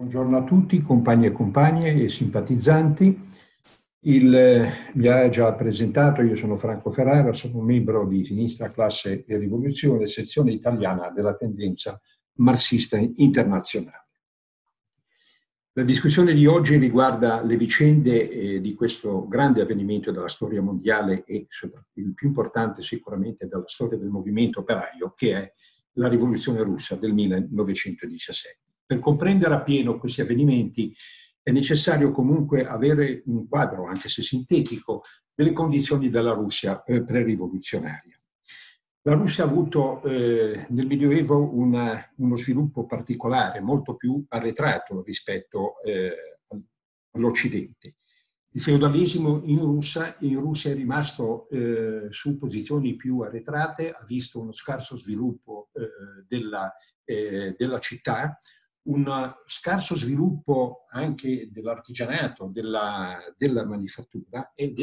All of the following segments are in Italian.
Buongiorno a tutti, compagni e compagne e simpatizzanti. Il, mi ha già presentato, io sono Franco Ferrara, sono membro di Sinistra, Classe e Rivoluzione, sezione italiana della tendenza marxista internazionale. La discussione di oggi riguarda le vicende eh, di questo grande avvenimento della storia mondiale e il più importante sicuramente della storia del movimento operaio, che è la rivoluzione russa del 1917. Per comprendere appieno questi avvenimenti è necessario comunque avere un quadro, anche se sintetico, delle condizioni della Russia eh, pre-rivoluzionaria. La Russia ha avuto eh, nel Medioevo una, uno sviluppo particolare, molto più arretrato rispetto eh, all'Occidente. Il feudalesimo in Russia, in Russia è rimasto eh, su posizioni più arretrate, ha visto uno scarso sviluppo eh, della, eh, della città, un scarso sviluppo anche dell'artigianato, della, della manifattura ed,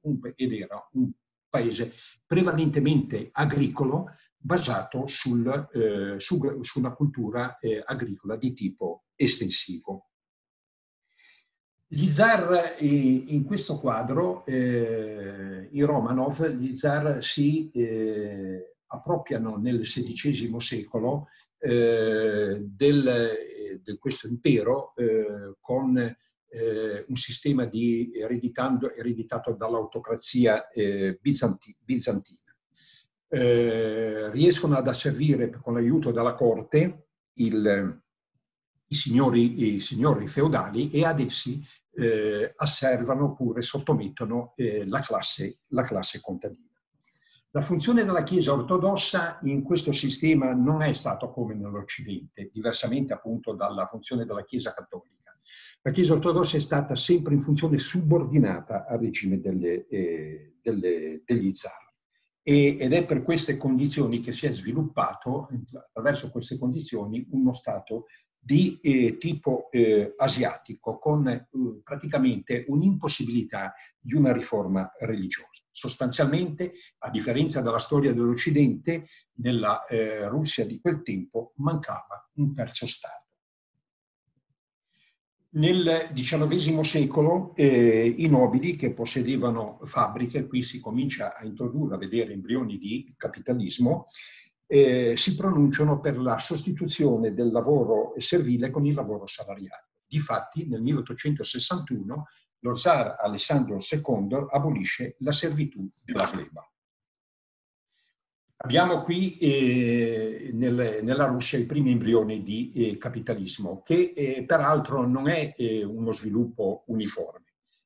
un, ed era un paese prevalentemente agricolo basato sul, eh, su, su, una cultura eh, agricola di tipo estensivo. Gli zar in questo quadro, eh, i Romanov, gli zar si eh, appropriano nel XVI secolo del, di questo impero eh, con eh, un sistema di ereditato dall'autocrazia eh, bizanti, bizantina. Eh, riescono ad asservire con l'aiuto della corte il, i, signori, i, signori, feudali e ad essi eh, asservano oppure sottomettono eh, la classe, la classe contadina. La funzione della Chiesa ortodossa in questo sistema non è stata come nell'Occidente, diversamente appunto dalla funzione della Chiesa cattolica. La Chiesa ortodossa è stata sempre in funzione subordinata al regime delle, eh, delle, degli zar. Ed è per queste condizioni che si è sviluppato, attraverso queste condizioni, uno Stato di eh, tipo eh, asiatico, con eh, praticamente un'impossibilità di una riforma religiosa. Sostanzialmente, a differenza della storia dell'Occidente, nella eh, Russia di quel tempo mancava un terzo Stato. Nel XIX secolo eh, i nobili che possedevano fabbriche, qui si comincia a introdurre, a vedere embrioni di capitalismo, eh, si pronunciano per la sostituzione del lavoro servile con il lavoro salariato. Difatti nel 1861 lo zar Alessandro II abolisce la servitù della gleba. Abbiamo qui eh, nel, nella Russia i primi embrioni di eh, capitalismo, che eh, peraltro non è eh, uno sviluppo uniforme.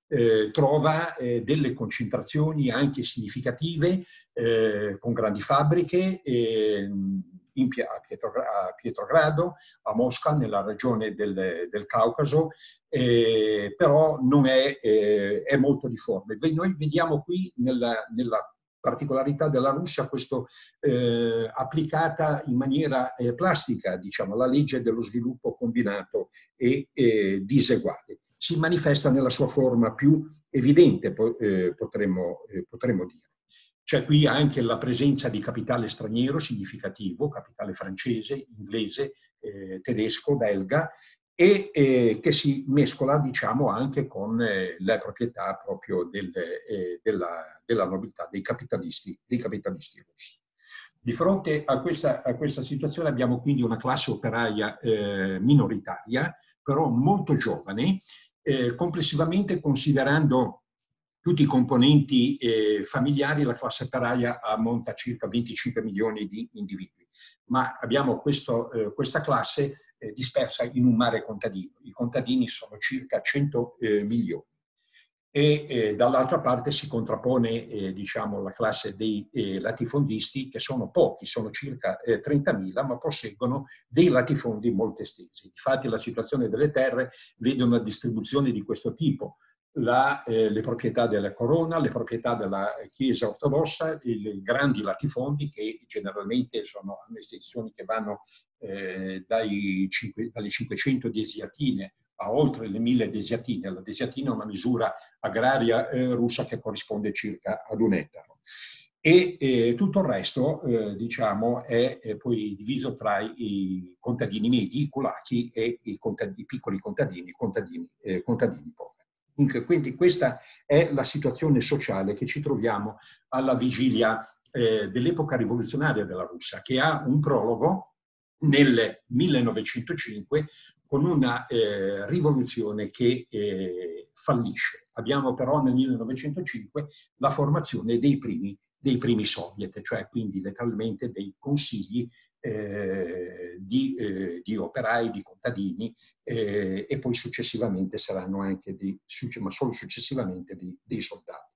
Eh, trova eh, delle concentrazioni anche significative con grandi fabbriche in, a, Pietrogrado, a, Pietrogrado, a Mosca, nella regione del, del Caucaso, però non è, è, molto difforme. Noi vediamo qui nella, nella particolarità della Russia, questo eh, applicata in maniera eh, plastica, diciamo, la legge dello sviluppo combinato e eh, diseguale. Si manifesta nella sua forma più evidente, eh, potremmo, eh, potremmo dire. C'è qui anche la presenza di capitale straniero significativo, capitale francese, inglese, eh, tedesco, belga, e eh, che si mescola diciamo anche con eh, la proprietà proprio del, eh, della, della, nobiltà dei capitalisti, dei capitalisti russi. Di fronte a questa, a questa, situazione abbiamo quindi una classe operaia minoritaria, però molto giovane, eh, complessivamente considerando tutti i componenti eh, familiari, la classe operaia ammonta circa 25 milioni di individui. Ma abbiamo questo, questa classe eh, dispersa in un mare contadino. I contadini sono circa 100 eh, milioni. E eh, dall'altra parte si contrappone eh, diciamo, la classe dei eh, latifondisti, che sono pochi, sono circa 30.000, ma posseggono dei latifondi molto estesi. Infatti la situazione delle terre vede una distribuzione di questo tipo la, eh, le proprietà della corona, le proprietà della Chiesa ortodossa, i grandi latifondi che generalmente sono estensioni che vanno eh, dai, dalle 500 desiatine a oltre le 1000 desiatine. La desiatina è una misura agraria eh, russa che corrisponde circa ad un ettaro. e eh, tutto il resto, eh, diciamo, è, è, poi diviso tra i contadini medi, i kulaki, e i, contadini, i piccoli contadini, contadini, eh, contadini poveri. Quindi questa è la situazione sociale che ci troviamo alla vigilia eh, dell'epoca rivoluzionaria della Russia, che ha un prologo nel 1905 con una eh, rivoluzione che eh, fallisce. Abbiamo però nel 1905 la formazione dei primi dei primi soviet, cioè quindi letteralmente dei consigli eh, di, eh, di, operai, di contadini eh, e poi successivamente saranno anche, di, ma solo successivamente, di, dei soldati.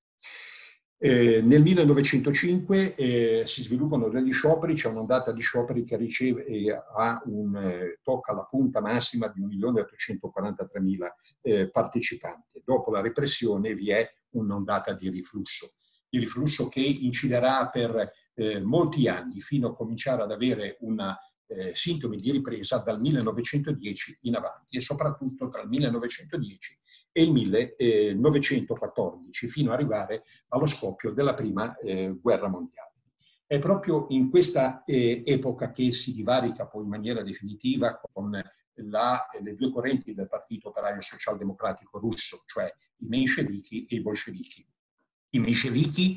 Eh, nel 1905 eh, si sviluppano degli scioperi, c'è un'ondata di scioperi che riceve, eh, un, tocca la punta massima di 1.843.000 eh, partecipanti. Dopo la repressione vi è un'ondata di riflusso di riflusso che inciderà per eh, molti anni fino a cominciare ad avere una eh, sintomi di ripresa dal 1910 in avanti e soprattutto tra il 1910 e il 1914 fino ad arrivare allo scoppio della prima eh, guerra mondiale. È proprio in questa eh, epoca che si divarica poi in maniera definitiva con la, le due correnti del Partito Operaio Socialdemocratico russo, cioè i menscevichi e i bolscevichi. I menscevichi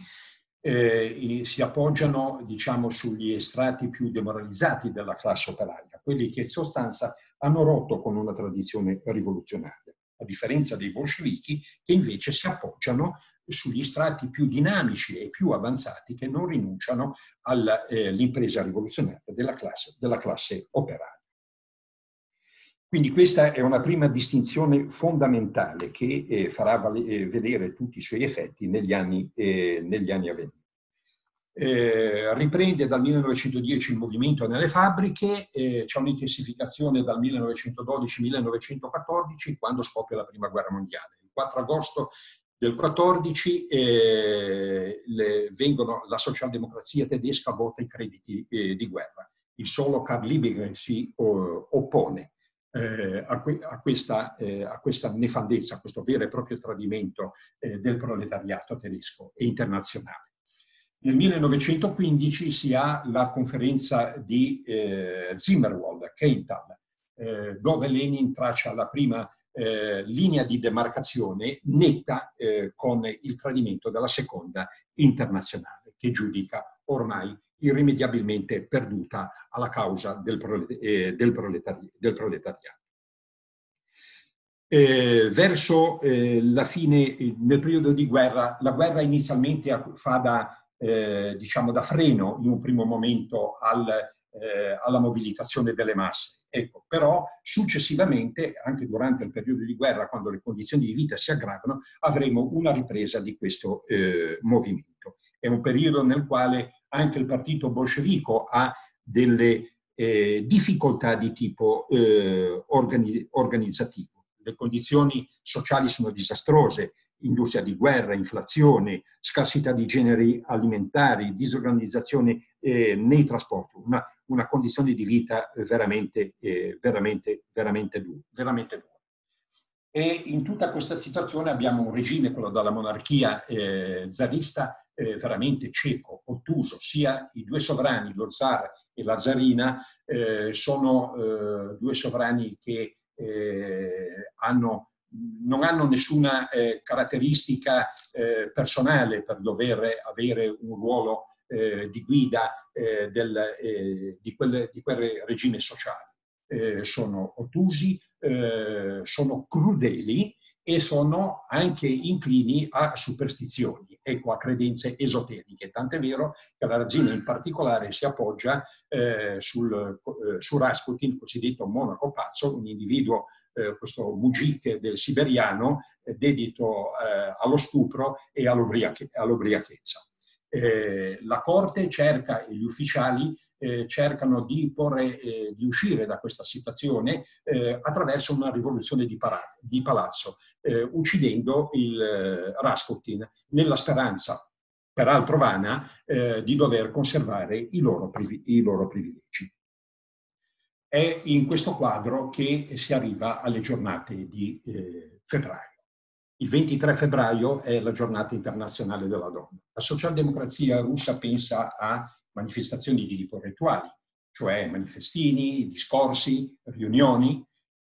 eh, si appoggiano diciamo, sugli estratti più demoralizzati della classe operaia, quelli che in sostanza hanno rotto con una tradizione rivoluzionaria, a differenza dei bolscevichi che invece si appoggiano sugli strati più dinamici e più avanzati che non rinunciano all'impresa eh, rivoluzionaria della classe, della classe operaia. Quindi questa è una prima distinzione fondamentale che eh, farà eh, vedere tutti i suoi effetti negli anni, eh, negli anni a venire. Eh, riprende dal 1910 il movimento nelle fabbriche, eh, c'è un'intensificazione dal 1912-1914 quando scoppia la prima guerra mondiale. Il 4 agosto del 14 eh, le, vengono, la socialdemocrazia tedesca vota i crediti eh, di guerra. Il solo Karl Liebknecht si oh, oppone eh, a, que, a, questa, eh, a, questa, nefandezza, a questo vero e proprio tradimento eh, del proletariato tedesco e internazionale. Nel 1915 si ha la conferenza di eh, Zimmerwald, Keital, eh, dove Lenin traccia la prima eh, linea di demarcazione netta con il tradimento della seconda internazionale, che giudica ormai irrimediabilmente perduta alla causa del, eh, proletariato. Eh, verso eh, la fine, nel periodo di guerra, la guerra inizialmente fa da, diciamo, da freno in un primo momento al, alla mobilitazione delle masse. Ecco, però successivamente, anche durante il periodo di guerra, quando le condizioni di vita si aggravano, avremo una ripresa di questo eh, movimento. È un periodo nel quale anche il partito bolscevico ha delle eh, difficoltà di tipo eh, organi- organizzativo. Le condizioni sociali sono disastrose, industria di guerra, inflazione, scarsità di generi alimentari, disorganizzazione eh, nei trasporti, una, una, condizione di vita veramente, eh, veramente, veramente, dura, veramente dura. E in tutta questa situazione abbiamo un regime, quello della monarchia eh, zarista, eh, veramente cieco, ottuso, sia i due sovrani, lo zar e la zarina, eh, sono eh, due sovrani che eh, hanno, non hanno nessuna eh, caratteristica eh, personale per dover avere un ruolo di guida del, di, quel, di, quel, regime sociale. sono ottusi, sono crudeli e sono anche inclini a superstizioni, ecco, a credenze esoteriche. Tant'è vero che la regina in particolare si appoggia eh, sul, eh, su Rasputin, il cosiddetto monaco pazzo, un individuo, eh, questo mujik del siberiano, eh, dedito eh, allo stupro e all'ubriachezza eh, la Corte cerca e gli ufficiali eh, cercano di, porre, eh, di, uscire da questa situazione eh, attraverso una rivoluzione di, palazzo, di palazzo eh, uccidendo il eh, Rasputin nella speranza, peraltro vana, di dover conservare i loro, i loro privilegi. È in questo quadro che si arriva alle giornate di febbraio. Il 23 febbraio è la giornata internazionale della donna. La socialdemocrazia russa pensa a manifestazioni di tipo rituali, cioè manifestini, discorsi, riunioni,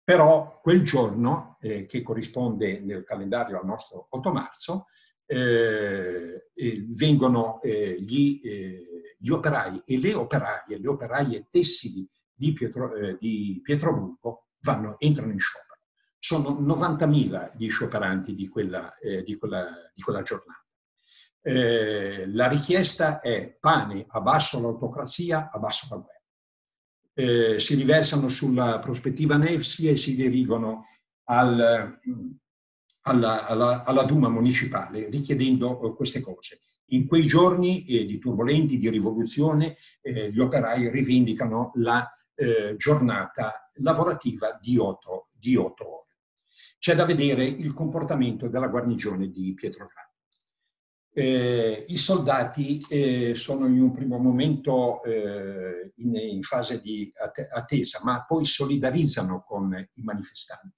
però quel giorno, eh, che corrisponde nel calendario al nostro 8 marzo, eh, vengono eh, gli, eh, gli, operai e le operaie, le operaie tessili di, Pietro, eh, di Pietroburgo vanno, entrano in sciopero. Sono 90.000 gli scioperanti di quella, eh, di quella, di quella giornata. Eh, la richiesta è pane, abbasso l'autocrazia, abbasso la guerra. Eh, si riversano sulla prospettiva Nevsi e si dirigono al, alla, alla, alla, Duma municipale richiedendo eh, queste cose. In quei giorni eh, di turbolenti, di rivoluzione, eh, gli operai rivendicano la giornata lavorativa di otto, di otto ore. C'è da vedere il comportamento della guarnigione di Pietrogrado. Eh, I soldati eh, sono in un primo momento eh, in, in, fase di attesa, ma poi solidarizzano con i manifestanti.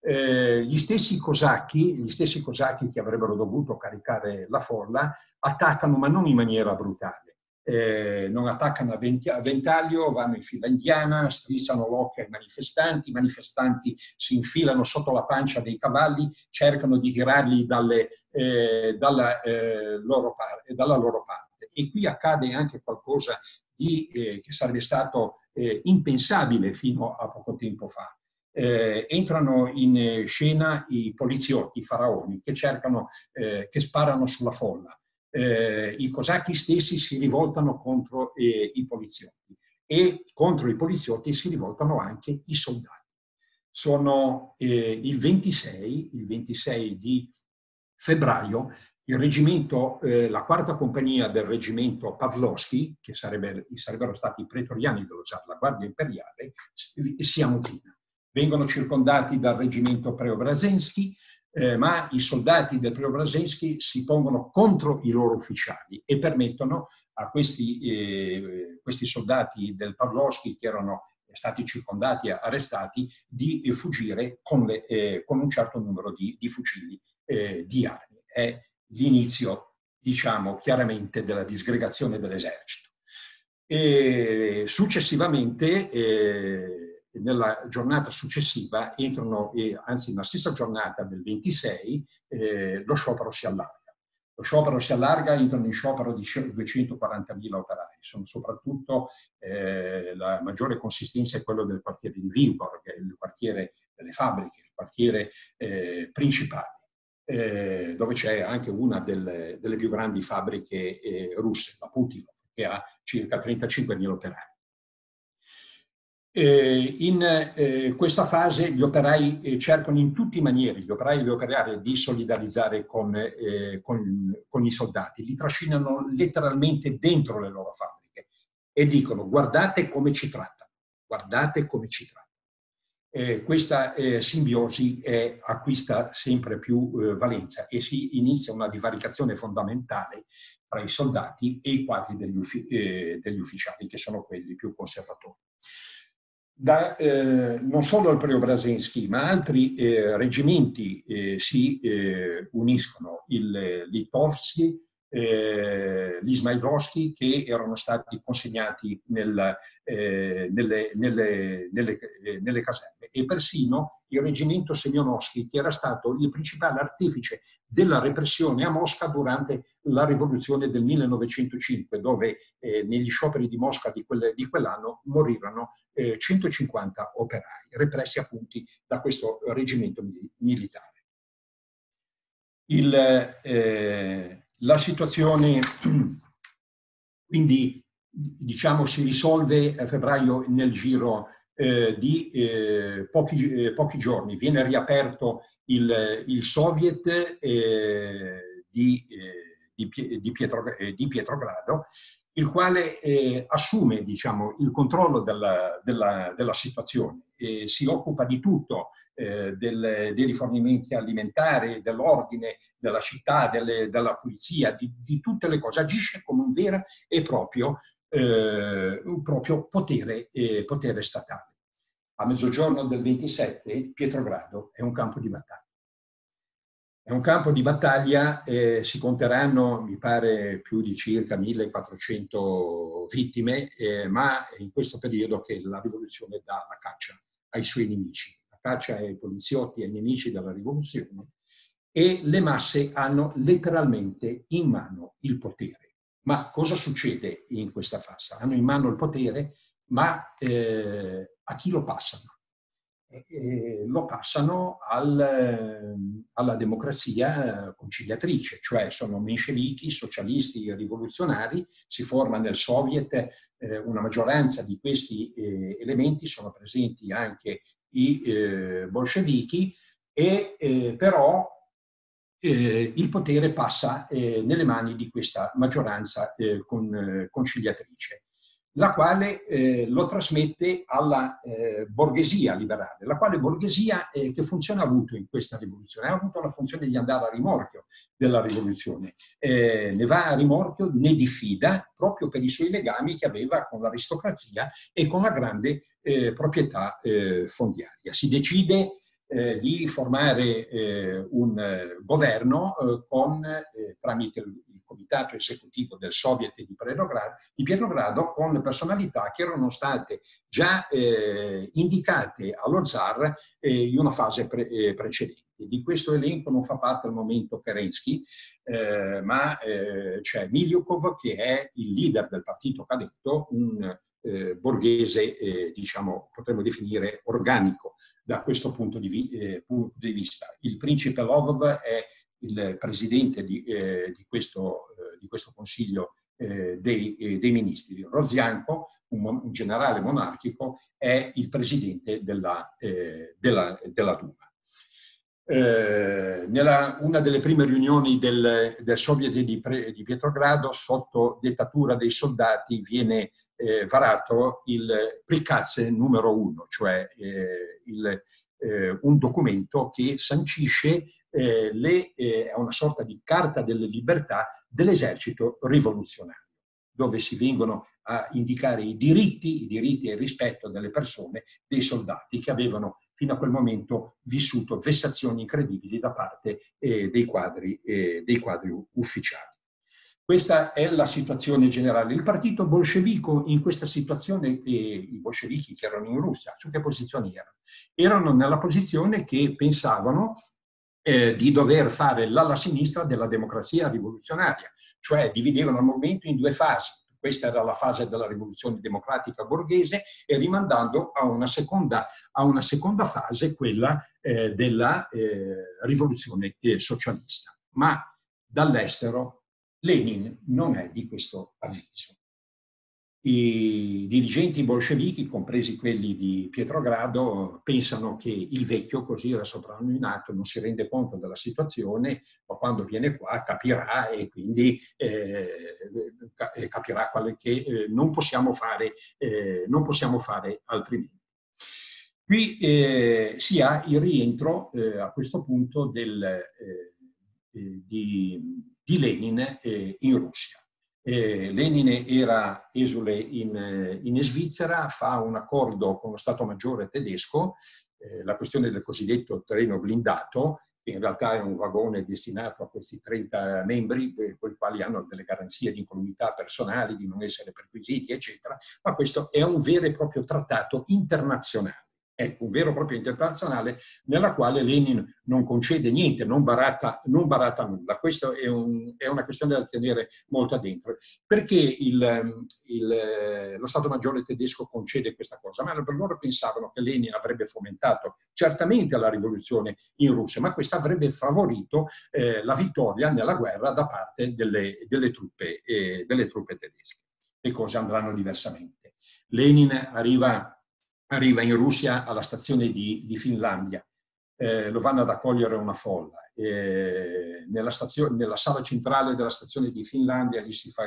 Eh, gli stessi cosacchi, gli stessi cosacchi che avrebbero dovuto caricare la folla, attaccano, ma non in maniera brutale eh, non attaccano a ventaglio, vanno in fila indiana, strizzano l'occhio ai manifestanti, i manifestanti si infilano sotto la pancia dei cavalli, cercano di tirarli dalle, eh, dalla, eh, loro parte, dalla, loro parte. E qui accade anche qualcosa di, eh, che sarebbe stato eh, impensabile fino a poco tempo fa. Eh, entrano in scena i poliziotti, i faraoni, che cercano, che sparano sulla folla eh, i cosacchi stessi si rivoltano contro eh, i poliziotti e contro i poliziotti si rivoltano anche i soldati. Sono eh, il, 26, il 26 di febbraio il reggimento, eh, la quarta compagnia del reggimento Pavlovsky, che sarebbe, sarebbero stati i pretoriani dello Zar, la guardia imperiale, si ammutina. Vengono circondati dal reggimento Preobrazensky, eh, ma i soldati del Preobrazensky si pongono contro i loro ufficiali e permettono a questi, eh, questi soldati del Pavlovsky che erano stati circondati e arrestati di eh, fuggire con, le, eh, con, un certo numero di, di fucili eh, di armi. È l'inizio, diciamo, chiaramente della disgregazione dell'esercito. E successivamente eh, nella giornata successiva entrano, anzi nella stessa giornata del 26, eh, lo sciopero si allarga. Lo sciopero si allarga, entrano in sciopero di 240.000 operai. Sono soprattutto eh, la maggiore consistenza è quello del quartiere di Viborg, il quartiere delle fabbriche, il quartiere eh, principale. Eh, dove c'è anche una delle, delle più grandi fabbriche eh, russe, la Putilov, che ha circa 35.000 operai. Eh, in eh, questa fase gli operai eh, cercano in tutti i manieri, gli operai e le operarie, di solidarizzare con, eh, con, con, i soldati, li trascinano letteralmente dentro le loro fabbriche e dicono guardate come ci trattano, guardate come ci trattano. Eh, questa eh, simbiosi acquista sempre più valenza e si inizia una divaricazione fondamentale tra i soldati e i quadri degli, uffi degli ufficiali, che sono quelli più conservatori da, eh, non solo il Preobrazensky, ma altri eh, reggimenti eh, si eh, uniscono, il Litovsky, eh, gli Smailovsky che erano stati consegnati nel, eh, nelle, nelle, nelle, eh, nelle, caserme e persino il reggimento Semionovsky che era stato il principale artefice della repressione a Mosca durante la rivoluzione del 1905 dove eh, negli scioperi di Mosca di, quel, di quell'anno morirono 150 eh, operai repressi appunto da questo reggimento militare. Il, la situazione quindi diciamo si risolve a febbraio nel giro eh, di eh, pochi, eh, pochi, giorni. Viene riaperto il, il Soviet eh, di, eh, di, Pietro, eh, di, Pietrogrado, il quale assume diciamo, il controllo della, della, della situazione e si occupa di tutto eh, del, dei rifornimenti alimentari, dell'ordine, della città, delle, della pulizia, di, di, tutte le cose, agisce come un vero e proprio, eh, proprio potere, eh, potere statale. A mezzogiorno del 27 Pietrogrado è un campo di battaglia. È un campo di battaglia, eh, si conteranno, mi pare, più di circa 1400 vittime, eh, ma è in questo periodo che la rivoluzione dà la caccia ai suoi nemici, caccia ai poliziotti, ai nemici della rivoluzione, e le masse hanno letteralmente in mano il potere. Ma cosa succede in questa fase? Hanno in mano il potere, ma eh, a chi lo passano? Eh, lo passano al, alla democrazia conciliatrice, cioè sono menscevichi, socialisti rivoluzionari, si forma nel Soviet eh, una maggioranza di questi eh, elementi, sono presenti anche i eh, bolscevichi, e eh, però eh, il potere passa eh, nelle mani di questa maggioranza eh, con, eh, conciliatrice, la quale eh, lo trasmette alla eh, borghesia liberale, la quale borghesia che funzione ha avuto in questa rivoluzione? Ha avuto la funzione di andare a rimorchio della rivoluzione, ne va a rimorchio, ne diffida proprio per i suoi legami che aveva con l'aristocrazia e con la grande proprietà fondiaria. Si decide eh, di formare eh, un eh, governo eh, con, eh, tramite comitato esecutivo del Soviet di di Pietrogrado con personalità che erano state già eh, indicate allo zar in una fase pre precedente. Di questo elenco non fa parte al momento Kerensky, ma c'è Milyukov che è il leader del partito cadetto, un eh, borghese, eh, diciamo, potremmo definire organico da questo punto di, vi, eh, punto di, vista. Il principe Lovov è il presidente di, eh, di, questo, eh, di questo, consiglio eh, dei, dei, ministri. Rozianko, un, un, generale monarchico, è il presidente della, della, della Duma. Eh, nella, una delle prime riunioni del, del Soviet di, di, Pietrogrado, sotto dettatura dei soldati, viene eh, varato il Prikaz numero uno, cioè eh, il, eh, un documento che sancisce eh, le, eh, una sorta di carta delle libertà dell'esercito rivoluzionario, dove si vengono a indicare i diritti, i diritti e il rispetto delle persone, dei soldati che avevano fino a quel momento vissuto vessazioni incredibili da parte eh, dei, quadri, eh, dei quadri ufficiali. Questa è la situazione generale. Il partito bolscevico in questa situazione, eh, i bolscevichi che erano in Russia, su che posizioni erano? Erano nella posizione che pensavano eh, di dover fare l'ala sinistra della democrazia rivoluzionaria, cioè dividevano il movimento in due fasi questa era la fase della rivoluzione democratica borghese e rimandando a una seconda, a una seconda fase, quella eh, della eh, rivoluzione eh, socialista. Ma dall'estero Lenin non è di questo avviso. I dirigenti bolscevichi, compresi quelli di Pietrogrado, pensano che il vecchio, così era soprannominato, non si rende conto della situazione, ma quando viene qua capirà e quindi eh, capirà che eh, non, possiamo fare, eh, non possiamo fare altrimenti. Qui eh, si ha il rientro eh, a questo punto del, eh, di, di, Lenin in Russia. Eh, Lenin era esule in, in, Svizzera, fa un accordo con lo Stato Maggiore tedesco, eh, la questione del cosiddetto treno blindato, che in realtà è un vagone destinato a questi 30 membri, con i quali hanno delle garanzie di incolumità personali, di non essere perquisiti, eccetera, ma questo è un vero e proprio trattato internazionale ecco, un vero e proprio internazionale nella quale Lenin non concede niente, non barata, non barata nulla. Questa è, un, è, una questione da tenere molto addentro. Perché il, il, lo Stato Maggiore tedesco concede questa cosa? Ma loro pensavano che Lenin avrebbe fomentato certamente la rivoluzione in Russia, ma questo avrebbe favorito eh, la vittoria nella guerra da parte delle, delle, truppe, eh, delle truppe tedesche. Le cose andranno diversamente. Lenin arriva arriva in Russia alla stazione di, di Finlandia, eh, lo vanno ad accogliere una folla. Eh, nella, stazione, nella, sala centrale della stazione di Finlandia gli si fa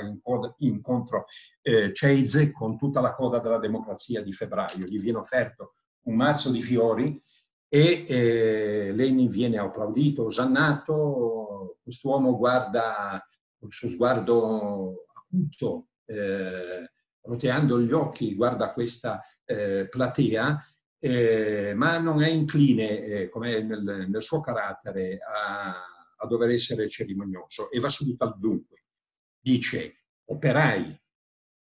incontro eh, Ceise con tutta la coda della democrazia di febbraio, gli viene offerto un mazzo di fiori e eh, Lenin viene applaudito, osannato, quest'uomo guarda col suo sguardo acuto, eh, roteando gli occhi, guarda questa eh, platea, eh, ma non è incline, eh, come nel, nel, suo carattere, a, a dover essere cerimonioso e va subito al dunque. Dice, operai,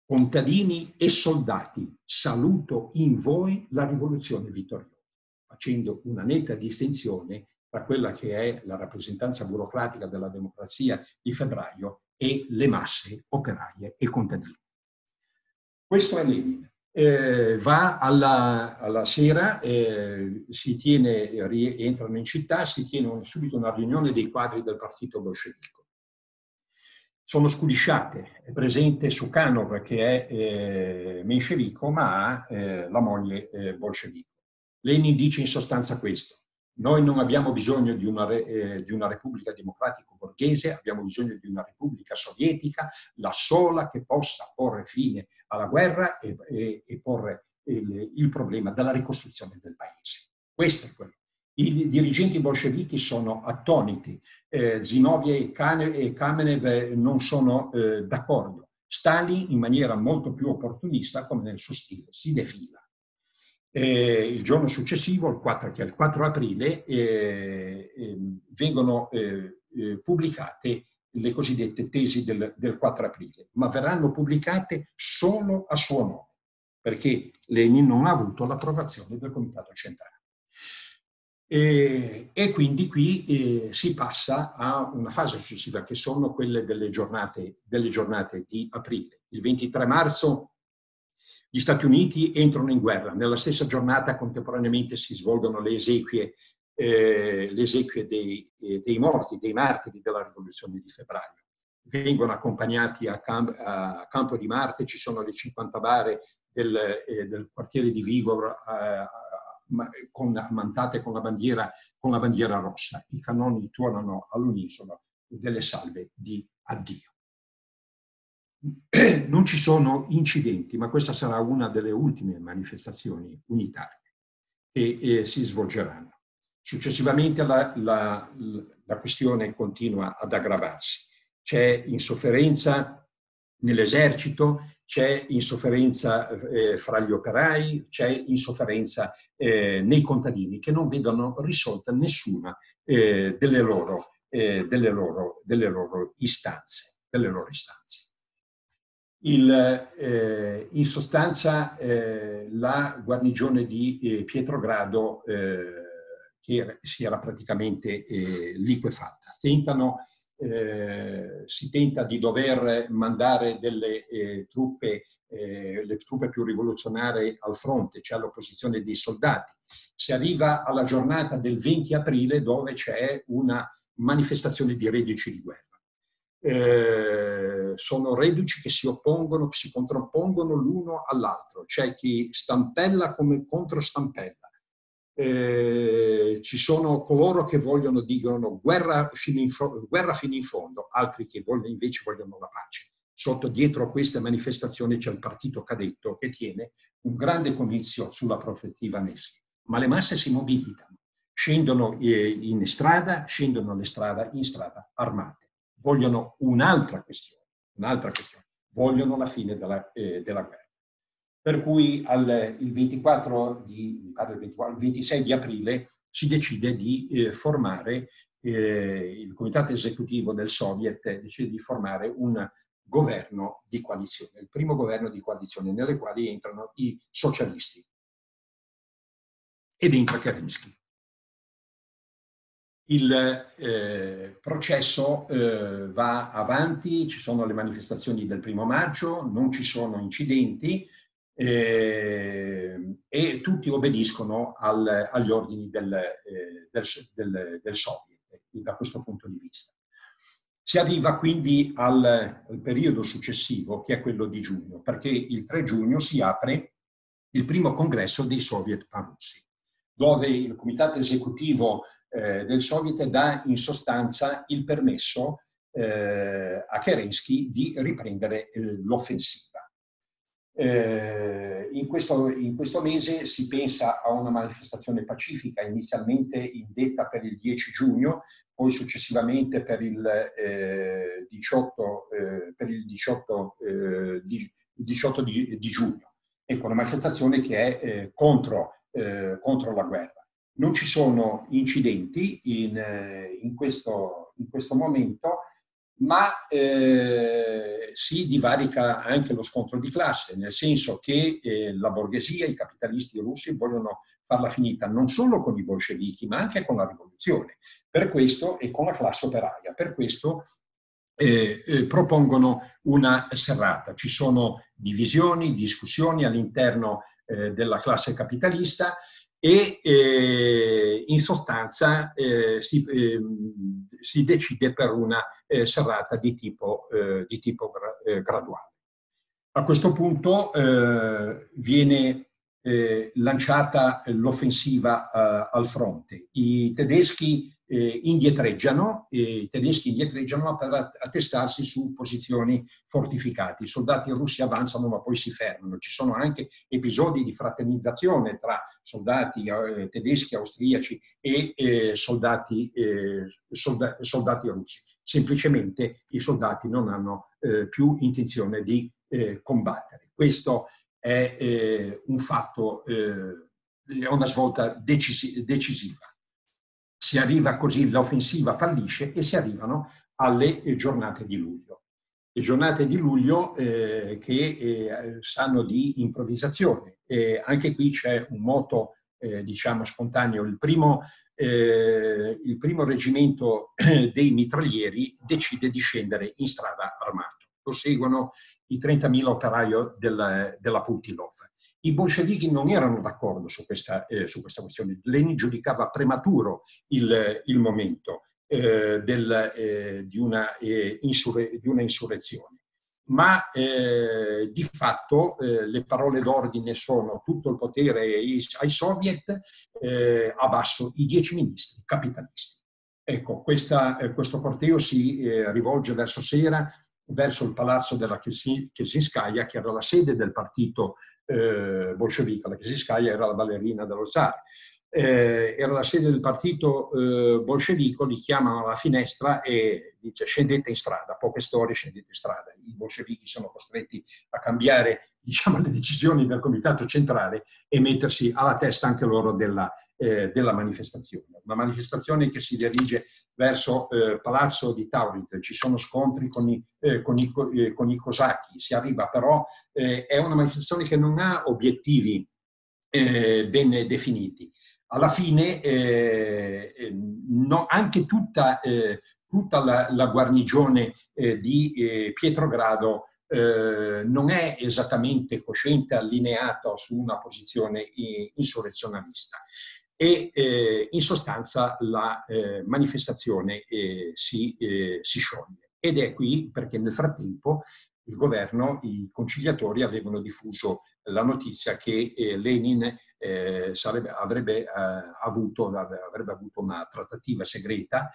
contadini e soldati, saluto in voi la rivoluzione vittoriosa, facendo una netta distinzione tra quella che è la rappresentanza burocratica della democrazia di febbraio e le masse operaie e contadine. Questo è Lenin. Eh, va alla, alla sera, eh, tiene, rientrano in città, si tiene subito una riunione dei quadri del partito bolscevico. Sono scudisciate, è presente Sukhanov che è eh, menscevico ma ha eh, la moglie eh, bolscevico. Lenin dice in sostanza questo, noi non abbiamo bisogno di una, eh, di una repubblica democratico-borghese, abbiamo bisogno di una repubblica sovietica, la sola che possa porre fine alla guerra e, e, e porre il, il, problema della ricostruzione del paese. Questo è quello. I dirigenti bolscevichi sono attoniti, eh, Zinoviev e, e Kamenev non sono eh, d'accordo. Stalin in maniera molto più opportunista, come nel suo stile, si defila. Eh, il giorno successivo, il 4, che è il 4 aprile, eh, eh, vengono eh, pubblicate le cosiddette tesi del, del, 4 aprile, ma verranno pubblicate solo a suo nome, perché Lenin non ha avuto l'approvazione del Comitato Centrale. E, e quindi qui eh, si passa a una fase successiva, che sono quelle delle giornate, delle giornate di aprile. Il 23 marzo gli Stati Uniti entrano in guerra. Nella stessa giornata contemporaneamente si svolgono le esequie, eh, le esequie dei, eh, dei, morti, dei martiri della rivoluzione di febbraio. Vengono accompagnati a, Camp, a Campo di Marte, ci sono le 50 bare del, eh, del quartiere di Vigor eh, con, ammantate con la, bandiera, con la bandiera rossa. I cannoni tuonano all'unisono delle salve di addio. non ci sono incidenti, ma questa sarà una delle ultime manifestazioni unitarie che eh, si svolgeranno. Successivamente la, la, la, questione continua ad aggravarsi. C'è insofferenza nell'esercito, c'è insofferenza eh, fra gli operai, c'è insofferenza eh, nei contadini che non vedono risolta nessuna eh, delle loro, eh, delle, loro, delle loro istanze. Delle loro istanze. Il, eh, in sostanza eh, la guarnigione di eh, Pietrogrado eh, che si era praticamente eh, liquefatta. Tentano, eh, si tenta di dover mandare delle truppe, le truppe più rivoluzionarie al fronte, cioè all'opposizione dei soldati. Si arriva alla giornata del 20 aprile dove c'è una manifestazione di reduci di guerra eh, sono reduci che si oppongono, che si contrappongono l'uno all'altro. C'è chi stampella come controstampella. Eh, ci sono coloro che vogliono, dicono guerra fino, in, guerra fino in fondo, altri che vogliono, invece vogliono la pace. Sotto dietro a queste manifestazioni c'è il partito cadetto che tiene un grande comizio sulla prospettiva Neschi. Ma le masse si mobilitano, scendono eh, in strada, scendono le strade in strada armate vogliono un'altra questione, un'altra questione, vogliono la fine della, eh, della guerra. Per cui al, il, 24 di, il, 24, il 26 di aprile si decide di eh, formare, eh, il comitato esecutivo del Soviet decide di formare un governo di coalizione, il primo governo di coalizione nelle quali entrano i socialisti ed entra Kerensky il eh, processo eh, va avanti, ci sono le manifestazioni del primo maggio, non ci sono incidenti eh, e tutti obbediscono al, agli ordini del, eh, del, del, del, Soviet da questo punto di vista. Si arriva quindi al, al periodo successivo, che è quello di giugno, perché il 3 giugno si apre il primo congresso dei Soviet panrussi, dove il comitato esecutivo eh, del Soviet dà in sostanza il permesso eh, a Kerensky di riprendere eh, l'offensiva. Eh, in questo, in, questo, mese si pensa a una manifestazione pacifica, inizialmente indetta per il 10 giugno, poi successivamente per il, eh, 18, eh, per il 18, eh, di, 18 di, di, giugno. Ecco, una manifestazione che è eh, contro, contro la guerra non ci sono incidenti in, eh, in, questo, in questo momento, ma eh, si divarica anche lo scontro di classe, nel senso che eh, la borghesia, i capitalisti russi vogliono farla finita non solo con i bolscevichi, ma anche con la rivoluzione. Per questo, e con la classe operaia, per questo eh, eh, propongono una serrata. Ci sono divisioni, discussioni all'interno eh, della classe capitalista e eh, in sostanza eh, si, ehm, si, decide per una eh, serrata di tipo, di tipo gra- graduale. A questo punto viene eh, lanciata l'offensiva eh, al fronte. I tedeschi eh, indietreggiano, i tedeschi indietreggiano per attestarsi su posizioni fortificate. I soldati russi avanzano ma poi si fermano. Ci sono anche episodi di fraternizzazione tra soldati eh, tedeschi, austriaci e eh, soldati, solda- soldati, russi. Semplicemente i soldati non hanno più intenzione di combattere. Questo è eh, un fatto, eh, è una svolta decisi- decisiva. Si arriva così, l'offensiva fallisce e si arrivano alle giornate di luglio. Le giornate di luglio eh, che eh, sanno di improvvisazione. E anche qui c'è un moto, eh, diciamo, spontaneo. Il primo, eh, il primo reggimento dei mitraglieri decide di scendere in strada armato lo seguono i 30.000 operai del, della Putilov. I bolscevichi non erano d'accordo su questa, eh, su questa questione. Lenin giudicava prematuro il, il momento eh, del, eh, di, una, eh, insurre, di, una, insurrezione. Ma eh, di fatto eh, le parole d'ordine sono tutto il potere ai, ai soviet, abbasso i dieci ministri capitalisti. Ecco, questa, questo corteo si rivolge verso sera verso il palazzo della Khesinskaya, che era la sede del partito eh, bolscevico. La Khesinskaya era la ballerina dello zar. Eh, era la sede del partito eh, bolscevico, li chiamano alla finestra e dice scendete in strada, poche storie, scendete in strada. I bolscevichi sono costretti a cambiare diciamo, le decisioni del comitato centrale e mettersi alla testa anche loro della, eh, della manifestazione. Una manifestazione che si dirige verso eh, Palazzo di Taurit, ci sono scontri con i, eh, con i, eh, con i cosacchi, si arriva però, eh, è una manifestazione che non ha obiettivi eh, ben definiti. Alla fine no, anche tutta, tutta la, la, guarnigione di Pietrogrado eh, non è esattamente cosciente, allineato su una posizione insurrezionalista e eh, in sostanza la eh, manifestazione eh, si, eh, si, scioglie. Ed è qui perché nel frattempo il governo, i conciliatori avevano diffuso la notizia che eh, Lenin eh, sarebbe, avrebbe, avuto, avrebbe, avuto, una trattativa segreta,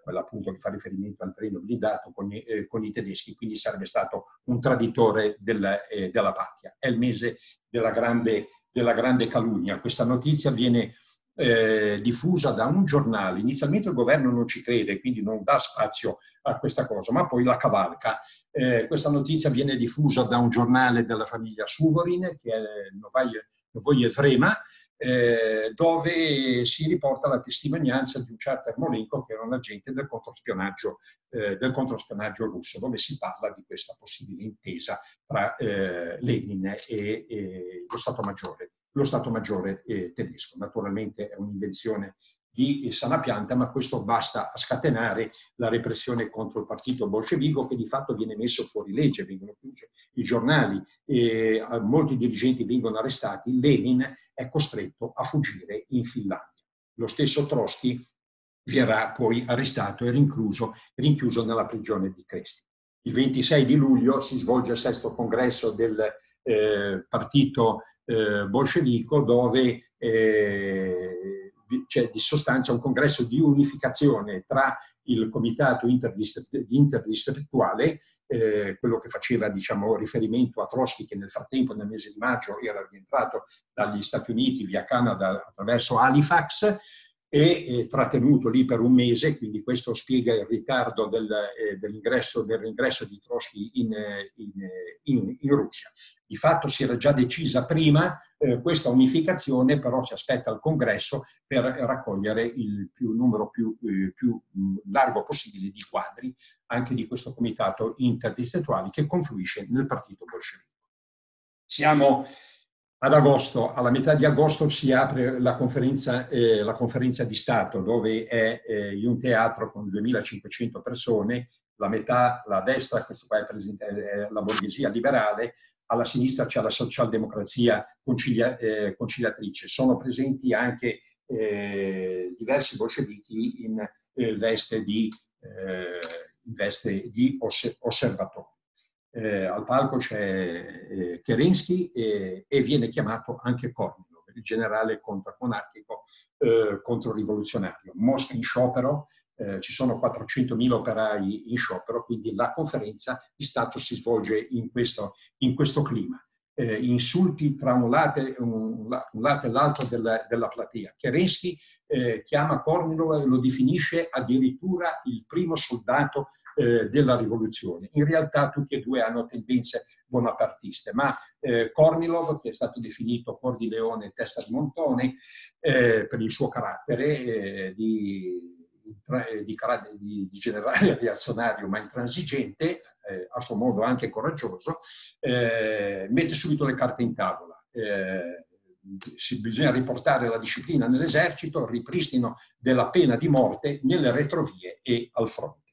quella appunto che fa riferimento al treno blindato con, con, i tedeschi, quindi sarebbe stato un traditore del, della patria. È il mese della grande della grande calunnia. Questa notizia viene eh, diffusa da un giornale. Inizialmente il governo non ci crede, quindi non dà spazio a questa cosa, ma poi la cavalca. Eh, questa notizia viene diffusa da un giornale della famiglia Suvorin, che è Novoje Vrema, eh, dove si riporta la testimonianza di un certo Ermolenko che era un agente del controspionaggio, eh, del controspionaggio russo, dove si parla di questa possibile intesa tra eh, Lenin e, e, lo Stato Maggiore, lo Stato Maggiore eh, tedesco. Naturalmente è un'invenzione di sana pianta, ma questo basta a scatenare la repressione contro il partito bolscevico che di fatto viene messo fuori legge, vengono chiusi i giornali, e molti dirigenti vengono arrestati, Lenin è costretto a fuggire in Finlandia. Lo stesso Trotsky verrà poi arrestato e rinchiuso, rinchiuso nella prigione di Cresti. Il 26 di luglio si svolge il sesto congresso del eh, partito eh, bolscevico dove c'è di sostanza un congresso di unificazione tra il comitato interdistrettuale, eh, quello che faceva diciamo, riferimento a Trotsky che nel frattempo nel mese di maggio era rientrato dagli Stati Uniti via Canada attraverso Halifax, e trattenuto lì per un mese, quindi questo spiega il ritardo del, eh, dell'ingresso, del ringresso di Trotsky in, eh, in, eh, in, in, Russia. Di fatto si era già decisa prima eh, questa unificazione, però si aspetta al congresso per raccogliere il più, numero più, eh, più largo possibile di quadri anche di questo comitato interdistrettuale che confluisce nel partito bolscevico. Siamo ad agosto, alla metà di agosto si apre la conferenza, eh, la conferenza di Stato dove è eh, un teatro con 2500 persone, la metà, la destra, questo qua è, presente, è la borghesia liberale, alla sinistra c'è la socialdemocrazia concilia, eh, conciliatrice. Sono presenti anche eh, diversi bolscevichi in eh, veste di, eh, in veste di osservatori eh, al palco c'è eh, Kerensky e, e, viene chiamato anche Kornilov, il generale contromonarchico eh, controrivoluzionario. Mosca in sciopero, eh, ci sono 400.000 operai in sciopero, quindi la conferenza di Stato si svolge in questo, in questo clima. Eh, insulti tra un lato, un, un lato e l'altro della, della, platea. Kerensky eh, chiama Kornilov e lo definisce addirittura il primo soldato eh, della rivoluzione. In realtà tutti e due hanno tendenze bonapartiste, ma eh, Kornilov, che è stato definito cuor di leone, testa di montone, eh, per il suo carattere eh, di di, di, di, generale reazionario ma intransigente, eh, a suo modo anche coraggioso, eh, mette subito le carte in tavola. Eh, bisogna riportare la disciplina nell'esercito, il ripristino della pena di morte nelle retrovie e al fronte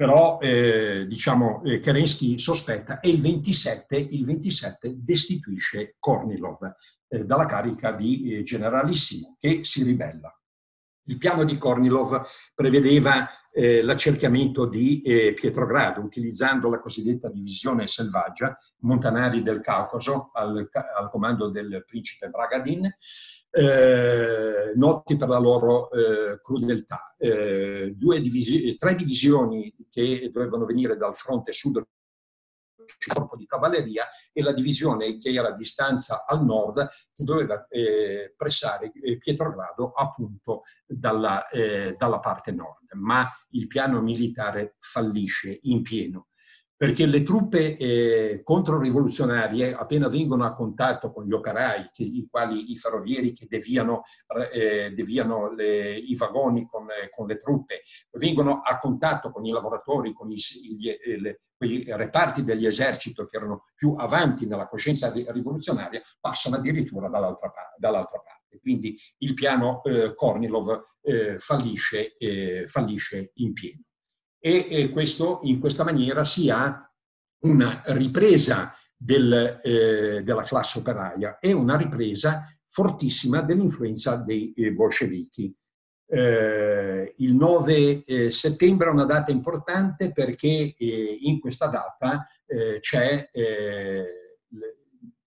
però eh, diciamo eh, Kerensky sospetta e il 27, il 27 destituisce Kornilov eh, dalla carica di eh, generalissimo che si ribella. Il piano di Kornilov prevedeva eh, l'accerchiamento di eh, Pietrogrado utilizzando la cosiddetta divisione selvaggia, montanari del Caucaso al, al comando del principe Bragadin, eh, noti per la loro eh, crudeltà. Eh, divisi- tre divisioni che dovevano venire dal fronte sud corpo di cavalleria e la divisione che era a distanza al nord che doveva eh, pressare eh, Pietrogrado appunto dalla, eh, dalla parte nord. Ma il piano militare fallisce in pieno perché le truppe eh, controrivoluzionarie appena vengono a contatto con gli operai, che, i quali i ferrovieri che deviano, eh, deviano le, i vagoni con, eh, con, le truppe, vengono a contatto con i lavoratori, con i, gli, eh, le, quei reparti degli eserciti che erano più avanti nella coscienza rivoluzionaria, passano addirittura dall'altra, dall'altra parte. Quindi il piano eh, Kornilov eh, fallisce, fallisce in pieno e, e questo, in questa maniera si ha una ripresa del, eh, della classe operaia e una ripresa fortissima dell'influenza dei eh, bolscevichi. Eh, il 9 eh, settembre è una data importante perché eh, in questa data eh, c'è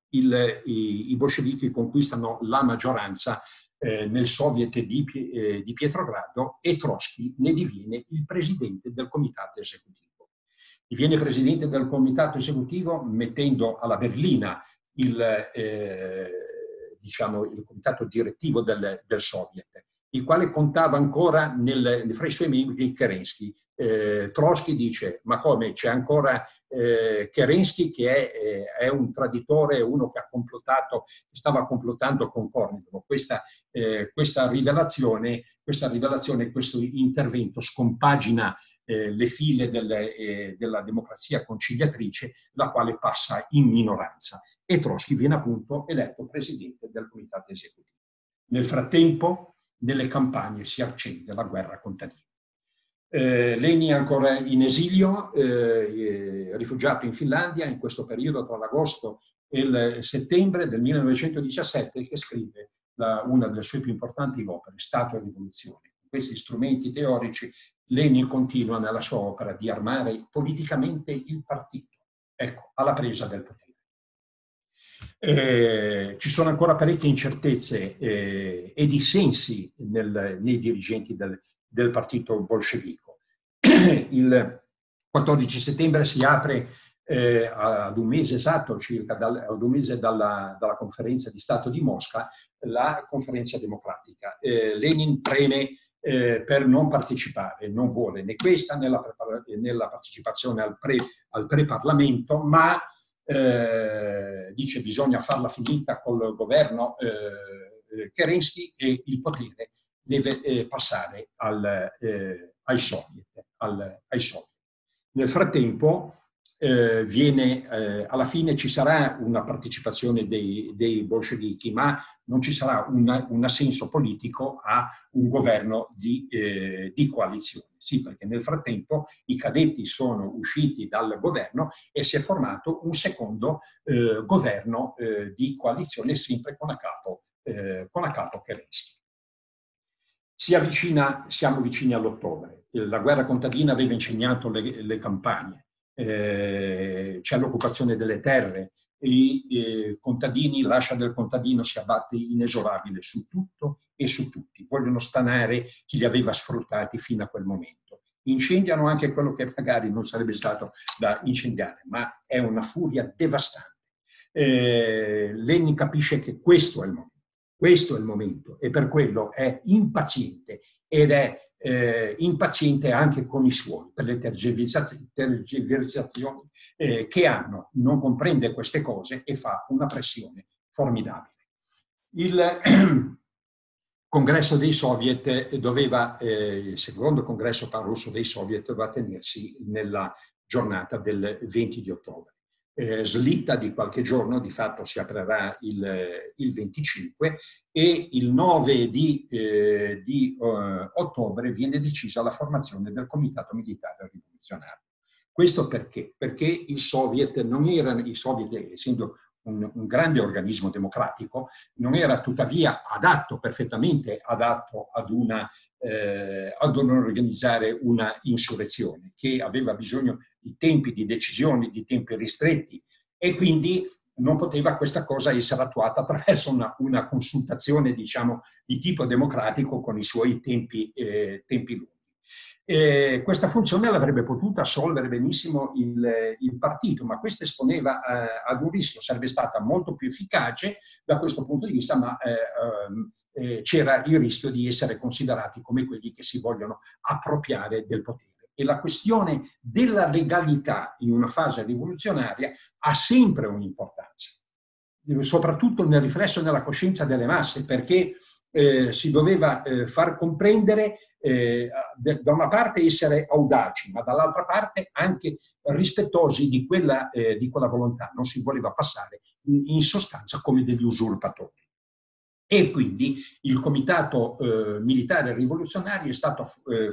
il, i, i bolscevichi conquistano la maggioranza eh, nel Soviet di, eh, di, Pietrogrado e Trotsky ne diviene il presidente del comitato esecutivo. Diviene presidente del comitato esecutivo mettendo alla berlina il, eh, diciamo, il comitato direttivo del, del, Soviet, il quale contava ancora nel, fra i suoi membri Kerensky, eh, Trotsky dice, ma come c'è ancora eh, Kerensky che è, eh, è, un traditore, uno che ha complottato, stava complottando con Kornikov. Questa, eh, questa, rivelazione, questa rivelazione, questo intervento scompagina eh, le file delle, eh, della democrazia conciliatrice, la quale passa in minoranza. E Trotsky viene appunto eletto presidente del comitato esecutivo. Nel frattempo, nelle campagne si accende la guerra contadina. Eh, Leni è ancora in esilio, eh, rifugiato in Finlandia in questo periodo tra l'agosto e il settembre del 1917 che scrive la, una delle sue più importanti opere, Stato e Rivoluzione. Con questi strumenti teorici Lenin continua nella sua opera di armare politicamente il partito, ecco, alla presa del potere. Eh, ci sono ancora parecchie incertezze eh, e dissensi nel, nei dirigenti del, del partito bolscevico. Il 14 settembre si apre eh, ad un mese esatto, circa dal, ad un mese dalla, dalla, conferenza di Stato di Mosca, la conferenza democratica. Eh, Lenin preme eh, per non partecipare, non vuole né questa né la, né partecipazione al, pre, al pre-parlamento, ma eh, dice bisogna farla finita col governo eh, Kerensky e il potere deve eh, passare al, eh, ai, soviet, al, ai soviet. Nel frattempo eh, viene, eh, alla fine ci sarà una partecipazione dei, dei bolscevichi, ma non ci sarà una, un assenso politico a un governo di, eh, di, coalizione. Sì, perché nel frattempo i cadetti sono usciti dal governo e si è formato un secondo eh, governo eh, di coalizione, sempre con a capo, eh, con a capo Kerensky. Si avvicina, siamo vicini all'ottobre. La guerra contadina aveva insegnato le, le campagne eh, c'è l'occupazione delle terre, i eh, contadini, l'ascia del contadino si abbatte inesorabile su tutto e su tutti, vogliono stanare chi li aveva sfruttati fino a quel momento. Incendiano anche quello che magari non sarebbe stato da incendiare, ma è una furia devastante. Eh, Lenin capisce che questo è il momento, questo è il momento e per quello è impaziente ed è eh, impaziente anche con i suoi per le tergiversazioni eh, che hanno, non comprende queste cose e fa una pressione formidabile. Il congresso dei soviet doveva, eh, il secondo congresso panrusso dei soviet doveva tenersi nella giornata del 20 di ottobre eh, slitta di qualche giorno, di fatto si aprirà il, il 25 e il 9 di, eh, di eh, ottobre viene decisa la formazione del Comitato Militare Rivoluzionario. Questo perché? Perché i soviet non erano, i soviet essendo un, un, grande organismo democratico, non era tuttavia adatto, perfettamente adatto ad una eh, ad organizzare una insurrezione che aveva bisogno di tempi di decisioni, di tempi ristretti e quindi non poteva questa cosa essere attuata attraverso una, una consultazione diciamo, di tipo democratico con i suoi tempi, eh, tempi lunghi. E questa funzione l'avrebbe potuta assolvere benissimo il, il partito, ma questo esponeva eh, ad un rischio, sarebbe stata molto più efficace da questo punto di vista, ma eh, ehm, eh, c'era il rischio di essere considerati come quelli che si vogliono appropriare del potere. E la questione della legalità in una fase rivoluzionaria ha sempre un'importanza, soprattutto nel riflesso nella coscienza delle masse, perché eh, si doveva eh, far comprendere eh, da una parte essere audaci, ma dall'altra parte anche rispettosi di quella, eh, di quella volontà. Non si voleva passare in, in sostanza come degli usurpatori. E quindi il Comitato eh, Militare Rivoluzionario è stato eh,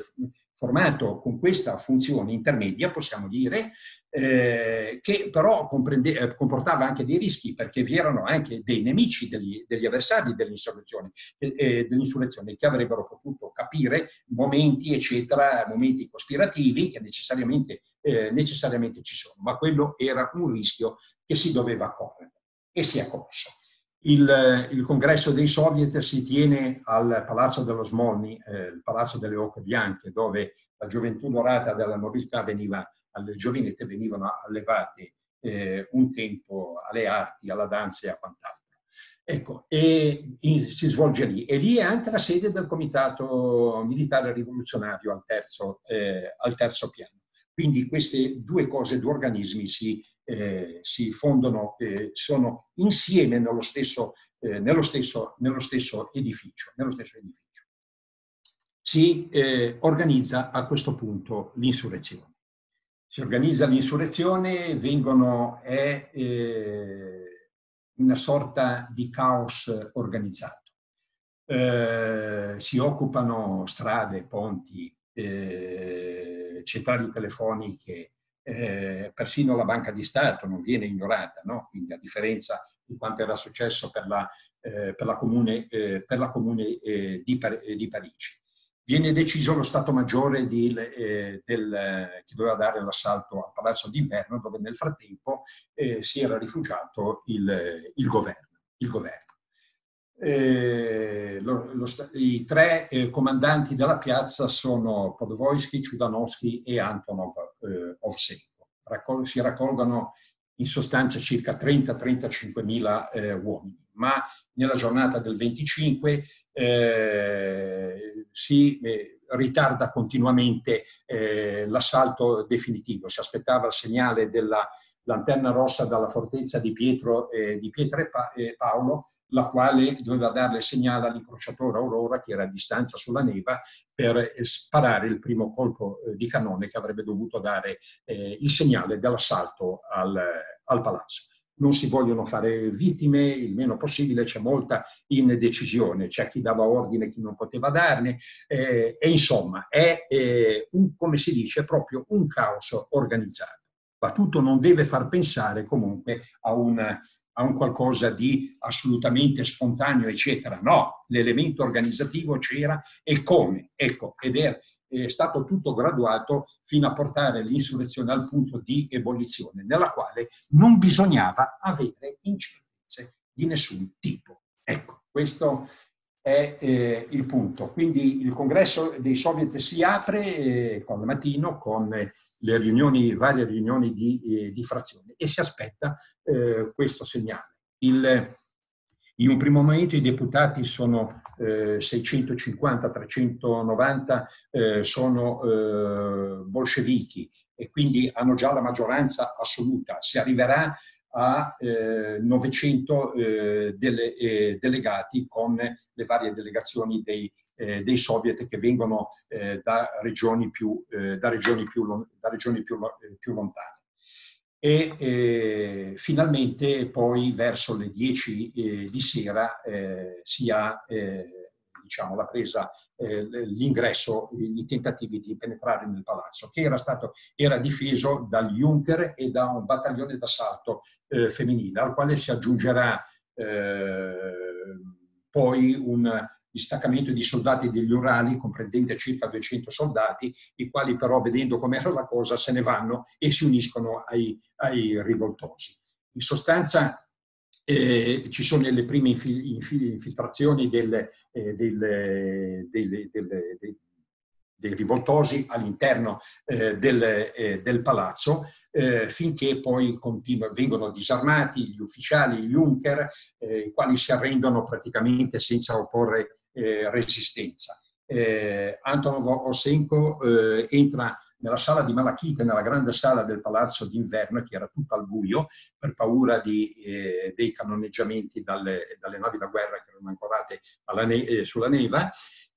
formato con questa funzione intermedia, possiamo dire, eh, che però eh, comportava anche dei rischi, perché vi erano anche dei nemici, degli, degli avversari dell'insurrezione, eh, dell'insurrezione, che avrebbero potuto capire momenti, eccetera, momenti cospirativi che necessariamente, eh, necessariamente ci sono, ma quello era un rischio che si doveva correre e si è corso. Il, il, congresso dei soviet si tiene al Palazzo dello Smolny, eh, il Palazzo delle Oche Bianche, dove la gioventù dorata della nobiltà veniva, alle giovinette venivano allevate eh, un tempo alle arti, alla danza e a quant'altro. Ecco, e in, si svolge lì. E lì è anche la sede del Comitato Militare Rivoluzionario al terzo, eh, al terzo piano. Quindi queste due cose, due organismi si, eh, si fondono, eh, sono insieme nello stesso, eh, nello, stesso, nello, stesso edificio, nello stesso edificio. Si eh, organizza a questo punto l'insurrezione. Si organizza l'insurrezione, vengono, è eh, una sorta di caos organizzato. Eh, si occupano strade, ponti, centrali telefoniche, eh, persino la Banca di Stato non viene ignorata, no? quindi a differenza di quanto era successo per la, eh, per la Comune, eh, per la comune eh, di, eh, di, Parigi. Viene deciso lo Stato Maggiore di, del, che doveva dare l'assalto al Palazzo d'Inverno, dove nel frattempo si era rifugiato il, il governo. Il governo. Eh, lo, lo, I tre eh, comandanti della piazza sono Podvoisky, Chudanovsky e Antonov eh, Ovsenko. raccol- si raccolgono in sostanza circa 30-35 mila eh, uomini, ma nella giornata del 25 eh, si eh, ritarda continuamente l'assalto definitivo. Si aspettava il segnale della lanterna rossa dalla fortezza di Pietro, di Pietro e, pa- Paolo, la quale doveva dare il segnale all'incrociatore Aurora, che era a distanza sulla neva, per eh, sparare il primo colpo eh, di cannone che avrebbe dovuto dare eh, il segnale dell'assalto al, al palazzo non si vogliono fare vittime il meno possibile, c'è molta indecisione, c'è chi dava ordine, chi non poteva darne, eh, e insomma è, eh, un, come si dice, proprio un caos organizzato. Ma tutto non deve far pensare comunque a un, a un qualcosa di assolutamente spontaneo, eccetera. No, l'elemento organizzativo c'era e come, ecco, ed è, è stato tutto graduato fino a portare l'insurrezione al punto di ebollizione, nella quale non bisognava avere incertezze di nessun tipo. Ecco, questo è eh, il punto. Quindi il congresso dei soviet si apre eh, con mattino con le riunioni, varie riunioni di, eh, di frazione e si aspetta eh, questo segnale. Il, in un primo momento i deputati sono eh, 650, 390 eh, sono eh, bolscevichi e quindi hanno già la maggioranza assoluta. Si arriverà a 900 eh, dele, eh, delegati con le varie delegazioni dei, dei soviet che vengono da regioni più, da regioni più, da regioni più, più lontane. E eh, finalmente poi verso le 10 eh, di sera eh, si ha diciamo, la presa, eh, l'ingresso, i tentativi di penetrare nel palazzo, che era, stato, era difeso dal Junker e da un battaglione d'assalto eh, femminile, al quale si aggiungerà eh, poi un distaccamento di soldati degli Urali, comprendente circa 200 soldati, i quali però, vedendo com'era la cosa, se ne vanno e si uniscono ai, ai rivoltosi. In sostanza, eh, ci sono le prime infiltrazioni delle, eh, delle, delle, dei rivoltosi all'interno eh, del, eh, del, palazzo, eh, finché poi continua, vengono disarmati gli ufficiali, gli Junker, eh, i quali si arrendono praticamente senza opporre eh, resistenza. Antonov Osenko entra nella sala di Malachite, nella grande sala del palazzo d'inverno, che era tutta al buio, per paura di, eh, dei cannoneggiamenti dalle, dalle, navi da guerra che erano ancorate ne- eh, sulla neva,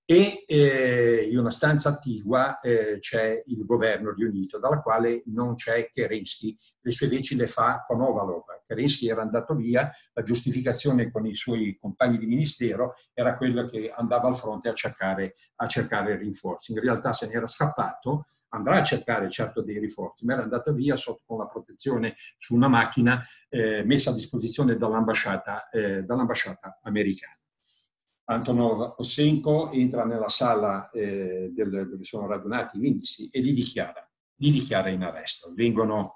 e eh, in una stanza attigua eh, c'è il governo riunito, dalla quale non c'è Kerensky, le sue veci le fa Konovalov. Kerensky era andato via, la giustificazione con i suoi compagni di ministero era quella che andava al fronte a cercare, a cercare rinforzi. In realtà se n'era scappato, andrà a cercare certo dei rinforzi, ma era andato via sotto con la protezione su una macchina eh, messa a disposizione dall'ambasciata, eh, dall'ambasciata americana. Antonov Osenko entra nella sala eh, del, dove sono radunati i indici e li dichiara, li dichiara in arresto. Vengono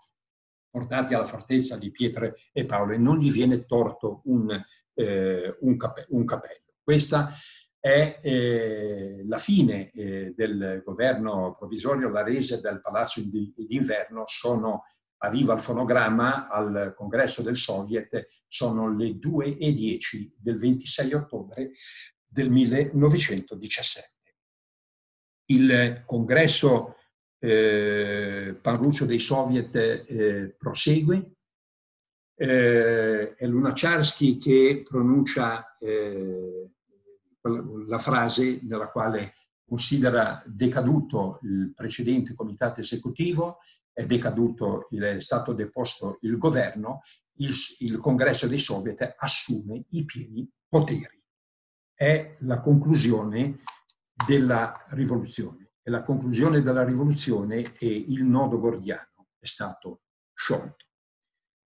portati alla fortezza di Pietre e Paolo e non gli viene torto un, eh, un, cape, un capello. Questa è eh, la fine eh, del governo provvisorio, la resa del palazzo d'inverno sono, arriva il fonogramma al congresso del Soviet, sono le 2.10 del 26 ottobre del 1917. Il congresso eh, panruccio dei Soviet eh, prosegue, eh, è Lunacharsky che pronuncia eh, la frase nella quale considera decaduto il precedente comitato esecutivo, è decaduto, è stato deposto il governo, il, il congresso dei soviet assume i pieni poteri. È la conclusione della rivoluzione. E la conclusione della rivoluzione è il nodo gordiano, è stato sciolto.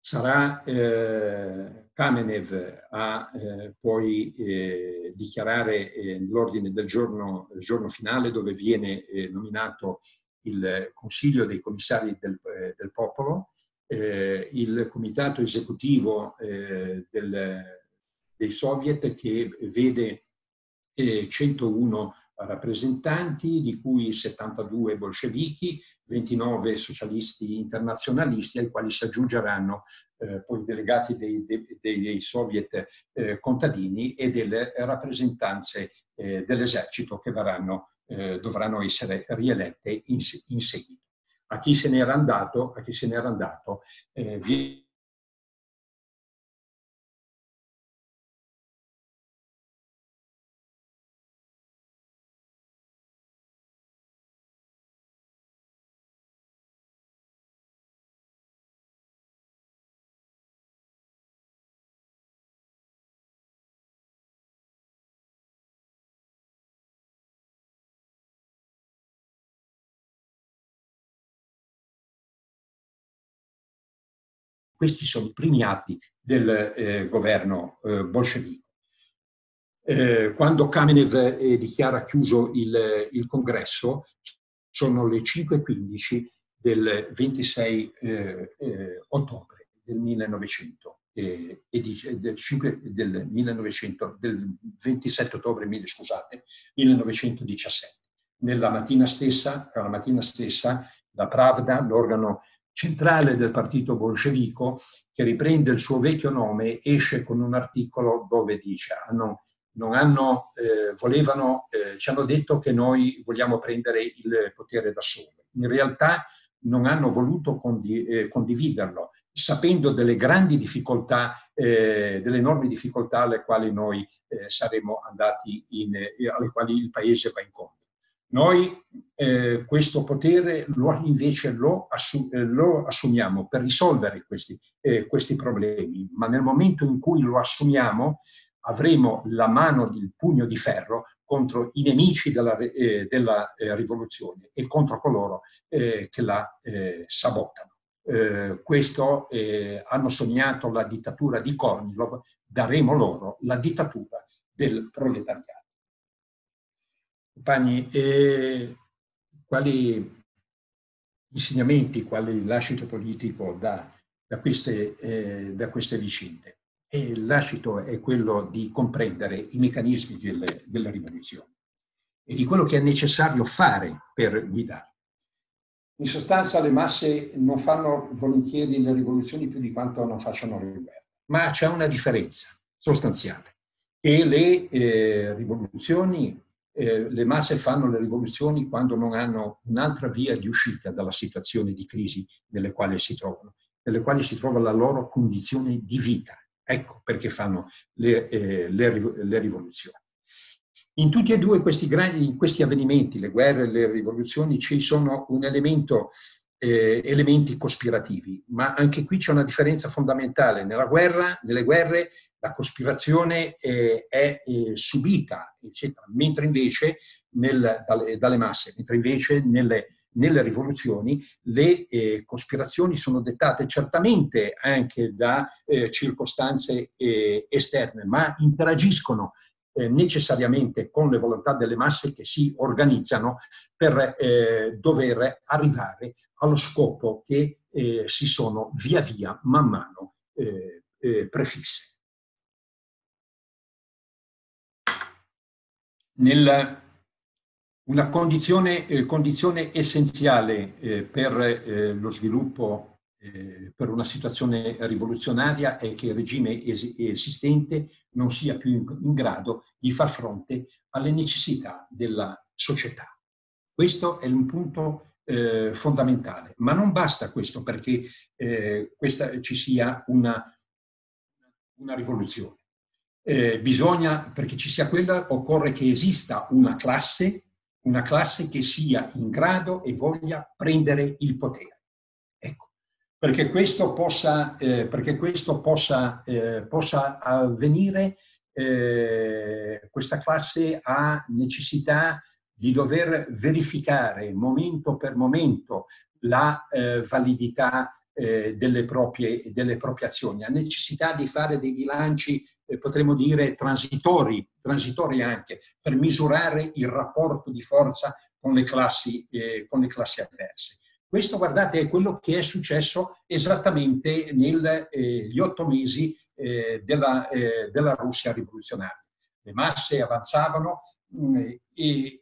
Sarà eh, Kamenev a eh, poi eh, dichiarare eh, l'ordine del giorno, giorno, finale dove viene eh, nominato il Consiglio dei Commissari del, eh, del Popolo, il Comitato Esecutivo del, dei Soviet che vede 101 rappresentanti, di cui 72 bolscevichi, 29 socialisti internazionalisti, ai quali si aggiungeranno eh, poi delegati dei, dei, dei soviet eh, contadini e delle rappresentanze eh, dell'esercito che verranno, eh, dovranno essere rielette in, in, seguito. A chi se n'era andato, a chi se n'era andato eh, Questi sono i primi atti del eh, governo eh, bolscevico. Eh, quando Kamenev eh, dichiara chiuso il, il, congresso, sono le 5.15 del 26 eh, eh, ottobre del 1900 e del, 5, del, 1900, del 27 ottobre scusate, 1917. Nella mattina stessa, la mattina stessa, la Pravda, l'organo centrale del partito bolscevico, che riprende il suo vecchio nome, esce con un articolo dove dice hanno, hanno, eh, volevano, eh, ci hanno detto che noi vogliamo prendere il potere da soli. In realtà non hanno voluto condi, eh, condividerlo, sapendo delle grandi difficoltà, eh, delle enormi difficoltà alle quali noi eh, saremmo andati, in, eh, alle quali il Paese va incontro. Noi eh, questo potere lo, invece lo, assu- eh, lo, assumiamo per risolvere questi, eh, questi, problemi, ma nel momento in cui lo assumiamo avremo la mano, il pugno di ferro contro i nemici della, eh, della eh, rivoluzione e contro coloro eh, che la sabotano. questo hanno sognato la dittatura di Kornilov, daremo loro la dittatura del proletariato. Compagni, e quali insegnamenti, quale lascito politico da, da, queste, eh, da queste, vicende? E lascito è quello di comprendere i meccanismi delle, della rivoluzione e di quello che è necessario fare per guidare. In sostanza le masse non fanno volentieri le rivoluzioni più di quanto non facciano le guerre, ma c'è una differenza sostanziale, che le eh, rivoluzioni eh, le masse fanno le rivoluzioni quando non hanno un'altra via di uscita dalla situazione di crisi nelle quali si trovano, nelle quali si trova la loro condizione di vita. Ecco perché fanno le, eh, le, le rivoluzioni. In tutti e due questi, grandi, questi avvenimenti, le guerre e le rivoluzioni, ci sono un elemento eh, elementi cospirativi, ma anche qui c'è una differenza fondamentale. Nella guerra, nelle guerre la cospirazione eh, è eh, subita, eccetera, mentre invece nel, dalle, dalle, masse, mentre invece nelle, nelle rivoluzioni le eh, cospirazioni sono dettate certamente anche da eh, circostanze eh, esterne, ma interagiscono eh, necessariamente con le volontà delle masse che si organizzano per eh, dover arrivare allo scopo che eh, si sono via via, man mano, eh, eh, prefisse. Nel, una condizione, eh, condizione essenziale per lo sviluppo eh, per una situazione rivoluzionaria è che il regime es- esistente non sia più in, in, grado di far fronte alle necessità della società. Questo è un punto eh, fondamentale, ma non basta questo perché eh, questa, ci sia una, una rivoluzione. Eh, bisogna, perché ci sia quella, occorre che esista una classe, una classe che sia in grado e voglia prendere il potere. Perché questo possa, eh, perché questo possa, eh, possa avvenire, eh, questa classe ha necessità di dover verificare momento per momento la eh, validità eh, delle proprie, delle, proprie, azioni, ha necessità di fare dei bilanci, eh, potremmo dire, transitori, transitori anche, per misurare il rapporto di forza con le classi, con le classi avverse. Questo, guardate, è quello che è successo esattamente negli eh, otto mesi eh, della, eh, della, Russia rivoluzionaria. Le masse avanzavano e,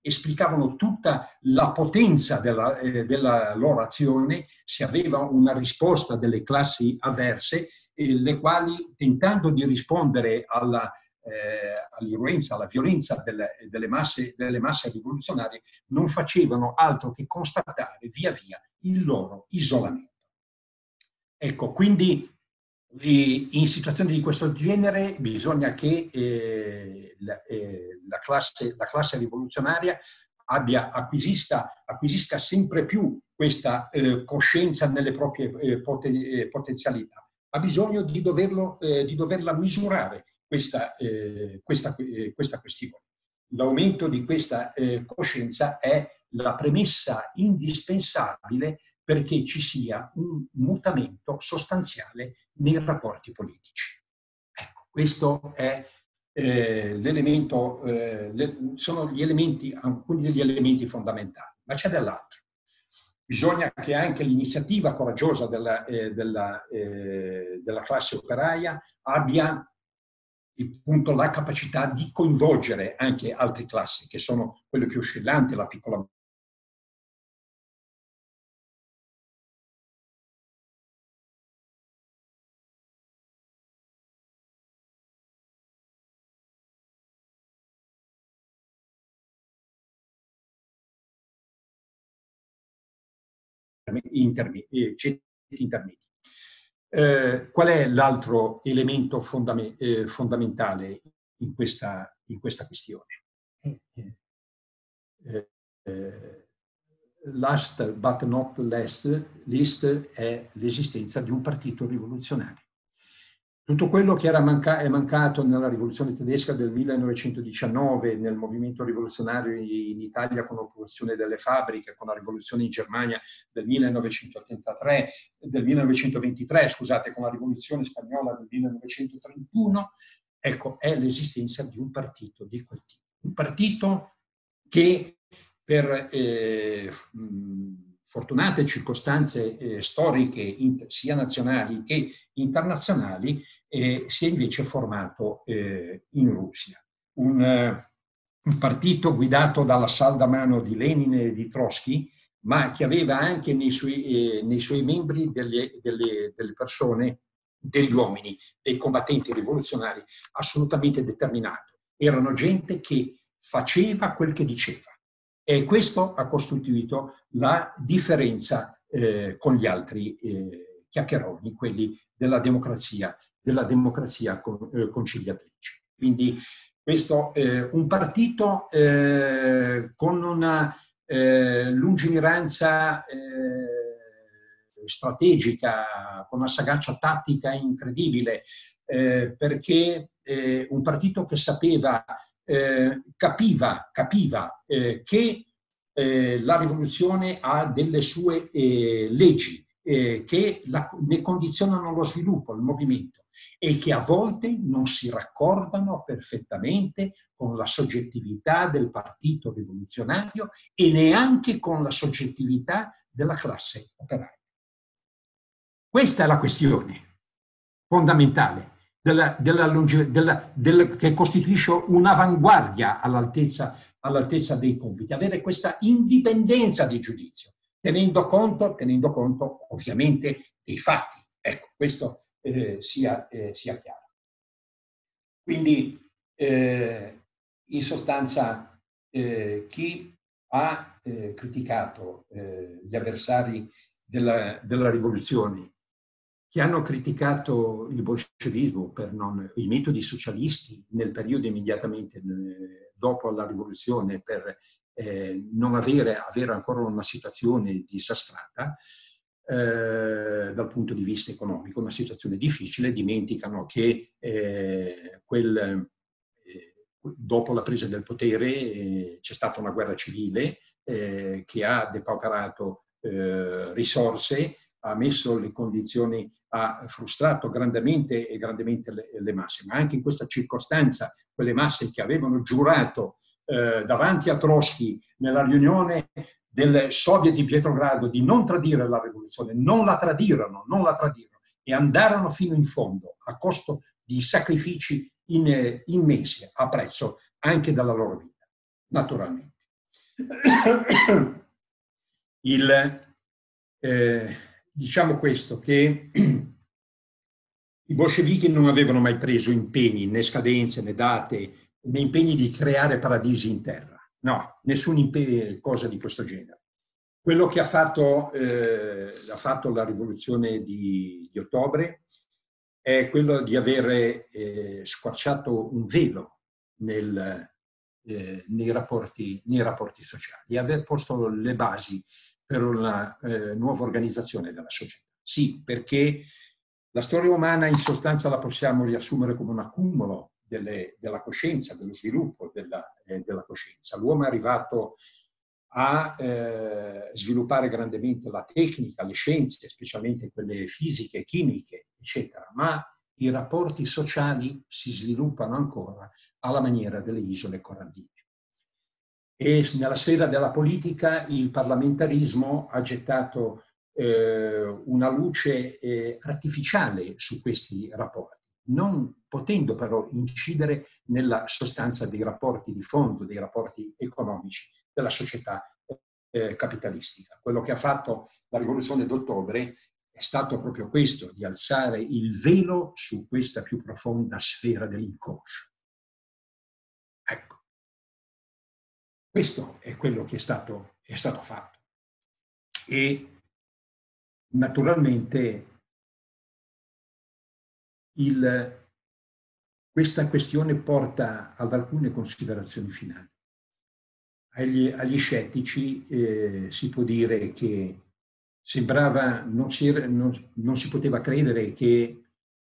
esplicavano tutta la potenza della, eh, della, loro azione se aveva una risposta delle classi avverse, eh, le quali tentando di rispondere alla, eh, all'irruenza, alla violenza delle, delle, masse, delle masse rivoluzionarie, non facevano altro che constatare via via il loro isolamento. Ecco, quindi in situazioni di questo genere bisogna che eh, la, eh, la, classe, la, classe, rivoluzionaria abbia, acquisisca, sempre più questa eh, coscienza nelle proprie eh, poten, eh, potenzialità. Ha bisogno di, doverlo, eh, di doverla misurare questa, questa, questa, questione. L'aumento di questa coscienza è la premessa indispensabile perché ci sia un mutamento sostanziale nei rapporti politici. Ecco, questo è eh, l'elemento, eh, le, sono gli elementi, alcuni degli elementi fondamentali, ma c'è dell'altro. Bisogna che anche l'iniziativa coraggiosa della, eh, della, eh, della classe operaia abbia appunto la capacità di coinvolgere anche altre classi, che sono quelle più oscillanti, la piccola intermedi, eh, intermedi. Eh, qual è l'altro elemento fondame, eh, fondamentale in questa, in questa questione? Eh, eh, last but not least, least è l'esistenza di un partito rivoluzionario. Tutto quello che manca- è mancato nella rivoluzione tedesca del 1919, nel movimento rivoluzionario in Italia con l'occupazione delle fabbriche, con la rivoluzione in Germania del 1933, del 1923, scusate, con la rivoluzione spagnola del 1931, ecco, è l'esistenza di un partito di quel tipo. Un partito che per eh, fortunate circostanze eh, storiche in, sia nazionali che internazionali, eh, si è invece formato eh, in Russia. Un, eh, un, partito guidato dalla salda mano di Lenin e di Trotsky, ma che aveva anche nei suoi, eh, nei suoi membri delle, delle, delle persone, degli uomini, dei combattenti rivoluzionari assolutamente determinato. Erano gente che faceva quel che diceva e questo ha costituito la differenza eh, con gli altri eh, chiacchieroni, quelli della democrazia, della democrazia con, eh, conciliatrice. Quindi questo è un partito eh, con una eh, lungimiranza eh, strategica, con una sagacia tattica incredibile, perché un partito che sapeva eh, capiva, capiva eh, che eh, la rivoluzione ha delle sue eh, leggi eh, che la, ne condizionano lo sviluppo, il movimento e che a volte non si raccordano perfettamente con la soggettività del partito rivoluzionario e neanche con la soggettività della classe operaia. Questa è la questione fondamentale della, della, della, del, che costituisce un'avanguardia all'altezza, all'altezza dei compiti, avere questa indipendenza di giudizio, tenendo conto, tenendo conto ovviamente dei fatti. Ecco, questo eh, sia, eh, sia, chiaro. Quindi, eh, in sostanza, eh, chi ha eh, criticato eh, gli avversari della, della rivoluzione che hanno criticato il bolscevismo per non, i metodi socialisti nel periodo immediatamente eh, dopo la rivoluzione per eh, non avere, avere, ancora una situazione disastrata eh, dal punto di vista economico, una situazione difficile, dimenticano che eh, quel, eh, dopo la presa del potere eh, c'è stata una guerra civile che ha depauperato risorse, ha messo le condizioni ha frustrato grandemente e grandemente le, le, masse, ma anche in questa circostanza quelle masse che avevano giurato eh, davanti a Trotsky nella riunione del Soviet di Pietrogrado di non tradire la rivoluzione, non la tradirono, non la tradirono e andarono fino in fondo a costo di sacrifici in, immensi, a prezzo anche dalla loro vita, naturalmente. Il, eh, diciamo questo, che i bolscevichi non avevano mai preso impegni, né scadenze, né date, né impegni di creare paradisi in terra. No, nessun impegno, cosa di questo genere. Quello che ha fatto, eh, ha fatto la rivoluzione di, di, ottobre è quello di avere eh, squarciato un velo nel, eh, nei, rapporti, nei, rapporti, sociali aver posto le basi per una eh, nuova organizzazione della società. Sì, perché la storia umana in sostanza la possiamo riassumere come un accumulo delle, della coscienza, dello sviluppo della, eh, della coscienza. L'uomo è arrivato a eh, sviluppare grandemente la tecnica, le scienze, specialmente quelle fisiche, chimiche, eccetera, ma i rapporti sociali si sviluppano ancora alla maniera delle isole coralline. E nella sfera della politica il parlamentarismo ha gettato eh, una luce eh, artificiale su questi rapporti, non potendo però incidere nella sostanza dei rapporti di fondo, dei rapporti economici della società eh, capitalistica. Quello che ha fatto la rivoluzione d'ottobre è stato proprio questo, di alzare il velo su questa più profonda sfera dell'inconscio. Questo è quello che è stato, è stato fatto. E naturalmente il, questa questione porta ad alcune considerazioni finali. Agli, agli scettici eh, si può dire che sembrava, non si, non, non si poteva credere che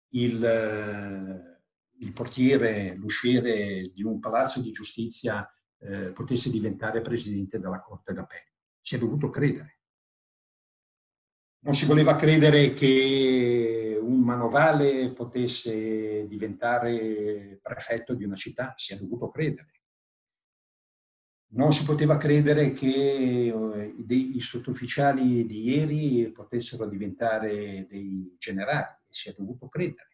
il, il portiere, l'usciere di un palazzo di giustizia eh, potesse diventare presidente della Corte d'Appello. Si è dovuto credere. Non si voleva credere che un manovale potesse diventare prefetto di una città, si è dovuto credere non si poteva credere che eh, i sottufficiali di ieri potessero diventare dei generali, si è dovuto credere.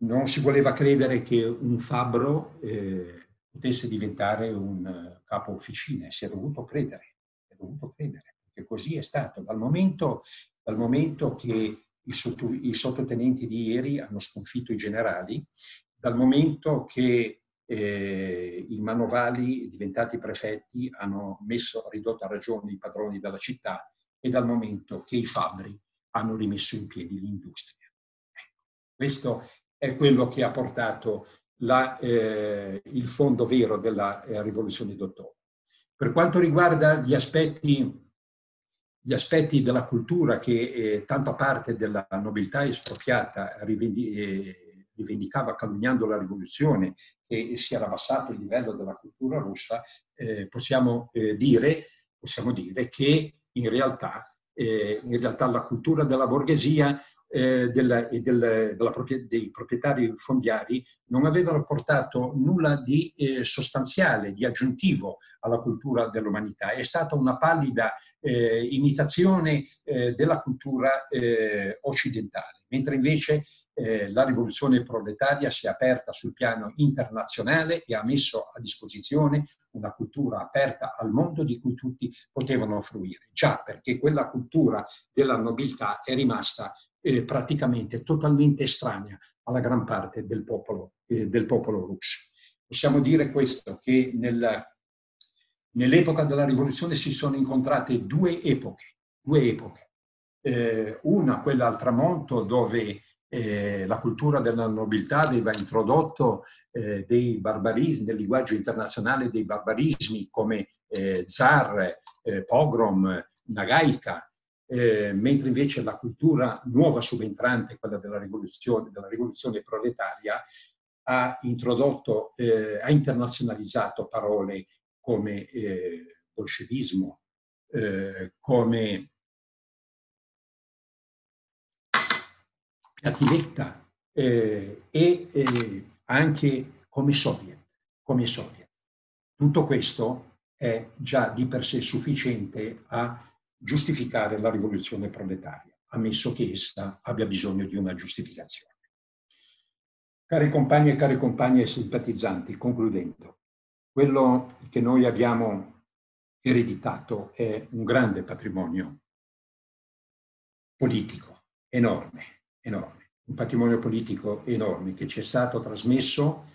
Non si voleva credere che un fabbro eh, potesse diventare un capo officina, si è dovuto credere, si è dovuto credere, perché così è stato. Dal momento, dal momento che i, sotto, i sottotenenti di ieri hanno sconfitto i generali, dal momento che eh, i manovali diventati prefetti hanno messo ridotto a ragione i padroni della città e dal momento che i fabbri hanno rimesso in piedi l'industria. Ecco, questo è quello che ha portato la, eh, il fondo vero della eh, rivoluzione d'ottobre. Per quanto riguarda gli aspetti, gli aspetti della cultura che eh, tanta parte della nobiltà espropriata eh, rivendicava calunniando la rivoluzione e si era abbassato il livello della cultura russa, eh, possiamo, eh, dire, possiamo dire che in realtà, eh, in realtà la cultura della borghesia eh, della, e del, della dei proprietari fondiari non avevano portato nulla di eh, sostanziale, di aggiuntivo alla cultura dell'umanità. È stata una pallida eh, imitazione eh, della cultura eh, occidentale, mentre invece eh, la rivoluzione proletaria si è aperta sul piano internazionale e ha messo a disposizione una cultura aperta al mondo di cui tutti potevano fruire. Già perché quella cultura della nobiltà è rimasta eh, praticamente totalmente estranea alla gran parte del popolo, eh, del popolo russo. Possiamo dire questo, che nel, nell'epoca della rivoluzione si sono incontrate due epoche, due epoche. Eh, una, quella al tramonto, dove eh, la cultura della nobiltà aveva introdotto eh, dei barbarismi, nel linguaggio internazionale dei barbarismi come eh, zar, eh, pogrom, nagaika, eh, mentre invece la cultura nuova subentrante, quella della rivoluzione, della rivoluzione proletaria, ha introdotto, eh, ha internazionalizzato parole come bolscevismo, come Piativetta eh, e eh, anche come Soviet, come Soviet. Tutto questo è già di per sé sufficiente a giustificare la rivoluzione proletaria, ammesso che essa abbia bisogno di una giustificazione. Cari compagni e cari compagni e simpatizzanti, concludendo, quello che noi abbiamo ereditato è un grande patrimonio politico, enorme, enorme, un patrimonio politico enorme che ci è stato trasmesso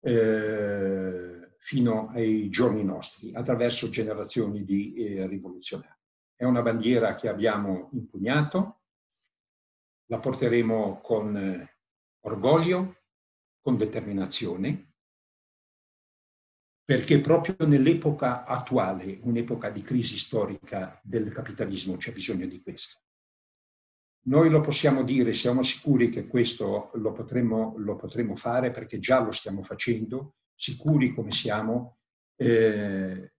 eh, fino ai giorni nostri attraverso generazioni di eh, rivoluzionari. È una bandiera che abbiamo impugnato, la porteremo con eh, orgoglio, con determinazione, perché proprio nell'epoca attuale, un'epoca di crisi storica del capitalismo, c'è bisogno di questo. Noi lo possiamo dire, siamo sicuri che questo lo potremmo, lo potremmo fare perché già lo stiamo facendo, sicuri come siamo eh,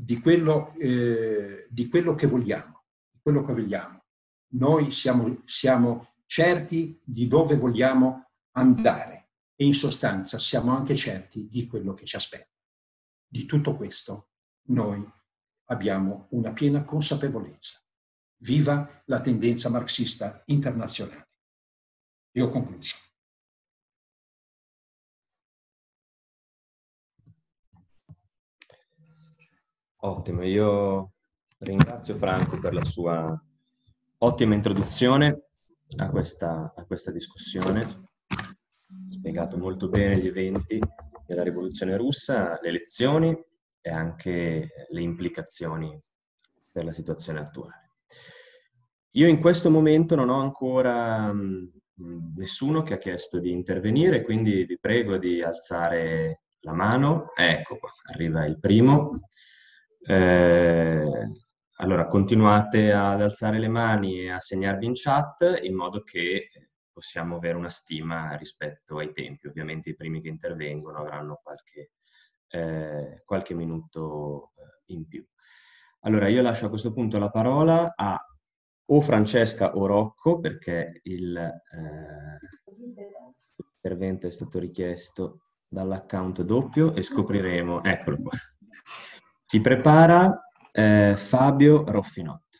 di, quello, eh, di, quello, che vogliamo, quello che vogliamo. Noi siamo, siamo certi di dove vogliamo andare e in sostanza siamo anche certi di quello che ci aspetta. Di tutto questo noi abbiamo una piena consapevolezza. Viva la tendenza marxista internazionale. E ho concluso. Ottimo, io ringrazio Franco per la sua ottima introduzione a questa, a questa discussione spiegato molto bene gli eventi della rivoluzione russa, le lezioni e anche le implicazioni per la situazione attuale. Io in questo momento non ho ancora mh, nessuno che ha chiesto di intervenire, quindi vi prego di alzare la mano. Ecco qua, arriva il primo. Eh, allora, continuate ad alzare le mani e a segnarvi in chat in modo che possiamo avere una stima rispetto ai tempi. Ovviamente i primi che intervengono avranno qualche, eh, qualche minuto eh, in più. Allora io lascio a questo punto la parola a o Francesca o Rocco perché il, eh, intervento è stato richiesto dall'account doppio e scopriremo, eccolo qua. Si prepara eh, Fabio Roffinotto.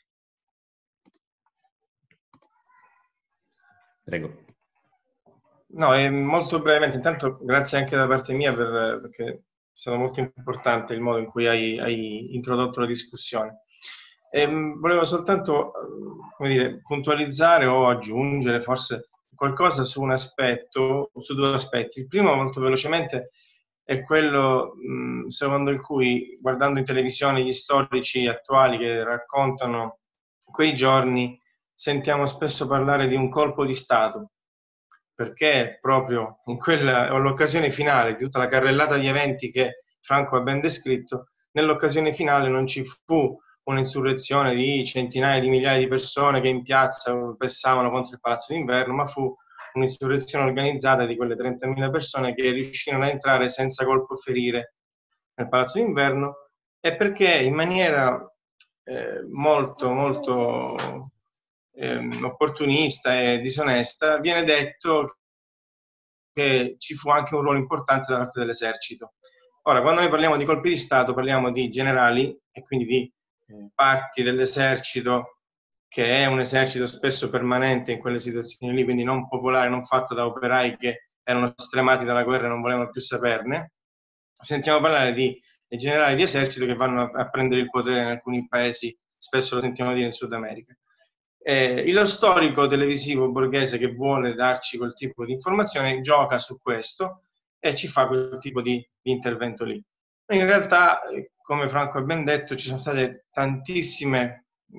Prego. No, molto brevemente, intanto grazie anche da parte mia per, perché è stato molto importante il modo in cui hai, hai introdotto la discussione. E, ehm, volevo soltanto dire, puntualizzare o aggiungere forse qualcosa su un aspetto, su due aspetti. Il primo, molto velocemente, è quello secondo il cui, guardando in televisione gli storici attuali che raccontano quei giorni, sentiamo spesso parlare di un colpo di Stato, perché proprio in quella, l'occasione finale di tutta la carrellata di eventi che Franco ha ben descritto, nell'occasione finale non ci fu un'insurrezione di centinaia di migliaia di persone che in piazza passavano contro il Palazzo d'Inverno, ma fu un'insurrezione organizzata di quelle 30.000 persone che riuscirono a entrare senza colpo ferire nel Palazzo d'Inverno e perché in maniera eh, molto, molto ehm, opportunista e disonesta, viene detto che ci fu anche un ruolo importante da parte dell'esercito. Ora, quando noi parliamo di colpi di Stato, parliamo di generali e quindi di eh, parti dell'esercito, che è un esercito spesso permanente in quelle situazioni lì, quindi non popolare, non fatto da operai che erano stremati dalla guerra e non volevano più saperne. Sentiamo parlare di generali di esercito che vanno a, prendere il potere in alcuni paesi, spesso lo sentiamo dire in Sud America eh, il storico televisivo borghese che vuole darci quel tipo di informazione gioca su questo e ci fa quel tipo di, di intervento lì. In realtà, come Franco ha ben detto, ci sono stati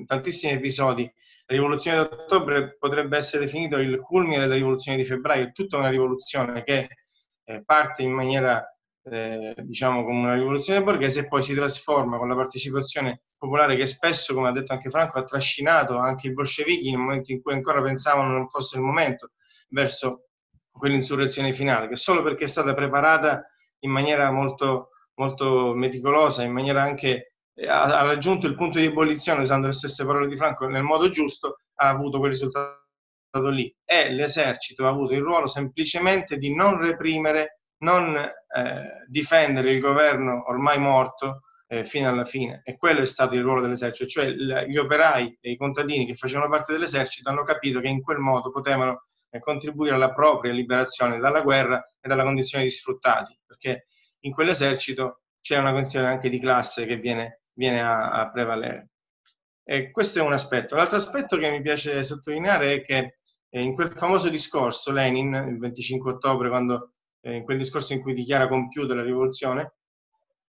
tantissimi episodi. La rivoluzione d'ottobre potrebbe essere definito il culmine della rivoluzione di febbraio, è tutta una rivoluzione che eh, parte in maniera eh, diciamo come una rivoluzione borghese e poi si trasforma con la partecipazione popolare che spesso, come ha detto anche Franco, ha trascinato anche i bolscevichi nel momento in cui ancora pensavano non fosse il momento verso quell'insurrezione finale, che solo perché è stata preparata in maniera molto, molto meticolosa, in maniera anche ha, ha raggiunto il punto di ebollizione, usando le stesse parole di Franco, nel modo giusto, ha avuto quel risultato lì. E l'esercito ha avuto il ruolo semplicemente di non reprimere non eh, difendere il governo ormai morto eh, fino alla fine. E quello è stato il ruolo dell'esercito, cioè gli operai e i contadini che facevano parte dell'esercito hanno capito che in quel modo potevano eh, contribuire alla propria liberazione dalla guerra e dalla condizione di sfruttati, perché in quell'esercito c'è una condizione anche di classe che viene, viene a, a, prevalere. E questo è un aspetto. L'altro aspetto che mi piace sottolineare è che eh, in quel famoso discorso Lenin, il 25 ottobre, quando, eh, in quel discorso in cui dichiara compiuta la rivoluzione,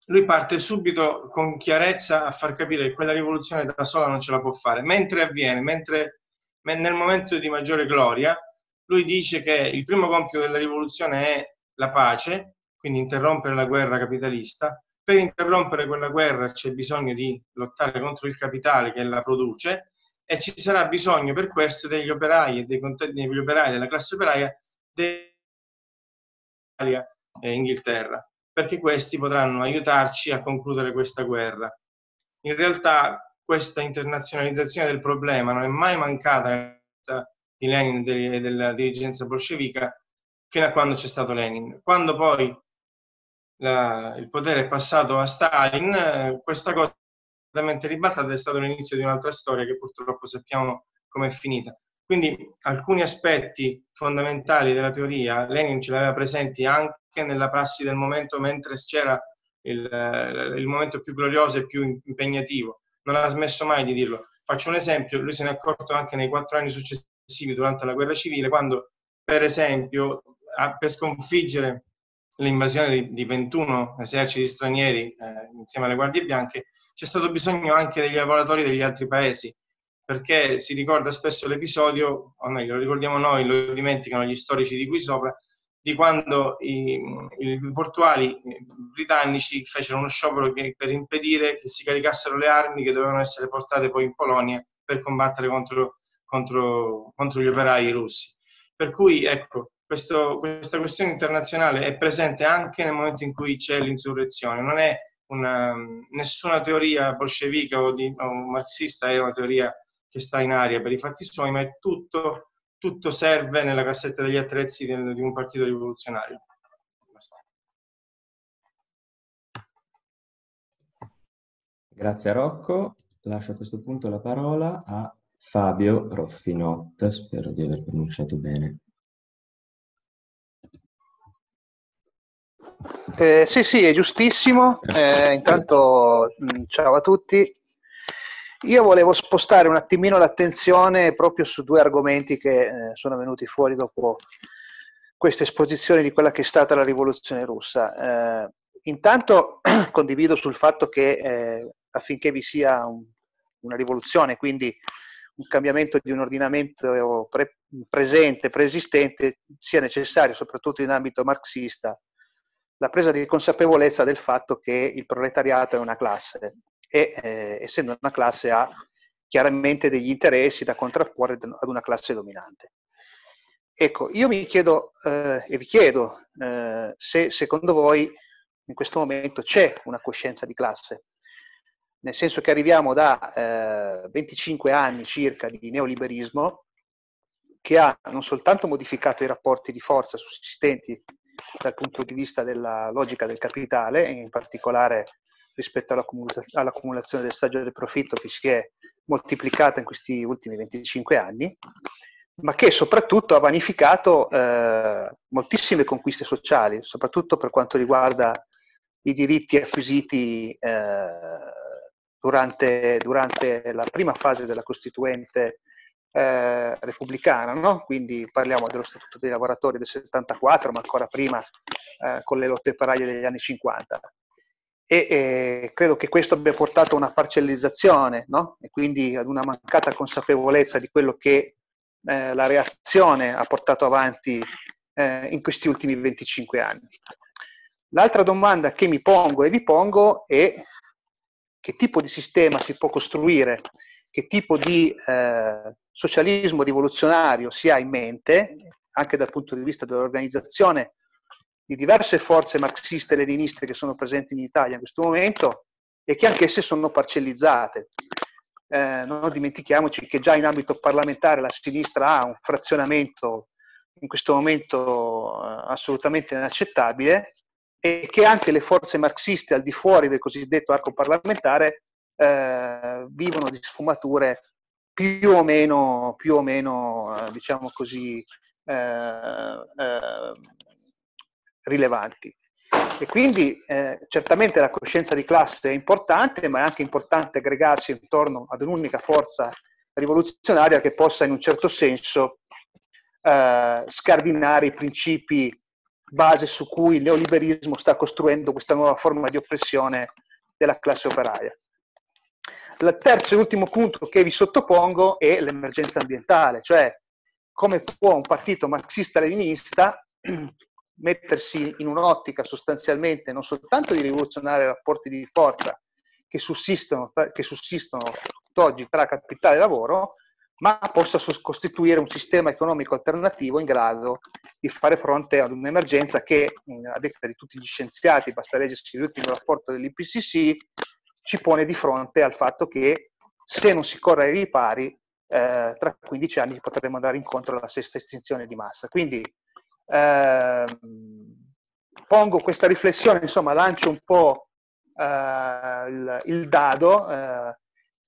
lui parte subito con chiarezza a far capire che quella rivoluzione da sola non ce la può fare. Mentre avviene, mentre nel momento di maggiore gloria, lui dice che il primo compito della rivoluzione è la pace, quindi interrompere la guerra capitalista. Per interrompere quella guerra c'è bisogno di lottare contro il capitale che la produce e ci sarà bisogno per questo degli operai e dei degli operai della classe operaia dell'Italia e Inghilterra, perché questi potranno aiutarci a concludere questa guerra. In realtà questa internazionalizzazione del problema non è mai mancata di Lenin e della dirigenza bolscevica fino a quando c'è stato Lenin. Quando poi la, il potere è passato a Stalin, eh, questa cosa completamente ribaltata, è stato l'inizio di un'altra storia che purtroppo sappiamo come è finita. Quindi alcuni aspetti fondamentali della teoria Lenin ce l'aveva presenti anche nella prassi del momento mentre c'era il, il momento più glorioso e più impegnativo. Non ha smesso mai di dirlo. Faccio un esempio, lui se ne è accorto anche nei quattro anni successivi durante la guerra civile, quando per esempio per sconfiggere l'invasione di, di 21 eserciti stranieri eh, insieme alle guardie bianche, c'è stato bisogno anche degli lavoratori degli altri paesi, perché si ricorda spesso l'episodio, o meglio, lo ricordiamo noi, lo dimenticano gli storici di qui sopra, di quando i, i portuali britannici fecero uno sciopero che, per impedire che si caricassero le armi che dovevano essere portate poi in Polonia per combattere contro, contro, contro gli operai russi. Per cui, ecco, questo, questa questione internazionale è presente anche nel momento in cui c'è l'insurrezione, non è una, nessuna teoria bolscevica o, di, o, marxista, è una teoria che sta in aria per i fatti suoi, ma è tutto, tutto serve nella cassetta degli attrezzi di, di un partito rivoluzionario. Grazie a Rocco. Lascio a questo punto la parola a Fabio Roffinot. Spero di aver pronunciato bene. Eh, sì, sì, è giustissimo. Eh, intanto, mh, mm, ciao a tutti. Io volevo spostare un attimino l'attenzione proprio su due argomenti che eh, sono venuti fuori dopo questa esposizione di quella che è stata la rivoluzione russa. Eh, intanto condivido sul fatto che eh, affinché vi sia un, una rivoluzione, quindi un cambiamento di un ordinamento pre- presente, preesistente, sia necessario, soprattutto in ambito marxista, la presa di consapevolezza del fatto che il proletariato è una classe e eh, essendo una classe ha chiaramente degli interessi da contrapporre ad una classe dominante. Ecco, io mi chiedo eh, e vi chiedo eh, se secondo voi in questo momento c'è una coscienza di classe, nel senso che arriviamo da 25 eh, anni circa di neoliberismo che ha non soltanto modificato i rapporti di forza sussistenti dal punto di vista della logica del capitale, in particolare rispetto all'accumulazione del saggio del profitto che si è moltiplicata in questi ultimi 25 anni, ma che soprattutto ha vanificato eh, moltissime conquiste sociali, soprattutto per quanto riguarda i diritti acquisiti eh, durante, durante, la prima fase della Costituente eh, repubblicana, no? quindi parliamo dello Statuto dei lavoratori del 74, ma ancora prima eh, con le lotte operaie degli anni 50. E, e, credo che questo abbia portato a una parcellizzazione no? e quindi ad una mancata consapevolezza di quello che eh, la reazione ha portato avanti eh, in questi ultimi 25 anni. L'altra domanda che mi pongo e vi pongo è che tipo di sistema si può costruire, che tipo di eh, socialismo rivoluzionario si ha in mente, anche dal punto di vista dell'organizzazione di diverse forze marxiste e leniniste che sono presenti in Italia in questo momento e che anch'esse sono parcellizzate. Eh, non dimentichiamoci che già in ambito parlamentare la sinistra ha un frazionamento in questo momento eh, assolutamente inaccettabile e che anche le forze marxiste al di fuori del cosiddetto arco parlamentare eh, vivono di sfumature più o meno, più o meno eh, diciamo così, eh, eh, rilevanti. E quindi eh, certamente la coscienza di classe è importante, ma è anche importante aggregarsi intorno ad un'unica forza rivoluzionaria che possa in un certo senso eh, scardinare i principi base su cui il neoliberismo sta costruendo questa nuova forma di oppressione della classe operaia. Il terzo e ultimo punto che vi sottopongo è l'emergenza ambientale, cioè come può un partito marxista-leninista mettersi in un'ottica sostanzialmente non soltanto di rivoluzionare i rapporti di forza che sussistono, che sussistono oggi tra capitale e lavoro, ma possa costituire un sistema economico alternativo in grado di fare fronte ad un'emergenza che, a detta di tutti gli scienziati, basta leggersi l'ultimo rapporto dell'IPCC, ci pone di fronte al fatto che se non si corre ai ripari, eh, tra 15 anni potremo andare incontro alla sesta estinzione di massa. Quindi eh, pongo questa riflessione, insomma, lancio un po' eh, il, il, dado, eh,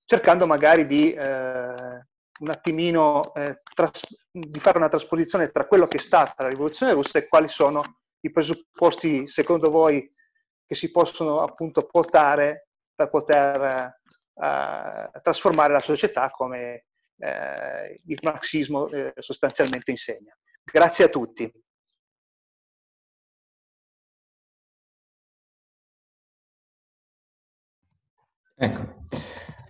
cercando magari di eh, un attimino eh, tras- di fare una trasposizione tra quello che è stata la rivoluzione russa e quali sono i presupposti, secondo voi, che si possono appunto portare per poter eh, trasformare la società come eh, il marxismo eh, sostanzialmente insegna. Grazie a tutti. Ecco,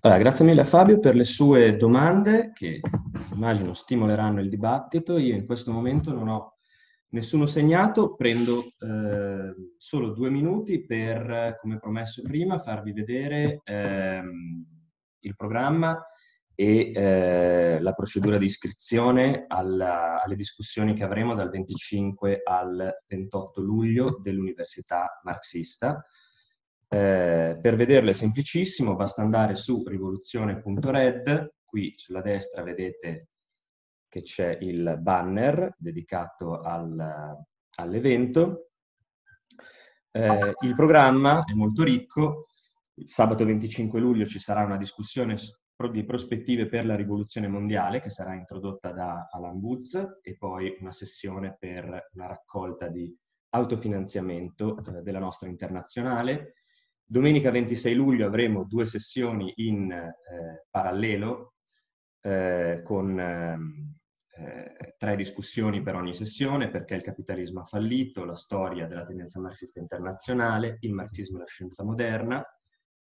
allora, grazie mille a Fabio per le sue domande che immagino stimoleranno il dibattito. Io in questo momento non ho nessuno segnato, prendo eh, solo due minuti per, come promesso prima, farvi vedere ehm, il programma e eh, la procedura di iscrizione alla, alle discussioni che avremo dal 25 al 28 luglio dell'Università Marxista. Eh, per vederle è semplicissimo, basta andare su rivoluzione.red, qui sulla destra vedete che c'è il banner dedicato al, all'evento. Eh, il programma è molto ricco, il sabato 25 luglio ci sarà una discussione di prospettive per la rivoluzione mondiale che sarà introdotta da Alan Woods e poi una sessione per una raccolta di autofinanziamento eh, della nostra internazionale. Domenica 26 luglio avremo due sessioni in eh, parallelo eh, con ehm, eh, tre discussioni per ogni sessione, perché il capitalismo ha fallito, la storia della tendenza marxista internazionale, il marxismo e la scienza moderna,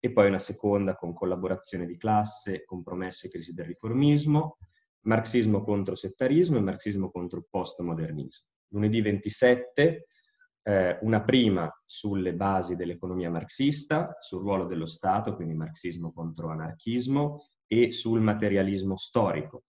e poi una seconda con collaborazione di classe, compromessi e crisi del riformismo, marxismo contro settarismo e marxismo contro postmodernismo. Lunedì 27 eh, una prima sulle basi dell'economia marxista, sul ruolo dello Stato, quindi marxismo contro anarchismo, e sul materialismo storico,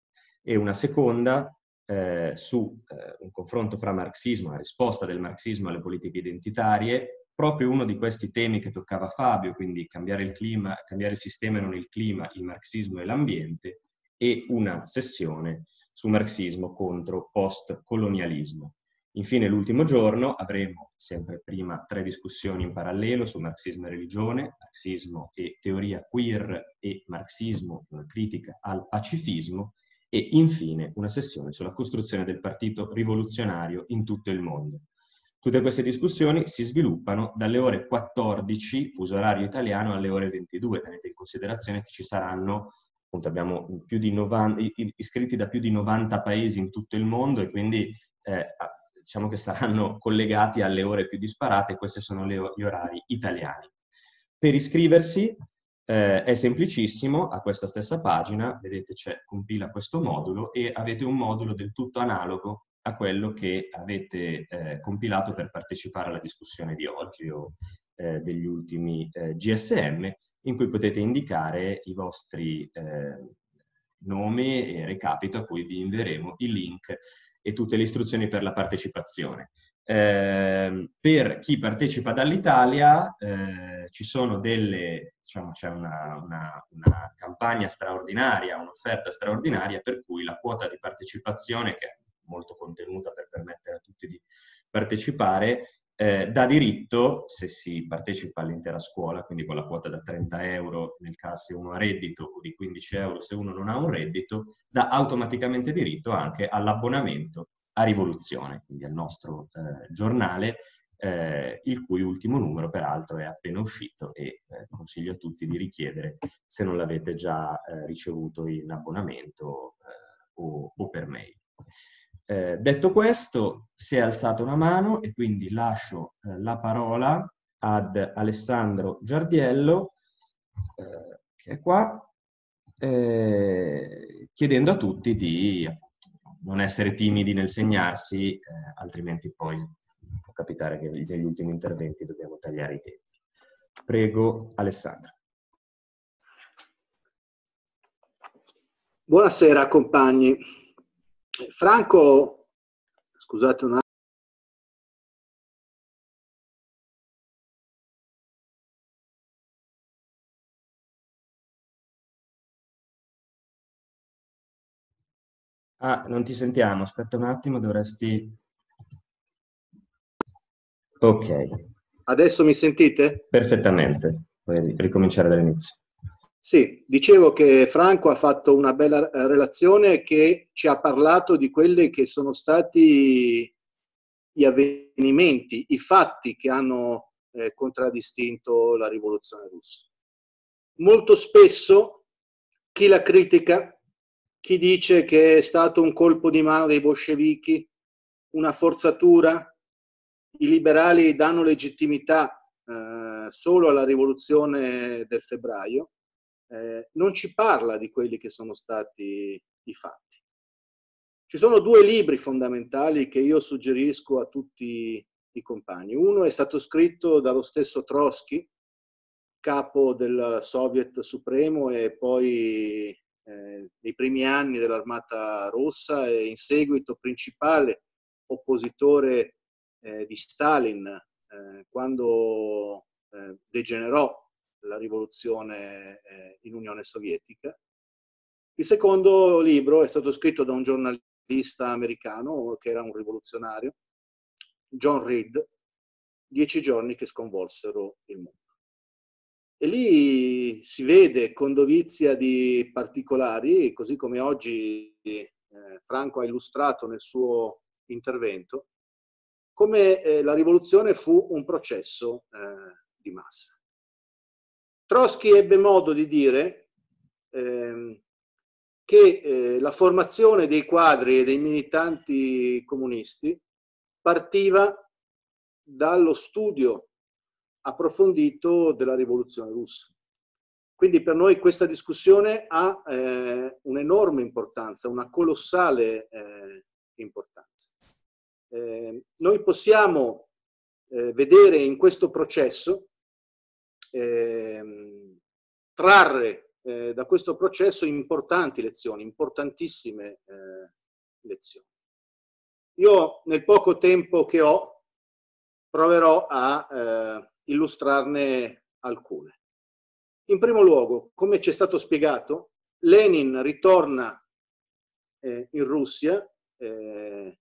e una seconda eh, su eh, un confronto fra marxismo, la risposta del marxismo alle politiche identitarie, proprio uno di questi temi che toccava Fabio, quindi cambiare il clima, cambiare il sistema e non il clima, il marxismo e l'ambiente, e una sessione su marxismo contro post-colonialismo. Infine, l'ultimo giorno avremo sempre prima tre discussioni in parallelo su marxismo e religione, marxismo e teoria queer e marxismo, una critica al pacifismo, e infine una sessione sulla costruzione del partito rivoluzionario in tutto il mondo. Tutte queste discussioni si sviluppano dalle ore 14, fuso orario italiano, alle ore 22. Tenete in considerazione che ci saranno, appunto abbiamo più di 90, iscritti da più di 90 paesi in tutto il mondo e quindi eh, diciamo che saranno collegati alle ore più disparate, questi sono le, gli orari italiani. Per iscriversi eh, è semplicissimo, a questa stessa pagina, vedete c'è compila questo modulo e avete un modulo del tutto analogo a quello che avete eh, compilato per partecipare alla discussione di oggi o eh, degli ultimi eh, GSM, in cui potete indicare i vostri eh, nomi e recapito a cui vi invieremo il link e tutte le istruzioni per la partecipazione. Eh, per chi partecipa dall'Italia eh, ci sono delle, diciamo, c'è una, una, una, campagna straordinaria, un'offerta straordinaria per cui la quota di partecipazione, che è molto contenuta per permettere a tutti di partecipare, eh, dà diritto, se si partecipa all'intera scuola, quindi con la quota da 30 euro nel caso se uno ha reddito o di 15 euro se uno non ha un reddito, dà automaticamente diritto anche all'abbonamento a Rivoluzione, quindi al nostro eh, giornale, eh, il cui ultimo numero peraltro è appena uscito e eh, consiglio a tutti di richiedere se non l'avete già eh, ricevuto in abbonamento eh, o, o, per mail. Eh, detto questo, si è alzata una mano e quindi lascio eh, la parola ad Alessandro Giardiello, che è qua, chiedendo a tutti di non essere timidi nel segnarsi, altrimenti poi capitare che negli ultimi interventi dobbiamo tagliare i tempi. Prego, Alessandra. Buonasera compagni. Franco, scusate un attimo. Ah, non ti sentiamo, aspetta un attimo, dovresti Ok. Adesso mi sentite? Perfettamente, puoi ricominciare dall'inizio. Sì, dicevo che Franco ha fatto una bella eh, relazione che ci ha parlato di quelli che sono stati gli avvenimenti, i fatti che hanno eh, contraddistinto la rivoluzione russa. Molto spesso chi la critica, chi dice che è stato un colpo di mano dei bolscevichi, una forzatura, i liberali danno legittimità eh, solo alla rivoluzione del febbraio, eh, non ci parla di quelli che sono stati i fatti. Ci sono due libri fondamentali che io suggerisco a tutti i compagni. Uno è stato scritto dallo stesso Trotsky, capo del Soviet Supremo e poi eh, nei primi anni dell'Armata Rossa e in seguito principale oppositore eh, di Stalin eh, quando eh, degenerò la rivoluzione eh, in Unione Sovietica. Il secondo libro è stato scritto da un giornalista americano che era un rivoluzionario, John Reed, Dieci giorni che sconvolsero il mondo. E lì si vede con dovizia di particolari, così come oggi eh, Franco ha illustrato nel suo intervento, come eh, la rivoluzione fu un processo eh, di massa. Trotsky ebbe modo di dire ehm, che eh, la formazione dei quadri e dei militanti comunisti partiva dallo studio approfondito della rivoluzione russa. Quindi per noi questa discussione ha eh, un'enorme importanza, una colossale eh, importanza. Eh, noi possiamo eh, vedere in questo processo, eh, trarre eh, da questo processo importanti lezioni, importantissime eh, lezioni. Io nel poco tempo che ho proverò a eh, illustrarne alcune. In primo luogo, come ci è stato spiegato, Lenin ritorna in Russia eh,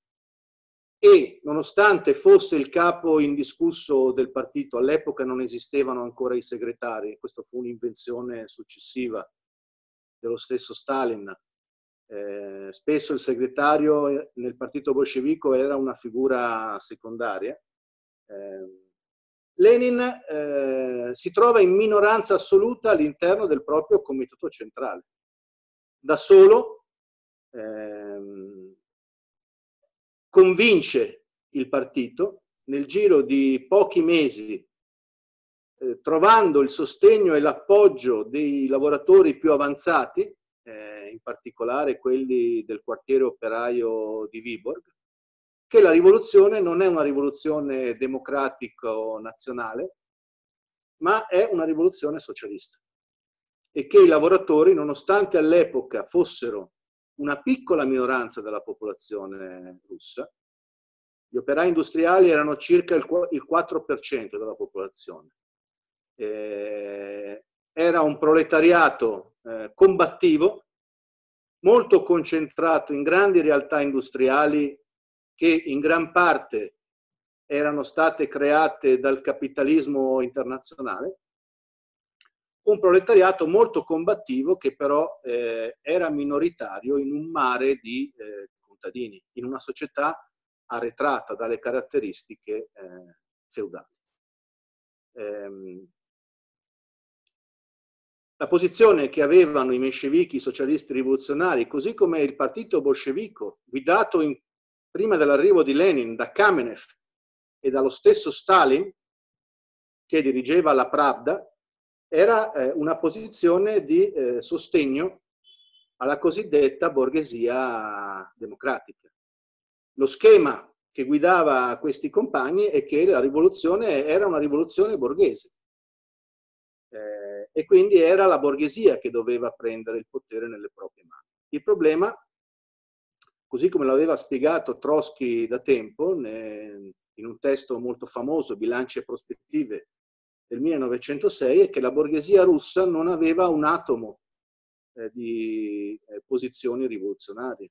e nonostante fosse il capo indiscusso del partito, all'epoca non esistevano ancora i segretari, questa fu un'invenzione successiva dello stesso Stalin. Eh, spesso il segretario nel partito bolscevico era una figura secondaria. Eh, Lenin eh, si trova in minoranza assoluta all'interno del proprio comitato centrale. Da solo, ehm, convince il partito nel giro di pochi mesi, eh, trovando il sostegno e l'appoggio dei lavoratori più avanzati, eh, in particolare quelli del quartiere operaio di Viborg, che la rivoluzione non è una rivoluzione democratico-nazionale, ma è una rivoluzione socialista. E che i lavoratori, nonostante all'epoca fossero una piccola minoranza della popolazione russa. Gli operai industriali erano circa il 4% della popolazione. Eh, era un proletariato eh, combattivo, molto concentrato in grandi realtà industriali che in gran parte erano state create dal capitalismo internazionale un proletariato molto combattivo che però eh, era minoritario in un mare di eh, contadini, in una società arretrata dalle caratteristiche eh, feudali. Ehm, la posizione che avevano i menscevichi, socialisti rivoluzionari, così come il partito bolscevico, guidato in, prima dell'arrivo di Lenin da Kamenev e dallo stesso Stalin, che dirigeva la Pravda, era eh, una posizione di eh, sostegno alla cosiddetta borghesia democratica. Lo schema che guidava questi compagni è che la rivoluzione era una rivoluzione borghese eh, e quindi era la borghesia che doveva prendere il potere nelle proprie mani. Il problema, così come l'aveva spiegato Trotsky da tempo, in un testo molto famoso, Bilanci e prospettive del 1906, è che la borghesia russa non aveva un atomo eh, di eh, posizioni rivoluzionarie.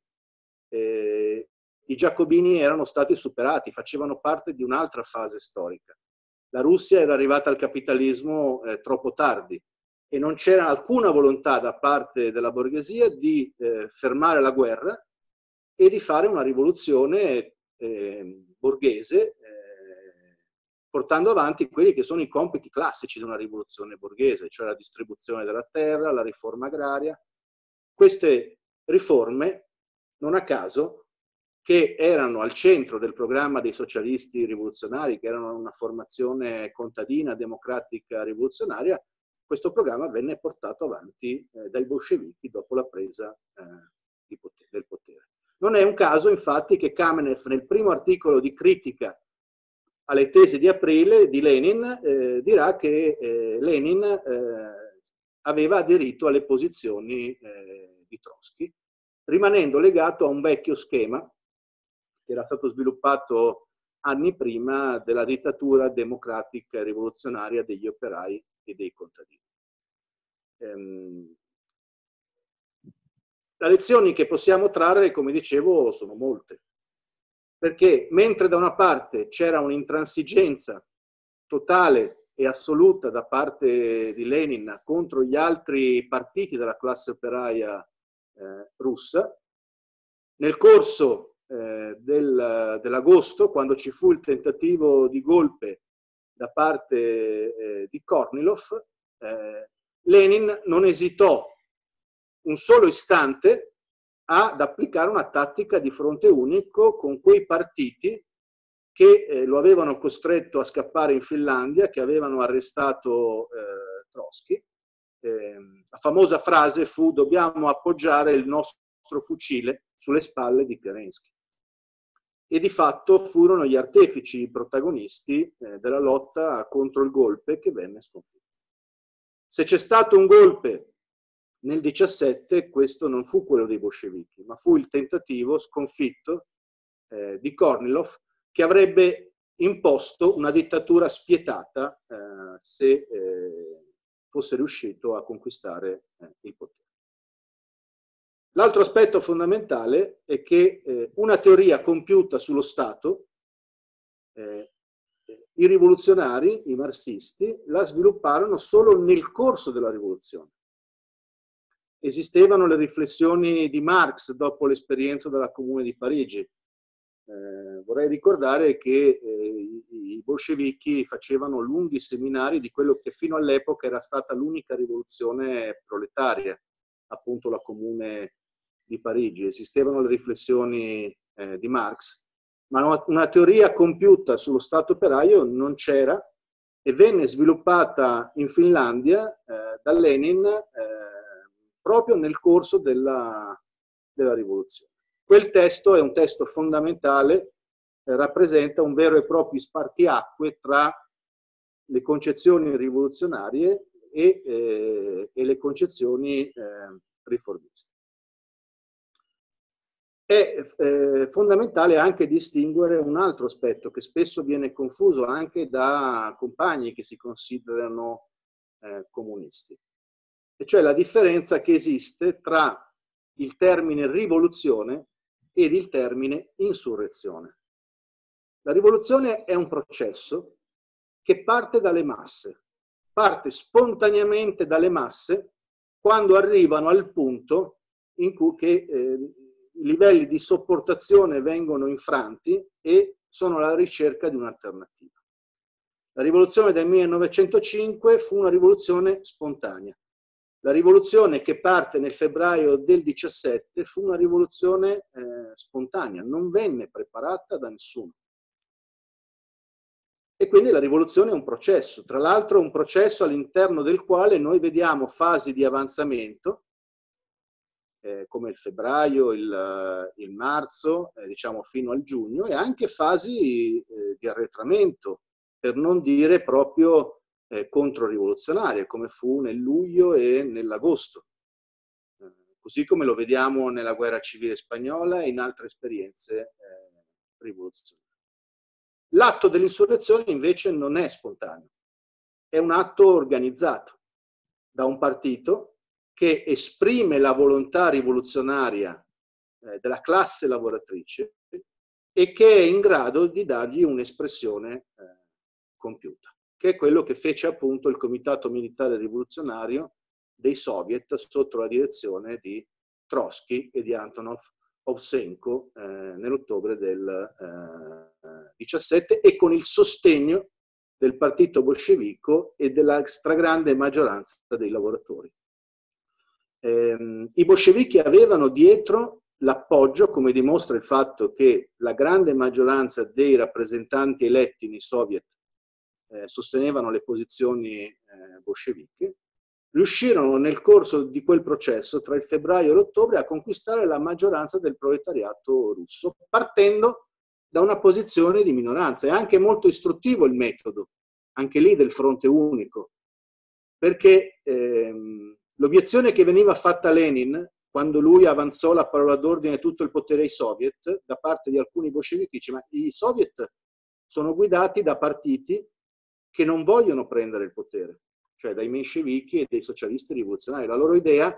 Eh, I giacobini erano stati superati, facevano parte di un'altra fase storica. La Russia era arrivata al capitalismo eh, troppo tardi e non c'era alcuna volontà da parte della borghesia di eh, fermare la guerra e di fare una rivoluzione eh, borghese portando avanti quelli che sono i compiti classici di una rivoluzione borghese, cioè la distribuzione della terra, la riforma agraria. Queste riforme, non a caso, che erano al centro del programma dei socialisti rivoluzionari, che erano una formazione contadina, democratica, rivoluzionaria, questo programma venne portato avanti eh, dai bolscevichi dopo la presa eh, potere, del potere. Non è un caso, infatti, che Kamenev nel primo articolo di critica alle tesi di aprile di Lenin, eh, dirà che eh, Lenin eh, aveva aderito alle posizioni eh, di Trotsky, rimanendo legato a un vecchio schema che era stato sviluppato anni prima della dittatura democratica e rivoluzionaria degli operai e dei contadini. Ehm, le lezioni che possiamo trarre, come dicevo, sono molte perché mentre da una parte c'era un'intransigenza totale e assoluta da parte di Lenin contro gli altri partiti della classe operaia eh, russa, nel corso eh, del, dell'agosto, quando ci fu il tentativo di golpe da parte eh, di Kornilov, eh, Lenin non esitò un solo istante ad applicare una tattica di fronte unico con quei partiti che eh, lo avevano costretto a scappare in Finlandia, che avevano arrestato eh, Trotsky. Eh, la famosa frase fu dobbiamo appoggiare il nostro fucile sulle spalle di Kerensky. E di fatto furono gli artefici, i protagonisti eh, della lotta contro il golpe che venne sconfitto. Se c'è stato un golpe nel 17 questo non fu quello dei bolscevichi, ma fu il tentativo sconfitto eh, di Kornilov che avrebbe imposto una dittatura spietata eh, se eh, fosse riuscito a conquistare eh, il potere. L'altro aspetto fondamentale è che eh, una teoria compiuta sullo Stato, eh, i rivoluzionari, i marxisti, la svilupparono solo nel corso della rivoluzione esistevano le riflessioni di Marx dopo l'esperienza della Comune di Parigi. Eh, vorrei ricordare che eh, i bolscevichi facevano lunghi seminari di quello che fino all'epoca era stata l'unica rivoluzione proletaria, appunto la Comune di Parigi. Esistevano le riflessioni eh, di Marx, ma una, teoria compiuta sullo Stato operaio non c'era e venne sviluppata in Finlandia eh, da Lenin eh, proprio nel corso della, della rivoluzione. Quel testo è un testo fondamentale, eh, rappresenta un vero e proprio spartiacque tra le concezioni rivoluzionarie e, eh, e le concezioni eh, riformiste. È eh, fondamentale anche distinguere un altro aspetto che spesso viene confuso anche da compagni che si considerano eh, comunisti e cioè la differenza che esiste tra il termine rivoluzione ed il termine insurrezione. La rivoluzione è un processo che parte dalle masse, parte spontaneamente dalle masse quando arrivano al punto in cui che, eh, i livelli di sopportazione vengono infranti e sono alla ricerca di un'alternativa. La rivoluzione del 1905 fu una rivoluzione spontanea. La rivoluzione che parte nel febbraio del 17 fu una rivoluzione eh, spontanea, non venne preparata da nessuno. E quindi la rivoluzione è un processo, tra l'altro un processo all'interno del quale noi vediamo fasi di avanzamento, eh, come il febbraio, il, il marzo, eh, diciamo fino al giugno, e anche fasi eh, di arretramento, per non dire proprio eh, controrivoluzionarie, come fu nel luglio e nell'agosto, eh, così come lo vediamo nella guerra civile spagnola e in altre esperienze eh, rivoluzionarie. L'atto dell'insurrezione invece non è spontaneo, è un atto organizzato da un partito che esprime la volontà rivoluzionaria eh, della classe lavoratrice e che è in grado di dargli un'espressione eh, compiuta che è quello che fece appunto il Comitato Militare Rivoluzionario dei Soviet sotto la direzione di Trotsky e di Antonov Ovsenko eh, nell'ottobre del eh, 17 e con il sostegno del partito bolscevico e della stragrande maggioranza dei lavoratori. Eh, I bolscevichi avevano dietro l'appoggio, come dimostra il fatto che la grande maggioranza dei rappresentanti eletti nei soviet eh, sostenevano le posizioni eh, bolsceviche, riuscirono nel corso di quel processo, tra il febbraio e l'ottobre, a conquistare la maggioranza del proletariato russo, partendo da una posizione di minoranza. È anche molto istruttivo il metodo, anche lì del fronte unico, perché ehm, l'obiezione che veniva fatta a Lenin quando lui avanzò la parola d'ordine tutto il potere ai soviet, da parte di alcuni bolscevichi, dice ma i soviet sono guidati da partiti che non vogliono prendere il potere, cioè dai menscevichi e dai socialisti rivoluzionari. La loro idea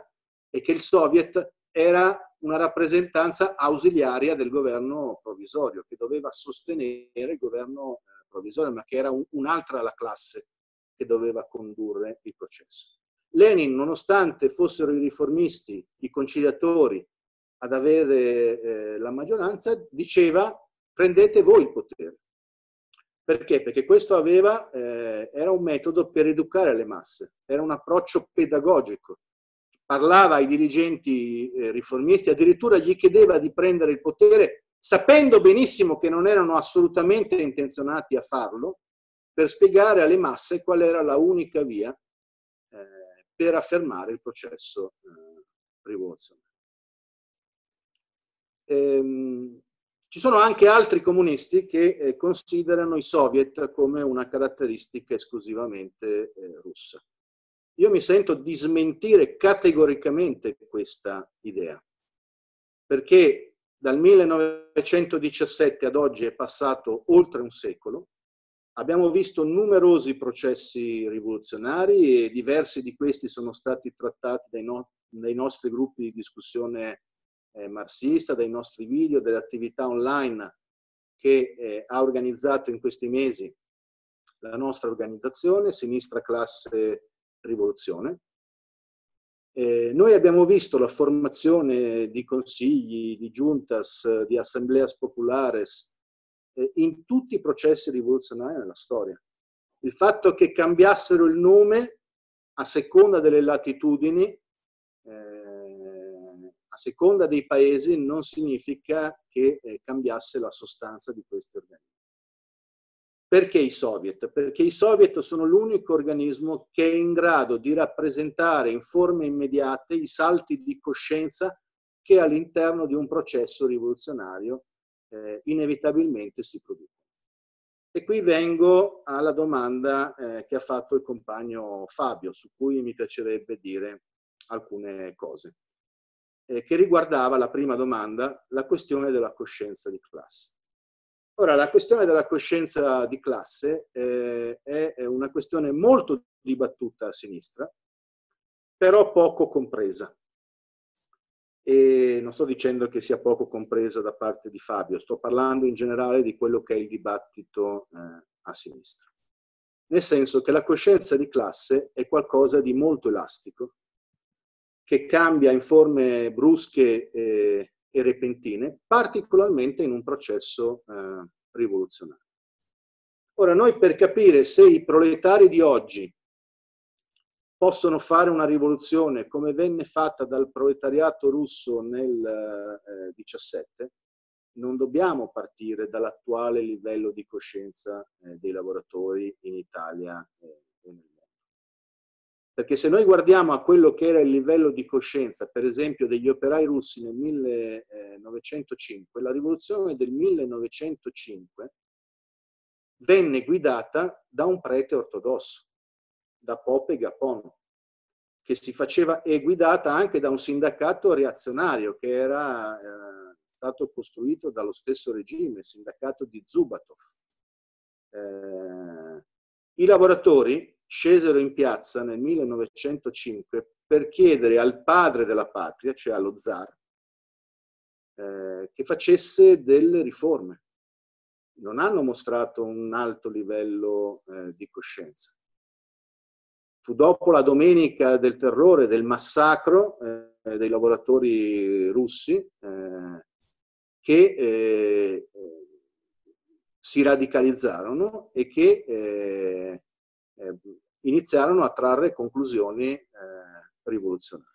è che il Soviet era una rappresentanza ausiliaria del governo provvisorio, che doveva sostenere il governo eh, provvisorio, ma che era un, un'altra la classe che doveva condurre il processo. Lenin, nonostante fossero i riformisti, i conciliatori ad avere eh, la maggioranza, diceva prendete voi il potere. Perché? Perché questo aveva, eh, era un metodo per educare le masse, era un approccio pedagogico. Parlava ai dirigenti eh, riformisti, addirittura gli chiedeva di prendere il potere, sapendo benissimo che non erano assolutamente intenzionati a farlo, per spiegare alle masse qual era la unica via eh, per affermare il processo eh, rivoluzionario. Ehm, ci sono anche altri comunisti che eh, considerano i soviet come una caratteristica esclusivamente eh, russa. Io mi sento di smentire categoricamente questa idea, perché dal 1917 ad oggi è passato oltre un secolo, abbiamo visto numerosi processi rivoluzionari e diversi di questi sono stati trattati dai, no dai nostri gruppi di discussione eh, marxista, dai nostri video, delle attività online che eh, ha organizzato in questi mesi la nostra organizzazione, Sinistra Classe Rivoluzione. Eh, noi abbiamo visto la formazione di consigli, di juntas, di assembleas populares eh, in tutti i processi rivoluzionari nella storia. Il fatto che cambiassero il nome a seconda delle latitudini eh, a seconda dei paesi non significa che eh, cambiasse la sostanza di questi organismi. Perché i soviet? Perché i soviet sono l'unico organismo che è in grado di rappresentare in forme immediate i salti di coscienza che all'interno di un processo rivoluzionario eh, inevitabilmente si producono. E qui vengo alla domanda eh, che ha fatto il compagno Fabio, su cui mi piacerebbe dire alcune cose eh, che riguardava la prima domanda, la questione della coscienza di classe. Ora, la questione della coscienza di classe eh, è una questione molto dibattuta a sinistra, però poco compresa. E non sto dicendo che sia poco compresa da parte di Fabio, sto parlando in generale di quello che è il dibattito eh, a sinistra. Nel senso che la coscienza di classe è qualcosa di molto elastico, che cambia in forme brusche e, e repentine, particolarmente in un processo eh, rivoluzionario. Ora, noi per capire se i proletari di oggi possono fare una rivoluzione come venne fatta dal proletariato russo nel eh, 17, non dobbiamo partire dall'attuale livello di coscienza eh, dei lavoratori in Italia e mondo. Perché se noi guardiamo a quello che era il livello di coscienza, per esempio, degli operai russi nel 1905, la rivoluzione del 1905 venne guidata da un prete ortodosso, da Pope Gapon, che si faceva e guidata anche da un sindacato reazionario che era eh, stato costruito dallo stesso regime, il sindacato di Zubatov. Eh, I lavoratori scesero in piazza nel 1905 per chiedere al padre della patria, cioè allo zar, eh, che facesse delle riforme. Non hanno mostrato un alto livello eh, di coscienza. Fu dopo la domenica del terrore, del massacro eh, dei lavoratori russi, eh, che eh, si radicalizzarono e che eh, iniziarono a trarre conclusioni eh, rivoluzionarie.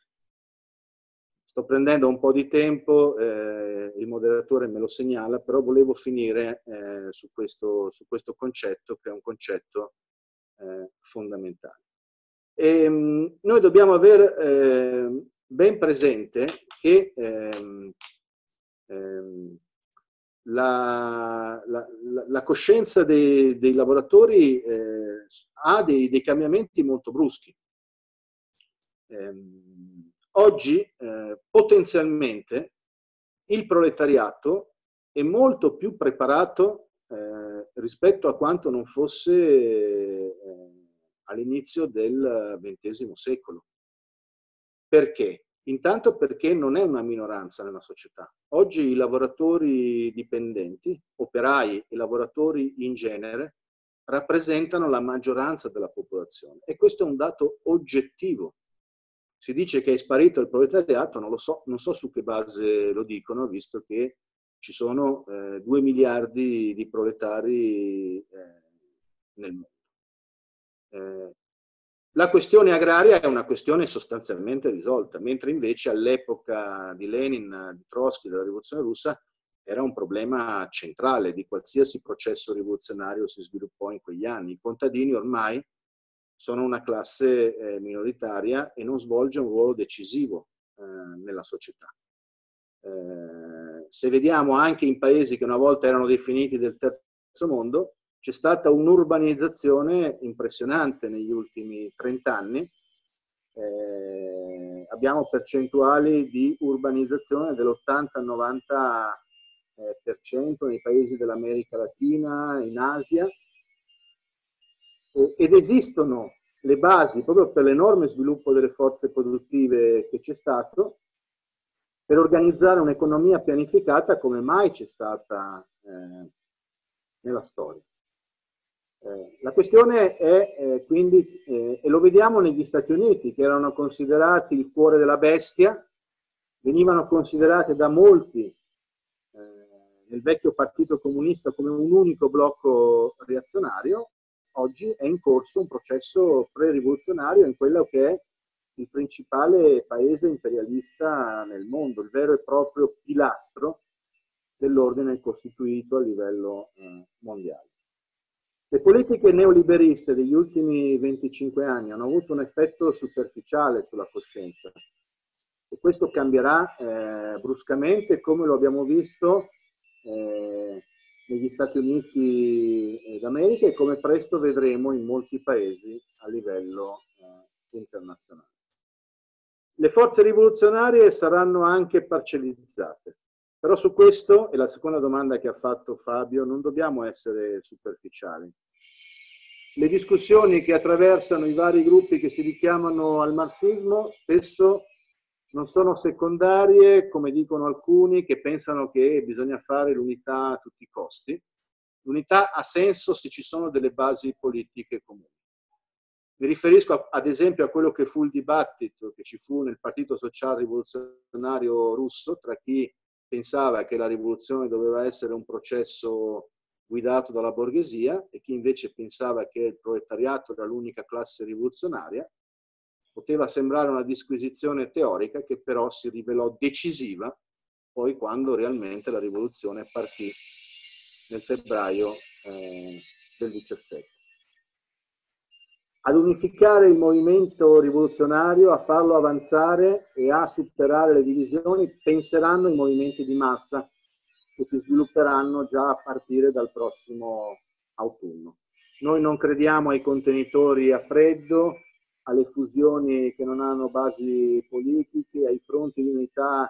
Sto prendendo un po' di tempo, eh, il moderatore me lo segnala, però volevo finire eh, su questo, su, questo, concetto che è un concetto eh, fondamentale. E, ehm, noi dobbiamo avere ehm, ben presente che ehm, ehm, la, la, la, coscienza dei, dei lavoratori eh, ha dei, dei, cambiamenti molto bruschi. Eh, oggi potenzialmente il proletariato è molto più preparato eh, rispetto a quanto non fosse eh, all'inizio del XX secolo. Perché? Intanto perché non è una minoranza nella società. Oggi i lavoratori dipendenti, operai e lavoratori in genere, rappresentano la maggioranza della popolazione e questo è un dato oggettivo. Si dice che è sparito il proletariato, non lo so, non so su che base lo dicono, visto che ci sono eh, 2 miliardi di proletari eh, nel mondo. Eh, la questione agraria è una questione sostanzialmente risolta, mentre invece all'epoca di Lenin, di Trotsky, della rivoluzione russa, era un problema centrale di qualsiasi processo rivoluzionario si sviluppò in quegli anni. I contadini ormai sono una classe eh, minoritaria e non svolge un ruolo decisivo eh, nella società. Eh, se vediamo anche in paesi che una volta erano definiti del terzo mondo, c'è stata un'urbanizzazione impressionante negli ultimi 30 anni. Eh, abbiamo percentuali di urbanizzazione dell'80-90% eh, nei paesi dell'America Latina, in Asia, eh, ed esistono le basi proprio per l'enorme sviluppo delle forze produttive che c'è stato per organizzare un'economia pianificata come mai c'è stata eh, nella storia. Eh, la questione è eh, quindi, eh, e lo vediamo negli Stati Uniti, che erano considerati il cuore della bestia, venivano considerate da molti eh, nel vecchio partito comunista come un unico blocco reazionario, oggi è in corso un processo pre-rivoluzionario in quello che è il principale paese imperialista nel mondo, il vero e proprio pilastro dell'ordine costituito a livello eh, mondiale. Le politiche neoliberiste degli ultimi 25 anni hanno avuto un effetto superficiale sulla coscienza e questo cambierà eh, bruscamente come lo abbiamo visto eh, negli Stati Uniti d'America e come presto vedremo in molti paesi a livello eh, internazionale. Le forze rivoluzionarie saranno anche parcellizzate, però su questo, e la seconda domanda che ha fatto Fabio, non dobbiamo essere superficiali le discussioni che attraversano i vari gruppi che si richiamano al marxismo spesso non sono secondarie, come dicono alcuni, che pensano che bisogna fare l'unità a tutti i costi. L'unità ha senso se ci sono delle basi politiche comuni. Mi riferisco ad esempio a quello che fu il dibattito che ci fu nel Partito Sociale Rivoluzionario Russo tra chi pensava che la rivoluzione doveva essere un processo guidato dalla borghesia e chi invece pensava che il proletariato era l'unica classe rivoluzionaria. Poteva sembrare una disquisizione teorica che però si rivelò decisiva poi quando realmente la rivoluzione partì nel febbraio eh, del 17. Ad unificare il movimento rivoluzionario, a farlo avanzare e a superare le divisioni, penseranno i movimenti di massa che si svilupperanno già a partire dal prossimo autunno. Noi non crediamo ai contenitori a freddo, alle fusioni che non hanno basi politiche, ai fronti di unità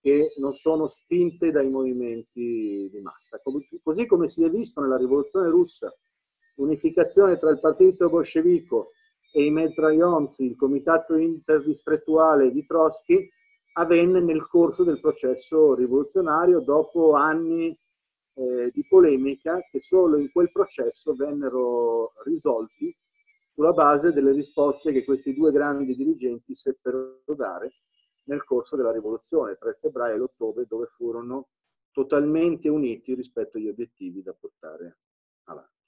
che non sono spinte dai movimenti di massa. Così come si è visto nella rivoluzione russa, l'unificazione tra il partito bolscevico e i Metrajomsi, il comitato interdistrettuale di Trotsky, avvenne nel corso del processo rivoluzionario dopo anni eh, di polemica che solo in quel processo vennero risolti sulla base delle risposte che questi due grandi dirigenti seppero dare nel corso della rivoluzione tra il febbraio e l'ottobre dove furono totalmente uniti rispetto agli obiettivi da portare avanti.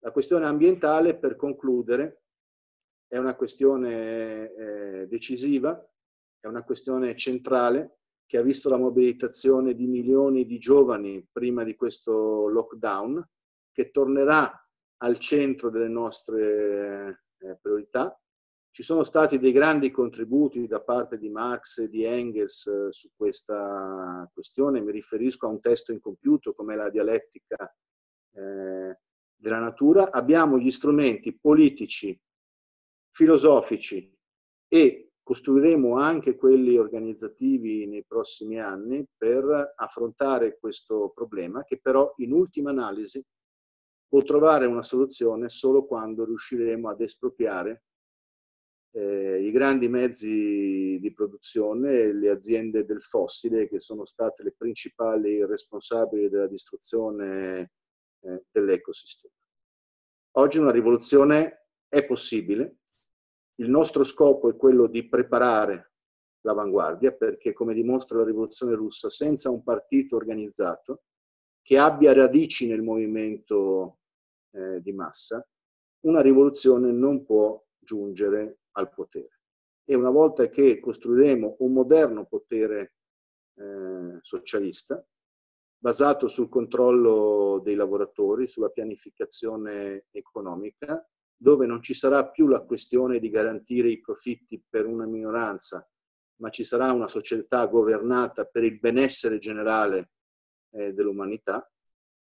La questione ambientale, per concludere, è una questione eh, decisiva è una questione centrale che ha visto la mobilitazione di milioni di giovani prima di questo lockdown, che tornerà al centro delle nostre eh, priorità. Ci sono stati dei grandi contributi da parte di Marx e di Engels eh, su questa questione, mi riferisco a un testo incompiuto come la dialettica eh, della natura. Abbiamo gli strumenti politici, filosofici e Costruiremo anche quelli organizzativi nei prossimi anni per affrontare questo problema che però in ultima analisi può trovare una soluzione solo quando riusciremo ad espropriare eh, i grandi mezzi di produzione, le aziende del fossile che sono state le principali responsabili della distruzione eh, dell'ecosistema. Oggi una rivoluzione è possibile, il nostro scopo è quello di preparare l'avanguardia perché, come dimostra la rivoluzione russa, senza un partito organizzato che abbia radici nel movimento eh, di massa, una rivoluzione non può giungere al potere. E una volta che costruiremo un moderno potere eh, socialista, basato sul controllo dei lavoratori, sulla pianificazione economica, dove non ci sarà più la questione di garantire i profitti per una minoranza, ma ci sarà una società governata per il benessere generale eh, dell'umanità,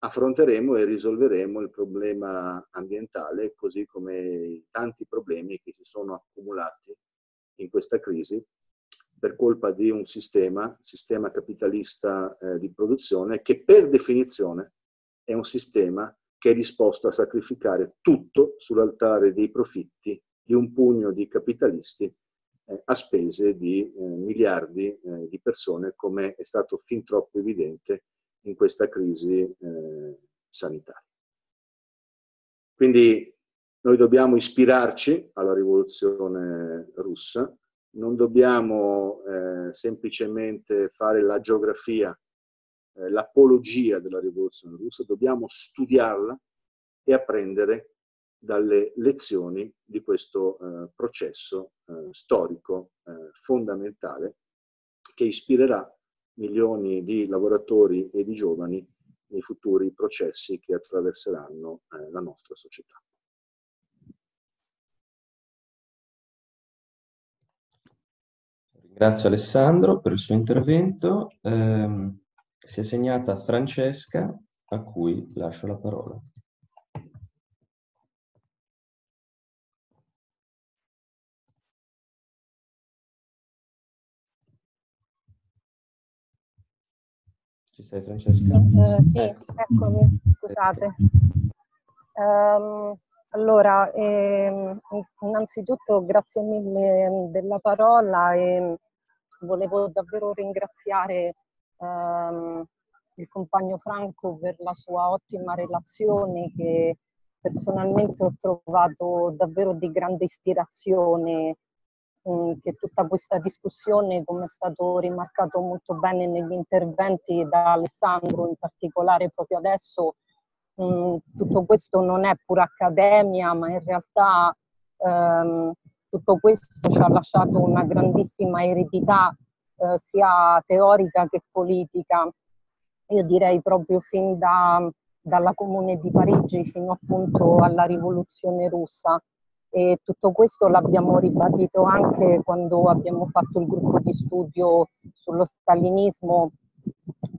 affronteremo e risolveremo il problema ambientale, così come tanti problemi che si sono accumulati in questa crisi per colpa di un sistema, sistema capitalista eh, di produzione, che per definizione è un sistema che è disposto a sacrificare tutto sull'altare dei profitti di un pugno di capitalisti eh, a spese di eh, miliardi eh, di persone, come è stato fin troppo evidente in questa crisi eh, sanitaria. Quindi noi dobbiamo ispirarci alla rivoluzione russa, non dobbiamo eh, semplicemente fare la geografia eh, l'apologia della rivoluzione russa, dobbiamo studiarla e apprendere dalle lezioni di questo eh, processo eh, storico eh, fondamentale che ispirerà milioni di lavoratori e di giovani nei futuri processi che attraverseranno eh, la nostra società. Ringrazio Alessandro per il suo intervento. Eh, si è segnata Francesca, a cui lascio la parola. Ci sei Francesca? Uh, sì, eccomi, scusate. Um, allora, eh, innanzitutto grazie mille della parola e volevo davvero ringraziare ehm, il compagno Franco per la sua ottima relazione che personalmente ho trovato davvero di grande ispirazione mh, che tutta questa discussione, come è stato rimarcato molto bene negli interventi da Alessandro, in particolare proprio adesso, mh, tutto questo non è pura accademia, ma in realtà ehm, tutto questo ci ha lasciato una grandissima eredità eh, sia teorica che politica. Io direi proprio fin da, dalla Comune di Parigi fino appunto alla rivoluzione russa. E tutto questo l'abbiamo ribadito anche quando abbiamo fatto il gruppo di studio sullo stalinismo,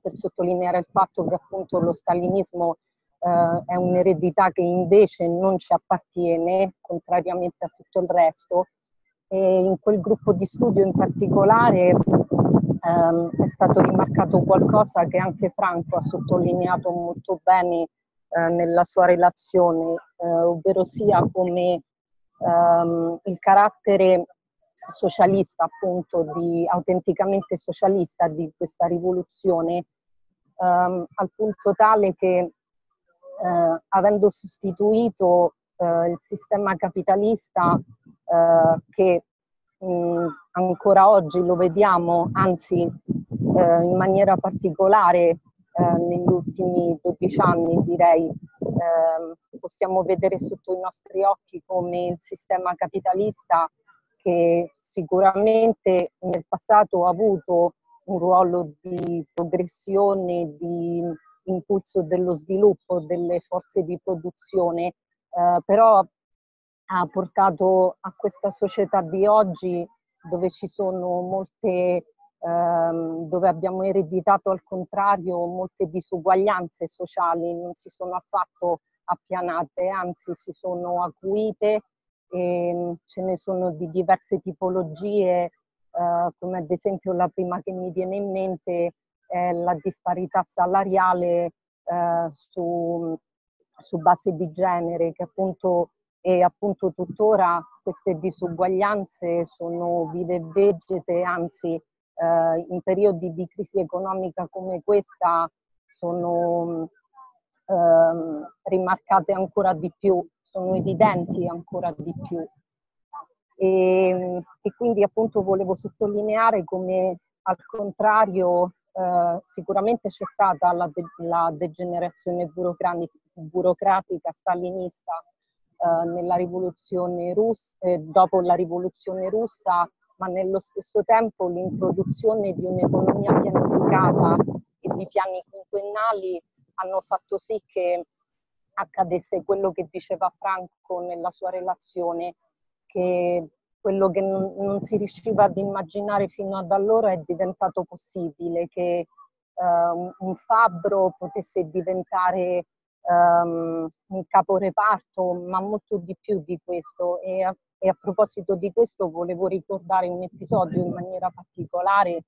per sottolineare il fatto che appunto lo stalinismo eh, è un'eredità che invece non ci appartiene, contrariamente a tutto il resto. E in quel gruppo di studio in particolare ehm, è stato rimarcato qualcosa che anche Franco ha sottolineato molto bene eh, nella sua relazione, eh, ovvero sia come ehm, il carattere socialista, appunto, di, autenticamente socialista di questa rivoluzione, ehm, al punto tale che eh, avendo sostituito eh, il sistema capitalista eh, che mh, ancora oggi lo vediamo, anzi eh, in maniera particolare eh, negli ultimi 12 anni direi, eh, possiamo vedere sotto i nostri occhi come il sistema capitalista che sicuramente nel passato ha avuto un ruolo di progressione, di impulso dello sviluppo delle forze di produzione, eh, però ha portato a questa società di oggi dove ci sono molte ehm, dove abbiamo ereditato al contrario molte disuguaglianze sociali, non si sono affatto appianate, anzi si sono acuite e mm, ce ne sono di diverse tipologie, eh, come ad esempio la prima che mi viene in mente è la disparità salariale eh, su, su base di genere, che appunto e appunto tuttora queste disuguaglianze sono vive e vegete, anzi eh, in periodi di crisi economica come questa sono eh, rimarcate ancora di più, sono evidenti ancora di più. E, e quindi appunto volevo sottolineare come al contrario eh, sicuramente c'è stata la, de- la degenerazione burocratica, burocratica stalinista eh, nella rivoluzione russa, eh, dopo la rivoluzione russa ma nello stesso tempo l'introduzione di un'economia pianificata e di piani quinquennali hanno fatto sì che accadesse quello che diceva Franco nella sua relazione, che quello che non, non si riusciva ad immaginare fino ad allora è diventato possibile, che uh, un fabbro potesse diventare um, un caporeparto, ma molto di più di questo. E e a proposito di questo volevo ricordare un episodio in maniera particolare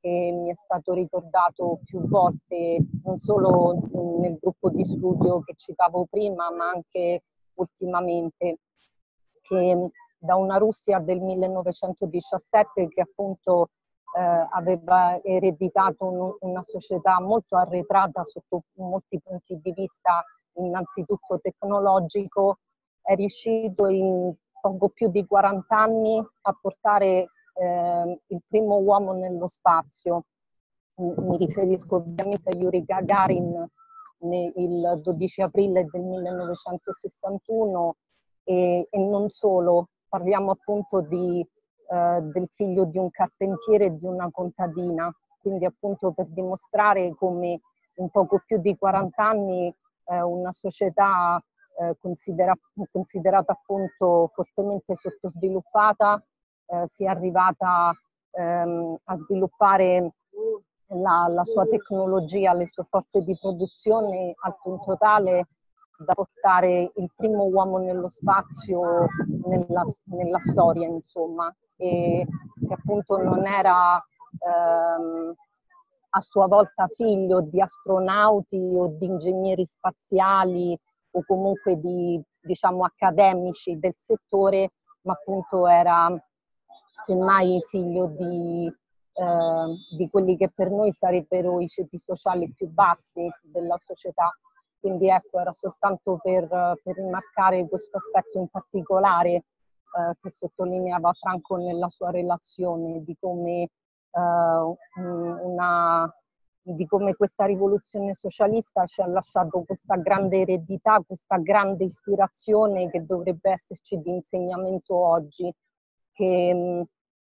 che mi è stato ricordato più volte, non solo nel gruppo di studio che citavo prima, ma anche ultimamente, che da una Russia del 1917 che appunto eh, aveva ereditato un, una società molto arretrata sotto molti punti di vista, innanzitutto tecnologico, è riuscito in poco più di 40 anni a portare eh, il primo uomo nello spazio. Mi riferisco ovviamente a Yuri Gagarin il 12 aprile del 1961 e, e non solo, parliamo appunto di, eh, del figlio di un carpentiere e di una contadina, quindi appunto per dimostrare come in poco più di 40 anni eh, una società eh, considera, considerata appunto fortemente sottosviluppata, eh, si è arrivata ehm, a sviluppare la, la, sua tecnologia, le sue forze di produzione al punto tale da portare il primo uomo nello spazio nella, nella storia, insomma, e che appunto non era ehm, a sua volta figlio di astronauti o di ingegneri spaziali o comunque di diciamo accademici del settore, ma appunto era semmai figlio di, eh, di quelli che per noi sarebbero i ceti sociali più bassi della società. Quindi ecco, era soltanto per, per rimarcare questo aspetto in particolare eh, che sottolineava Franco nella sua relazione, di come, eh, una, di come questa rivoluzione socialista ci ha lasciato questa grande eredità, questa grande ispirazione che dovrebbe esserci di insegnamento oggi, che,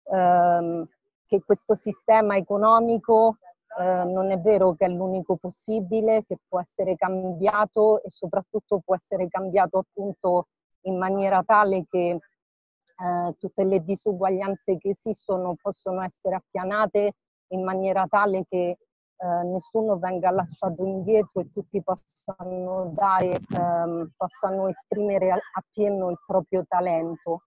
ehm, che questo sistema economico eh, non è vero che è l'unico possibile, che può essere cambiato e soprattutto può essere cambiato appunto in maniera tale che eh, tutte le disuguaglianze che esistono possono essere appianate in maniera tale che eh, nessuno venga lasciato indietro e tutti possano dare, ehm, possano esprimere appieno il proprio talento.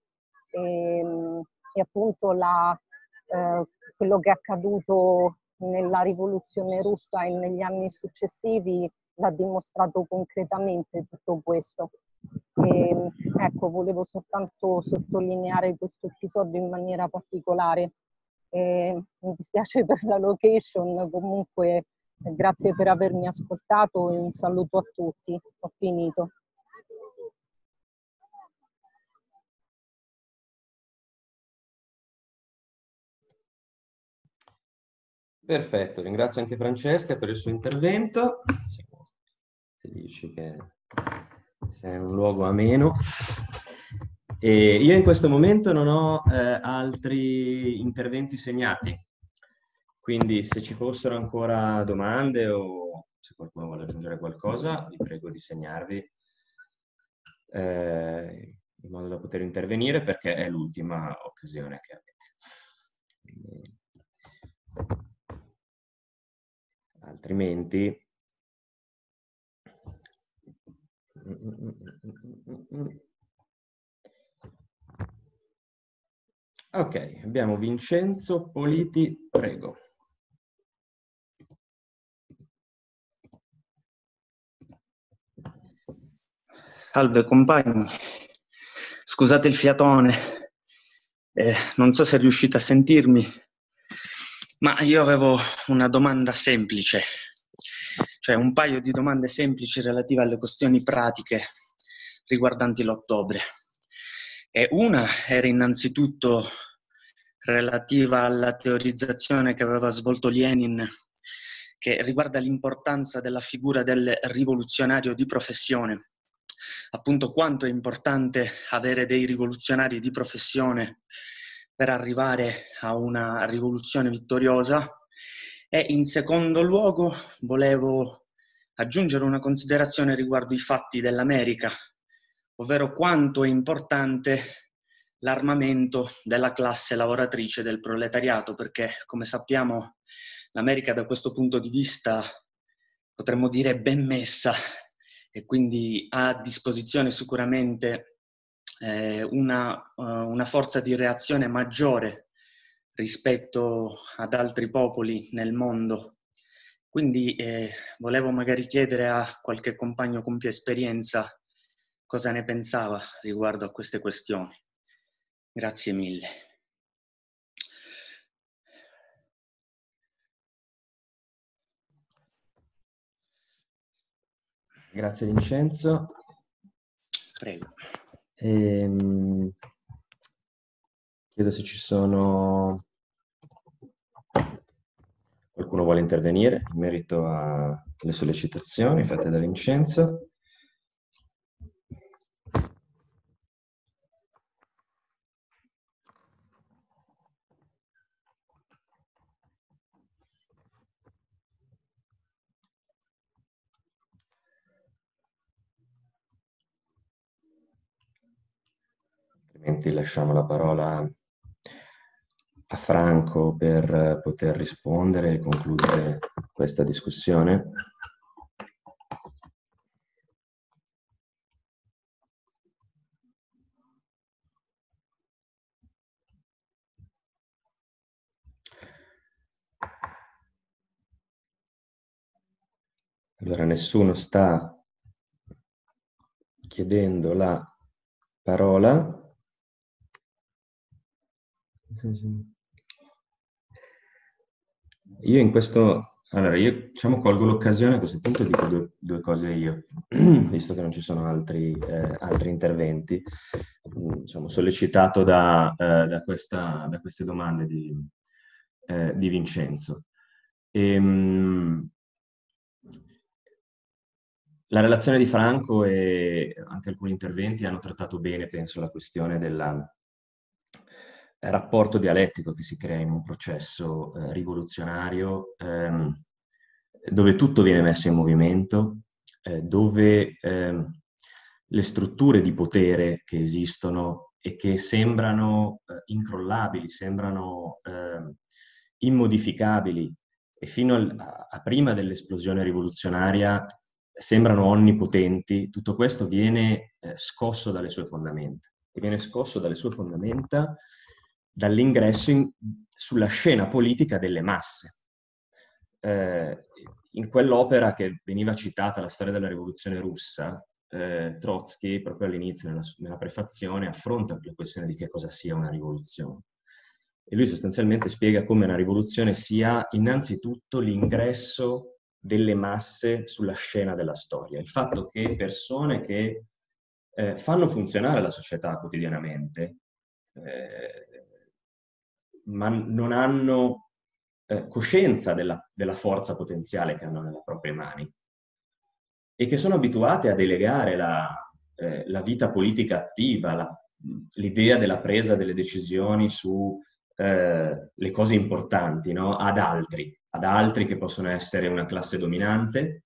E, ehm, e appunto la, eh, quello che è accaduto nella rivoluzione russa e negli anni successivi l'ha dimostrato concretamente tutto questo. E, ecco, volevo soltanto sottolineare questo episodio in maniera particolare. E, mi dispiace per la location, comunque grazie per avermi ascoltato e un saluto a tutti. Ho finito. Perfetto, ringrazio anche Francesca per il suo intervento. Siamo felici che sia un luogo ameno. E io in questo momento non ho eh, altri interventi segnati, quindi se ci fossero ancora domande o se qualcuno vuole aggiungere qualcosa, vi prego di segnarvi eh, in modo da poter intervenire perché è l'ultima occasione che avete. Quindi altrimenti ok abbiamo Vincenzo Politi prego. Salve compagni. Scusate il fiatone. Eh, non so se riuscite a sentirmi ma io avevo una domanda semplice, cioè un paio di domande semplici relative alle questioni pratiche riguardanti l'ottobre. E una era innanzitutto relativa alla teorizzazione che aveva svolto Lenin, che riguarda l'importanza della figura del rivoluzionario di professione. Appunto quanto è importante avere dei rivoluzionari di professione per arrivare a una rivoluzione vittoriosa. E in secondo luogo volevo aggiungere una considerazione riguardo i fatti dell'America, ovvero quanto è importante l'armamento della classe lavoratrice del proletariato, perché come sappiamo l'America da questo punto di vista potremmo dire ben messa e quindi ha a disposizione sicuramente eh, una, uh, una forza di reazione maggiore rispetto ad altri popoli nel mondo. Quindi eh, volevo magari chiedere a qualche compagno con più esperienza cosa ne pensava riguardo a queste questioni. Grazie mille. Grazie Vincenzo. Prego. Ehm, chiedo se ci sono... Qualcuno vuole intervenire in merito alle sollecitazioni fatte da Vincenzo? Altrimenti lasciamo la parola a Franco per poter rispondere e concludere questa discussione. Allora, nessuno sta chiedendo la parola. Io in questo Allora, io diciamo, colgo l'occasione a questo punto dico due, due cose io, visto che non ci sono altri, eh, altri interventi, diciamo, sollecitato da, eh, da, questa, da, queste domande di, eh, di Vincenzo. E, ehm, la relazione di Franco e anche alcuni interventi hanno trattato bene, penso, la questione del rapporto dialettico che si crea in un processo eh, rivoluzionario ehm, dove tutto viene messo in movimento, eh, dove ehm, le strutture di potere che esistono e che sembrano eh, incrollabili, sembrano ehm, immodificabili e fino al, a, a prima dell'esplosione rivoluzionaria sembrano onnipotenti, tutto questo viene eh, scosso dalle sue fondamenta. E viene scosso dalle sue fondamenta dall'ingresso in, sulla scena politica delle masse. Eh, in quell'opera che veniva citata, La storia della rivoluzione russa, eh, Trotsky, proprio all'inizio, nella, nella prefazione, affronta la questione di che cosa sia una rivoluzione. E lui sostanzialmente spiega come una rivoluzione sia innanzitutto l'ingresso delle masse sulla scena della storia. Il fatto che persone che eh, fanno funzionare la società quotidianamente, eh, ma non hanno eh, coscienza della, della, forza potenziale che hanno nelle proprie mani e che sono abituate a delegare la, eh, la vita politica attiva, la, l'idea della presa delle decisioni su eh, cose importanti no? ad altri, ad altri che possono essere una classe dominante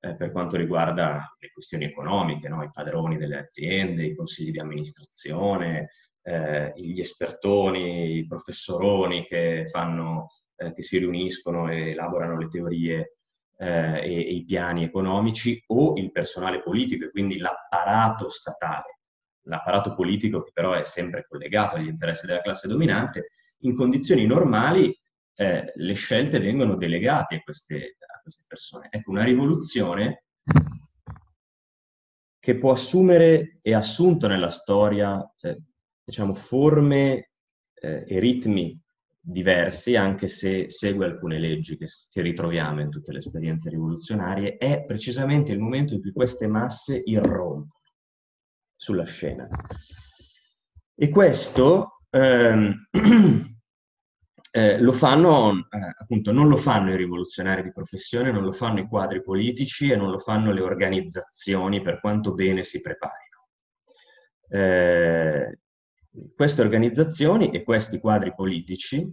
eh, per quanto riguarda le questioni economiche, no? i padroni delle aziende, i consigli di amministrazione, eh, gli espertoni, i professoroni che, fanno, eh, che si riuniscono e elaborano le teorie eh, e, e, i piani economici, o il personale politico, e quindi l'apparato statale, l'apparato politico che però è sempre collegato agli interessi della classe dominante, in condizioni normali eh, le scelte vengono delegate a queste, a queste persone. Ecco, una rivoluzione che può assumere e assunto nella storia, eh, diciamo, forme eh, e ritmi diversi, anche se segue alcune leggi che, che, ritroviamo in tutte le esperienze rivoluzionarie, è precisamente il momento in cui queste masse irrompono sulla scena. E questo ehm, eh, lo fanno, eh, appunto, non lo fanno i rivoluzionari di professione, non lo fanno i quadri politici e non lo fanno le organizzazioni per quanto bene si preparino. Eh, queste organizzazioni e questi quadri politici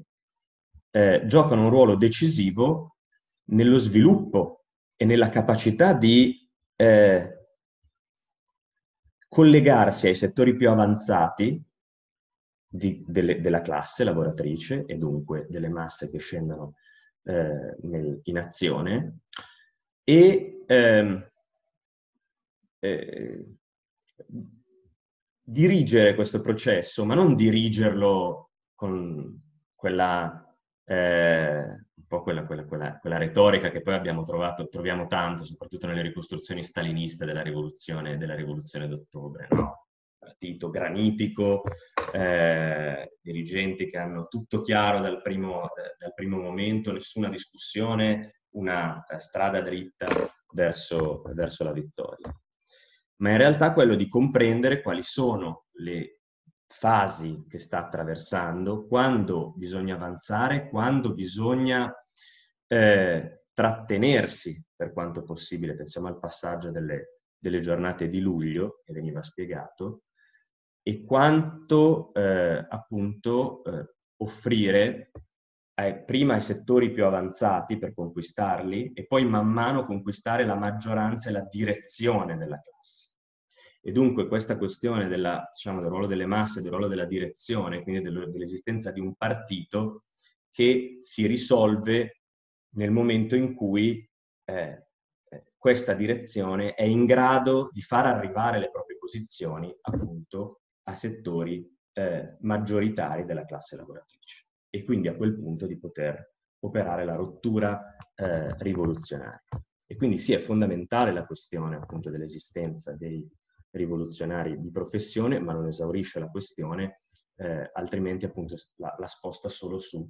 eh, giocano un ruolo decisivo nello sviluppo e nella capacità di eh, collegarsi ai settori più avanzati di, delle, della classe lavoratrice e dunque delle masse che scendono eh, nel, in azione e ehm, eh, dirigere questo processo, ma non dirigerlo con quella, eh, un po' quella, quella, quella, quella, retorica che poi abbiamo trovato, troviamo tanto, soprattutto nelle ricostruzioni staliniste della rivoluzione, della rivoluzione d'ottobre, no? partito granitico, eh, dirigenti che hanno tutto chiaro dal primo, dal primo momento, nessuna discussione, una eh, strada dritta verso, verso la vittoria. Ma in realtà quello di comprendere quali sono le fasi che sta attraversando, quando bisogna avanzare, quando bisogna eh, trattenersi per quanto possibile. Pensiamo al passaggio delle, delle giornate di luglio che veniva spiegato, e quanto eh, appunto eh, offrire eh, prima ai settori più avanzati per conquistarli e poi man mano conquistare la maggioranza e la direzione della classe. E dunque questa questione della, diciamo, del ruolo delle masse, del ruolo della direzione, quindi dell'esistenza di un partito che si risolve nel momento in cui eh, eh, questa direzione è in grado di far arrivare le proprie posizioni appunto a settori eh, maggioritari della classe lavoratrice e quindi a quel punto di poter operare la rottura eh, rivoluzionaria. E quindi sì, è fondamentale la questione appunto dell'esistenza dei rivoluzionari di professione, ma non esaurisce la questione, eh, altrimenti appunto la, la, sposta solo su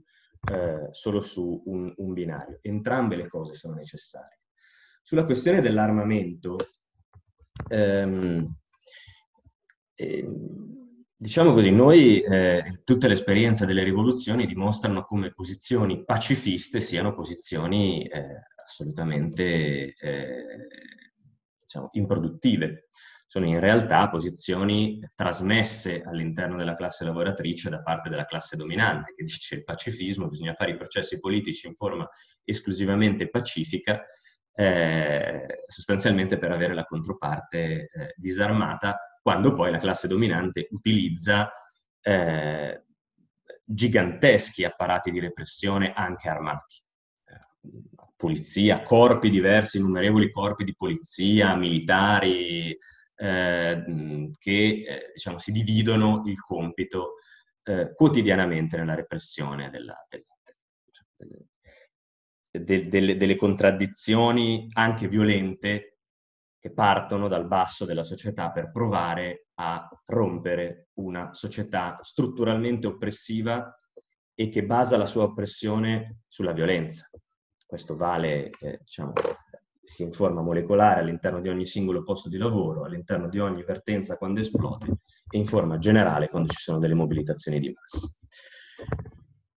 eh, solo su un, un, binario. Entrambe le cose sono necessarie. Sulla questione dell'armamento, ehm, ehm, diciamo così, noi, eh, tutte le esperienze delle rivoluzioni dimostrano come posizioni pacifiste siano posizioni eh, assolutamente eh, diciamo, improduttive sono in realtà posizioni trasmesse all'interno della classe lavoratrice da parte della classe dominante, che dice il pacifismo, bisogna fare i processi politici in forma esclusivamente pacifica, eh, sostanzialmente per avere la controparte eh, disarmata, quando poi la classe dominante utilizza eh, giganteschi apparati di repressione anche armati. Polizia, corpi diversi, innumerevoli corpi di polizia, militari, eh, che eh, diciamo, si dividono il compito eh, quotidianamente nella repressione della, della, delle, delle, delle contraddizioni anche violente che partono dal basso della società per provare a rompere una società strutturalmente oppressiva e che basa la sua oppressione sulla violenza. Questo vale eh, diciamo, sia in forma molecolare all'interno di ogni singolo posto di lavoro, all'interno di ogni vertenza quando esplode e in forma generale quando ci sono delle mobilitazioni di massa.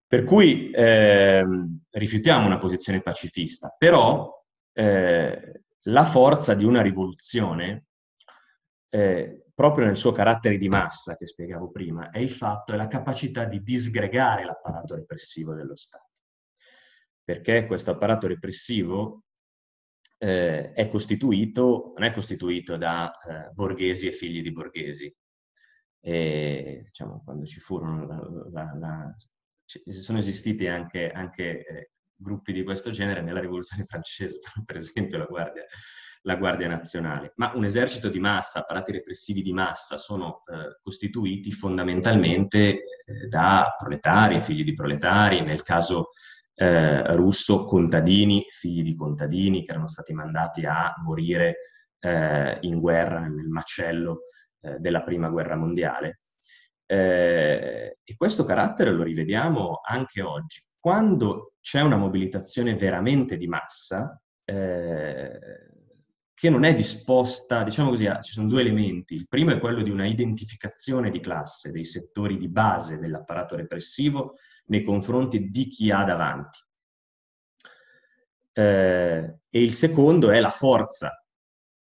Per cui eh, rifiutiamo una posizione pacifista, però eh, la forza di una rivoluzione, eh, proprio nel suo carattere di massa che spiegavo prima, è il fatto, è la capacità di disgregare l'apparato repressivo dello Stato. Perché questo apparato repressivo eh, è costituito, non è costituito da eh, borghesi e figli di borghesi. E, diciamo, quando ci furono, la, la, la, sono esistiti anche, anche eh, gruppi di questo genere nella rivoluzione francese, per esempio la Guardia, la Guardia Nazionale. Ma un esercito di massa, apparati repressivi di massa, sono eh, costituiti fondamentalmente eh, da proletari, figli di proletari, nel caso eh, russo contadini, figli di contadini che erano stati mandati a morire eh, in guerra nel macello eh, della prima guerra mondiale. Eh, e questo carattere lo rivediamo anche oggi. Quando c'è una mobilitazione veramente di massa, eh, che non è disposta, diciamo così, ci sono due elementi. Il primo è quello di una identificazione di classe dei settori di base dell'apparato repressivo nei confronti di chi ha davanti. Eh, e il secondo è la forza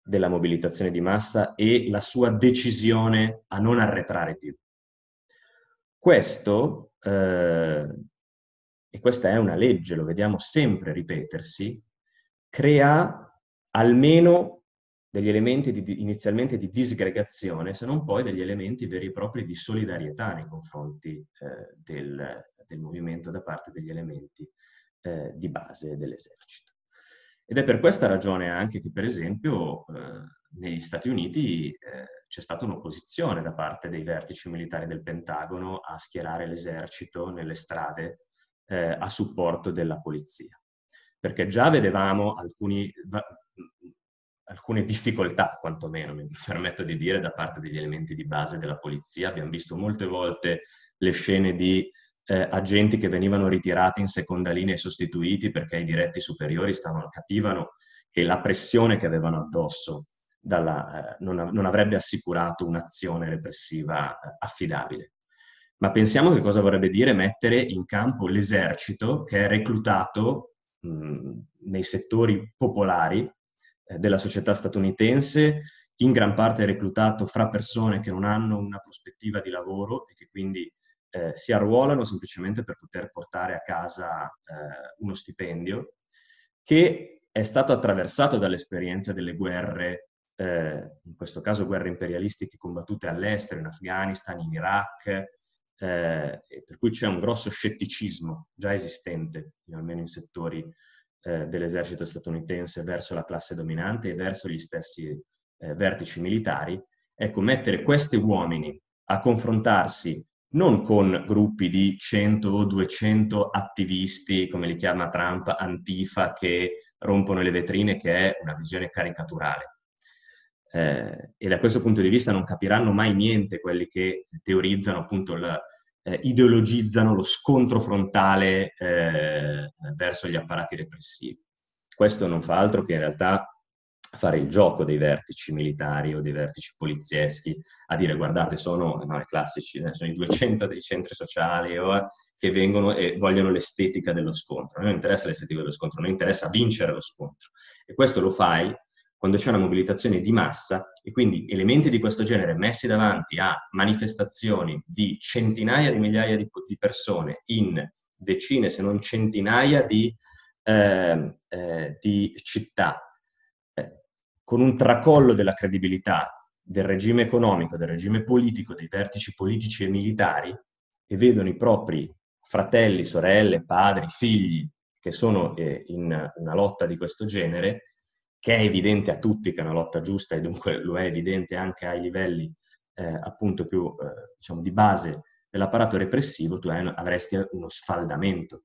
della mobilitazione di massa e la sua decisione a non arretrare più. Questo, eh, e questa è una legge, lo vediamo sempre ripetersi, crea almeno degli elementi di, inizialmente di disgregazione, se non poi degli elementi veri e propri di solidarietà nei confronti eh, del, del movimento da parte degli elementi eh, di base dell'esercito. Ed è per questa ragione anche che, per esempio, eh, negli Stati Uniti eh, c'è stata un'opposizione da parte dei vertici militari del Pentagono a schierare l'esercito nelle strade eh, a supporto della polizia. Perché già vedevamo alcuni, alcune difficoltà, quantomeno, mi permetto di dire, da parte degli elementi di base della polizia. Abbiamo visto molte volte le scene di eh, agenti che venivano ritirati in seconda linea e sostituiti perché i diretti superiori stavano, capivano che la pressione che avevano addosso dalla, eh, non, non, avrebbe assicurato un'azione repressiva eh, affidabile. Ma pensiamo che cosa vorrebbe dire mettere in campo l'esercito che è reclutato mh, nei settori popolari della società statunitense, in gran parte reclutato fra persone che non hanno una prospettiva di lavoro e che quindi eh, si arruolano semplicemente per poter portare a casa eh, uno stipendio, che è stato attraversato dall'esperienza delle guerre, eh, in questo caso guerre imperialistiche combattute all'estero, in Afghanistan, in Iraq, eh, per cui c'è un grosso scetticismo già esistente, almeno in settori eh, dell'esercito statunitense, verso la classe dominante e verso gli stessi eh, vertici militari. Ecco, mettere questi uomini a confrontarsi non con gruppi di 100 o 200 attivisti, come li chiama Trump, antifa, che rompono le vetrine, che è una visione caricaturale. Eh, e da questo punto di vista non capiranno mai niente quelli che teorizzano appunto la, eh, ideologizzano lo scontro frontale eh, verso gli apparati repressivi. Questo non fa altro che in realtà fare il gioco dei vertici militari o dei vertici polizieschi, a dire guardate sono no, i classici, eh, sono i 200 dei centri sociali oh, che vengono e vogliono l'estetica dello scontro. Non interessa l'estetica dello scontro, a noi interessa vincere lo scontro. E questo lo fai quando c'è una mobilitazione di massa e quindi elementi di questo genere messi davanti a manifestazioni di centinaia di migliaia di, di persone in decine se non centinaia di, eh, eh, di città, eh, con un tracollo della credibilità del regime economico, del regime politico, dei vertici politici e militari, e vedono i propri fratelli, sorelle, padri, figli che sono eh, in una lotta di questo genere, che è evidente a tutti che è una lotta giusta e dunque lo è evidente anche ai livelli eh, appunto più eh, diciamo di base dell'apparato repressivo, tu hai, avresti uno sfaldamento.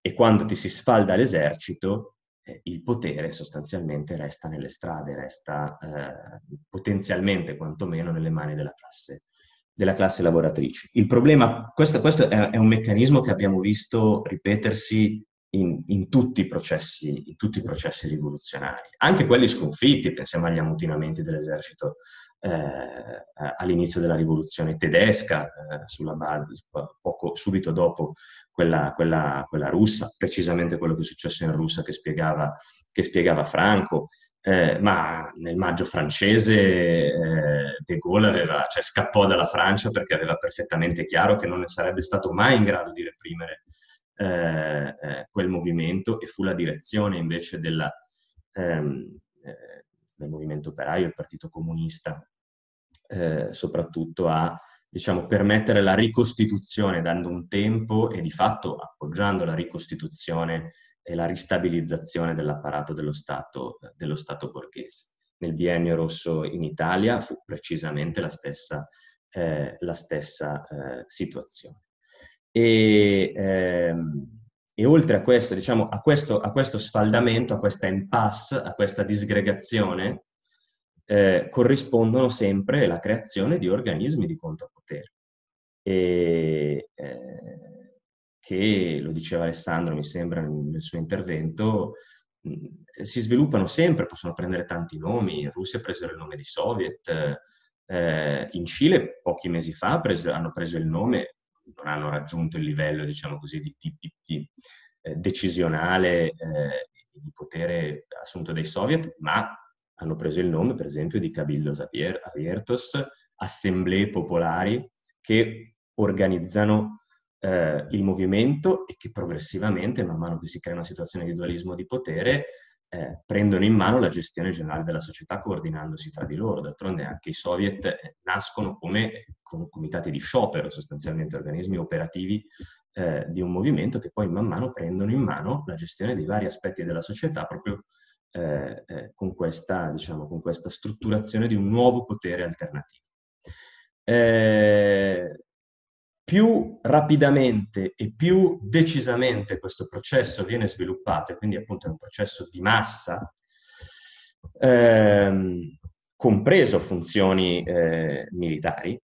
E quando ti si sfalda l'esercito, eh, il potere sostanzialmente resta nelle strade, resta eh, potenzialmente quantomeno nelle mani della classe, della classe lavoratrice. Il problema, questo, questo è, è un meccanismo che abbiamo visto ripetersi in, in, tutti processi, in, tutti i processi, rivoluzionari, anche quelli sconfitti, pensiamo agli ammutinamenti dell'esercito eh, all'inizio della rivoluzione tedesca, eh, base, poco, subito dopo quella, quella, quella, russa, precisamente quello che è successo in Russia che spiegava, che spiegava Franco, eh, ma nel maggio francese eh, De Gaulle aveva, cioè, scappò dalla Francia perché aveva perfettamente chiaro che non ne sarebbe stato mai in grado di reprimere eh, eh, quel movimento e fu la direzione invece della, ehm, eh, del movimento operaio, il Partito Comunista, eh, soprattutto a diciamo, permettere la ricostituzione, dando un tempo e di fatto appoggiando la ricostituzione e la ristabilizzazione dell'apparato dello Stato, dello Stato borghese. Nel biennio rosso in Italia fu precisamente la stessa, eh, la stessa eh, situazione. E, ehm, e oltre a questo, diciamo, a questo, a questo, sfaldamento, a questa impasse, a questa disgregazione, eh, corrispondono sempre la creazione di organismi di contropotere. E, eh, che, lo diceva Alessandro, mi sembra, nel suo intervento, mh, si sviluppano sempre, possono prendere tanti nomi. In Russia presero il nome di Soviet, eh, in Cile pochi mesi fa preso, hanno preso il nome non hanno raggiunto il livello, diciamo così, di, di, di eh, decisionale eh, di potere assunto dai soviet, ma hanno preso il nome, per esempio, di cabildos abiertos, assemblee popolari che organizzano eh, il movimento e che progressivamente, man mano che si crea una situazione di dualismo di potere, eh, prendono in mano la gestione generale della società coordinandosi fra di loro. D'altronde anche i soviet eh, nascono come, come comitati di sciopero, sostanzialmente organismi operativi eh, di un movimento che poi man mano prendono in mano la gestione dei vari aspetti della società proprio eh, eh, con, questa, diciamo, con questa strutturazione di un nuovo potere alternativo. Eh, più rapidamente e più decisamente questo processo viene sviluppato, e quindi appunto è un processo di massa, ehm, compreso funzioni eh, militari,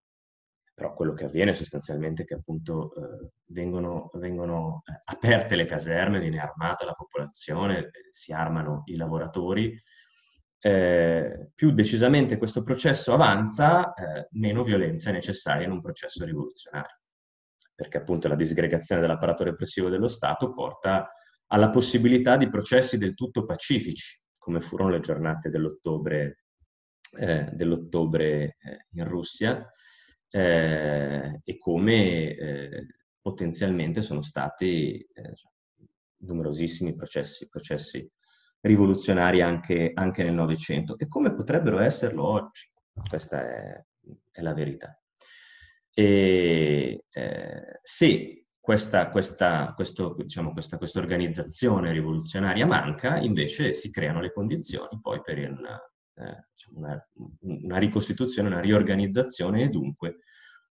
però quello che avviene sostanzialmente è che appunto eh, vengono, vengono eh, aperte le caserme, viene armata la popolazione, si armano i lavoratori, eh, più decisamente questo processo avanza, eh, meno violenza è necessaria in un processo rivoluzionario. Perché appunto la disgregazione dell'apparato repressivo dello Stato porta alla possibilità di processi del tutto pacifici, come furono le giornate dell'ottobre, eh, dell'ottobre eh, in Russia, eh, e come eh, potenzialmente sono stati eh, numerosissimi processi, processi rivoluzionari anche, anche nel Novecento, e come potrebbero esserlo oggi. Questa è, è la verità. E eh, se questa, questa, questo, diciamo, questa, organizzazione rivoluzionaria manca, invece si creano le condizioni poi per una, eh, una, una ricostituzione, una riorganizzazione e dunque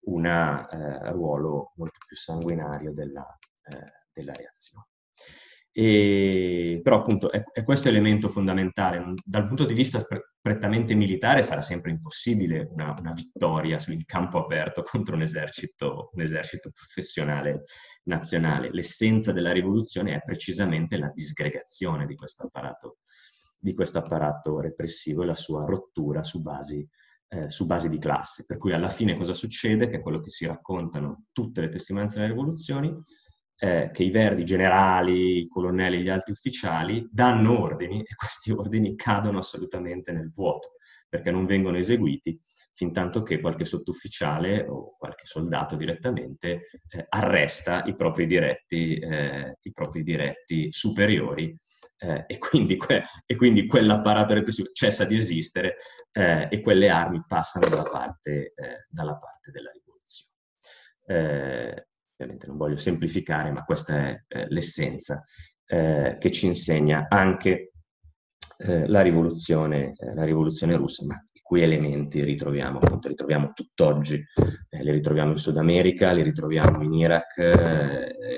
un eh, ruolo molto più sanguinario della, eh, della reazione. E, però appunto è, è, questo elemento fondamentale. Dal punto di vista prettamente militare sarà sempre impossibile una, una vittoria sul campo aperto contro un esercito, un esercito professionale nazionale. L'essenza della rivoluzione è precisamente la disgregazione di questo apparato, di questo apparato repressivo e la sua rottura su basi, eh, su basi di classe. Per cui alla fine cosa succede? Che è quello che si raccontano tutte le testimonianze delle rivoluzioni, eh, che i verdi generali, i colonnelli gli alti ufficiali danno ordini e questi ordini cadono assolutamente nel vuoto perché non vengono eseguiti fin tanto che qualche sottufficiale o qualche soldato direttamente eh, arresta i propri diretti, eh, i propri diretti superiori eh, e, quindi que- e, quindi quell'apparato repressivo cessa di esistere eh, e quelle armi passano dalla parte, eh, dalla parte della rivoluzione. Eh, ovviamente non voglio semplificare, ma questa è eh, l'essenza eh, che ci insegna anche la, rivoluzione, la, rivoluzione, russa, ma i cui elementi ritroviamo, appunto, ritroviamo tutt'oggi, li ritroviamo in Sud America, li ritroviamo in Iraq,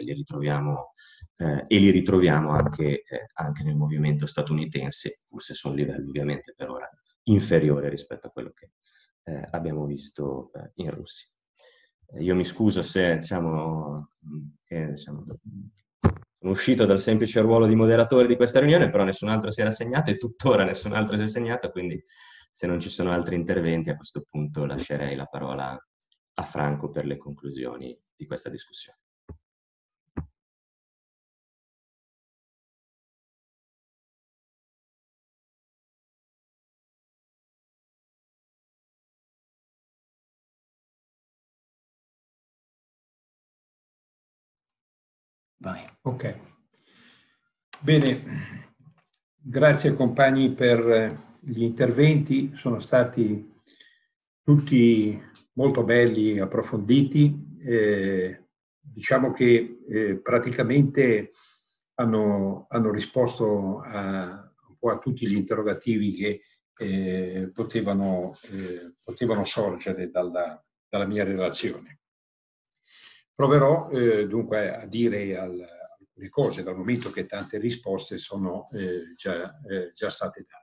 li ritroviamo e li ritroviamo anche, anche nel movimento statunitense, forse su un livello ovviamente per ora inferiore rispetto a quello che abbiamo visto in Russia. Io mi scuso se diciamo, che, diciamo, sono uscito dal semplice ruolo di moderatore di questa riunione, però nessun altro si era assegnato e tuttora nessun altro si è assegnato, quindi se non ci sono altri interventi a questo punto lascerei la parola a Franco per le conclusioni di questa discussione. Vai. Ok. Bene, grazie compagni per gli interventi, sono stati tutti molto belli, approfonditi. Eh, diciamo che eh, praticamente hanno, hanno risposto a, a tutti gli interrogativi che eh, potevano, eh, potevano, sorgere dalla, dalla mia relazione. Proverò eh, dunque a dire al, alcune cose dal momento che tante risposte sono eh, già, eh, già, state date.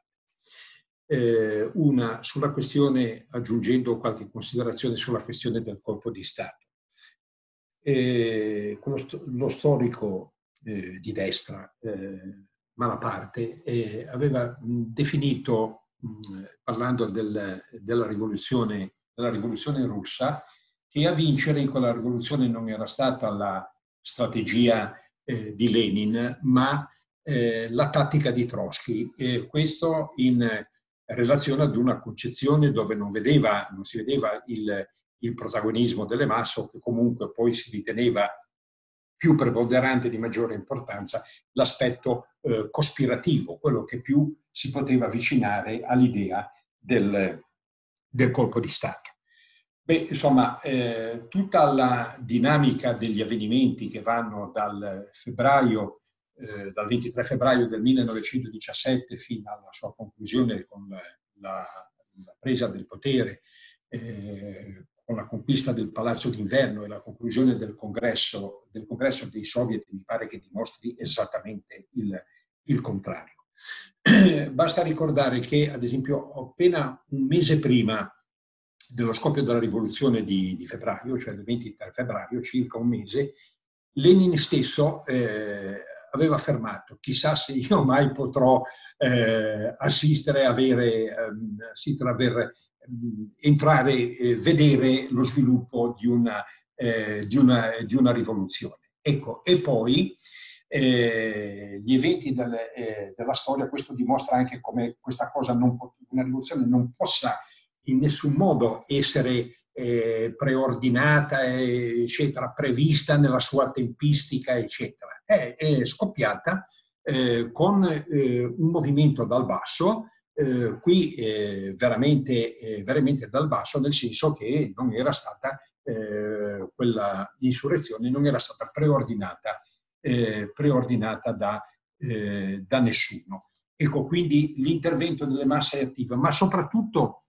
Eh, una sulla questione, aggiungendo qualche considerazione sulla questione del colpo di Stato. Eh, lo, lo, storico eh, di destra, Malaparte, aveva definito, mh, parlando del, della, rivoluzione, della rivoluzione russa, che a vincere in quella rivoluzione non era stata la strategia eh, di Lenin, ma eh, la tattica di Trotsky. E questo in relazione ad una concezione dove non, vedeva, non si vedeva il, il protagonismo delle masse, o che comunque poi si riteneva più preponderante di maggiore importanza l'aspetto eh, cospirativo, quello che più si poteva avvicinare all'idea del, del colpo di Stato. Beh, insomma, eh, tutta la dinamica degli avvenimenti che vanno dal febbraio, eh, dal 23 febbraio del 1917 fino alla sua conclusione con la, la presa del potere, eh, con la conquista del Palazzo d'Inverno e la conclusione del congresso, del congresso dei soviet, mi pare che dimostri esattamente il, il contrario. Basta ricordare che, ad esempio, appena un mese prima dello scoppio della rivoluzione di, di, febbraio, cioè del 23 febbraio, circa un mese, Lenin stesso eh, aveva affermato, chissà se io mai potrò eh, assistere, avere, ehm, assistere, aver, ehm, entrare, eh, vedere lo sviluppo di una, eh, di una, di una rivoluzione. Ecco, e poi eh, gli eventi del, eh, della storia, questo dimostra anche come questa cosa, non, una rivoluzione non possa in nessun modo essere eh, preordinata, eccetera, prevista nella sua tempistica, eccetera. È, è scoppiata eh, con eh, un movimento dal basso, eh, qui eh, veramente, veramente, dal basso, nel senso che non era stata quella insurrezione non era stata preordinata, preordinata da, da nessuno. Ecco, quindi l'intervento delle masse è attivo, ma soprattutto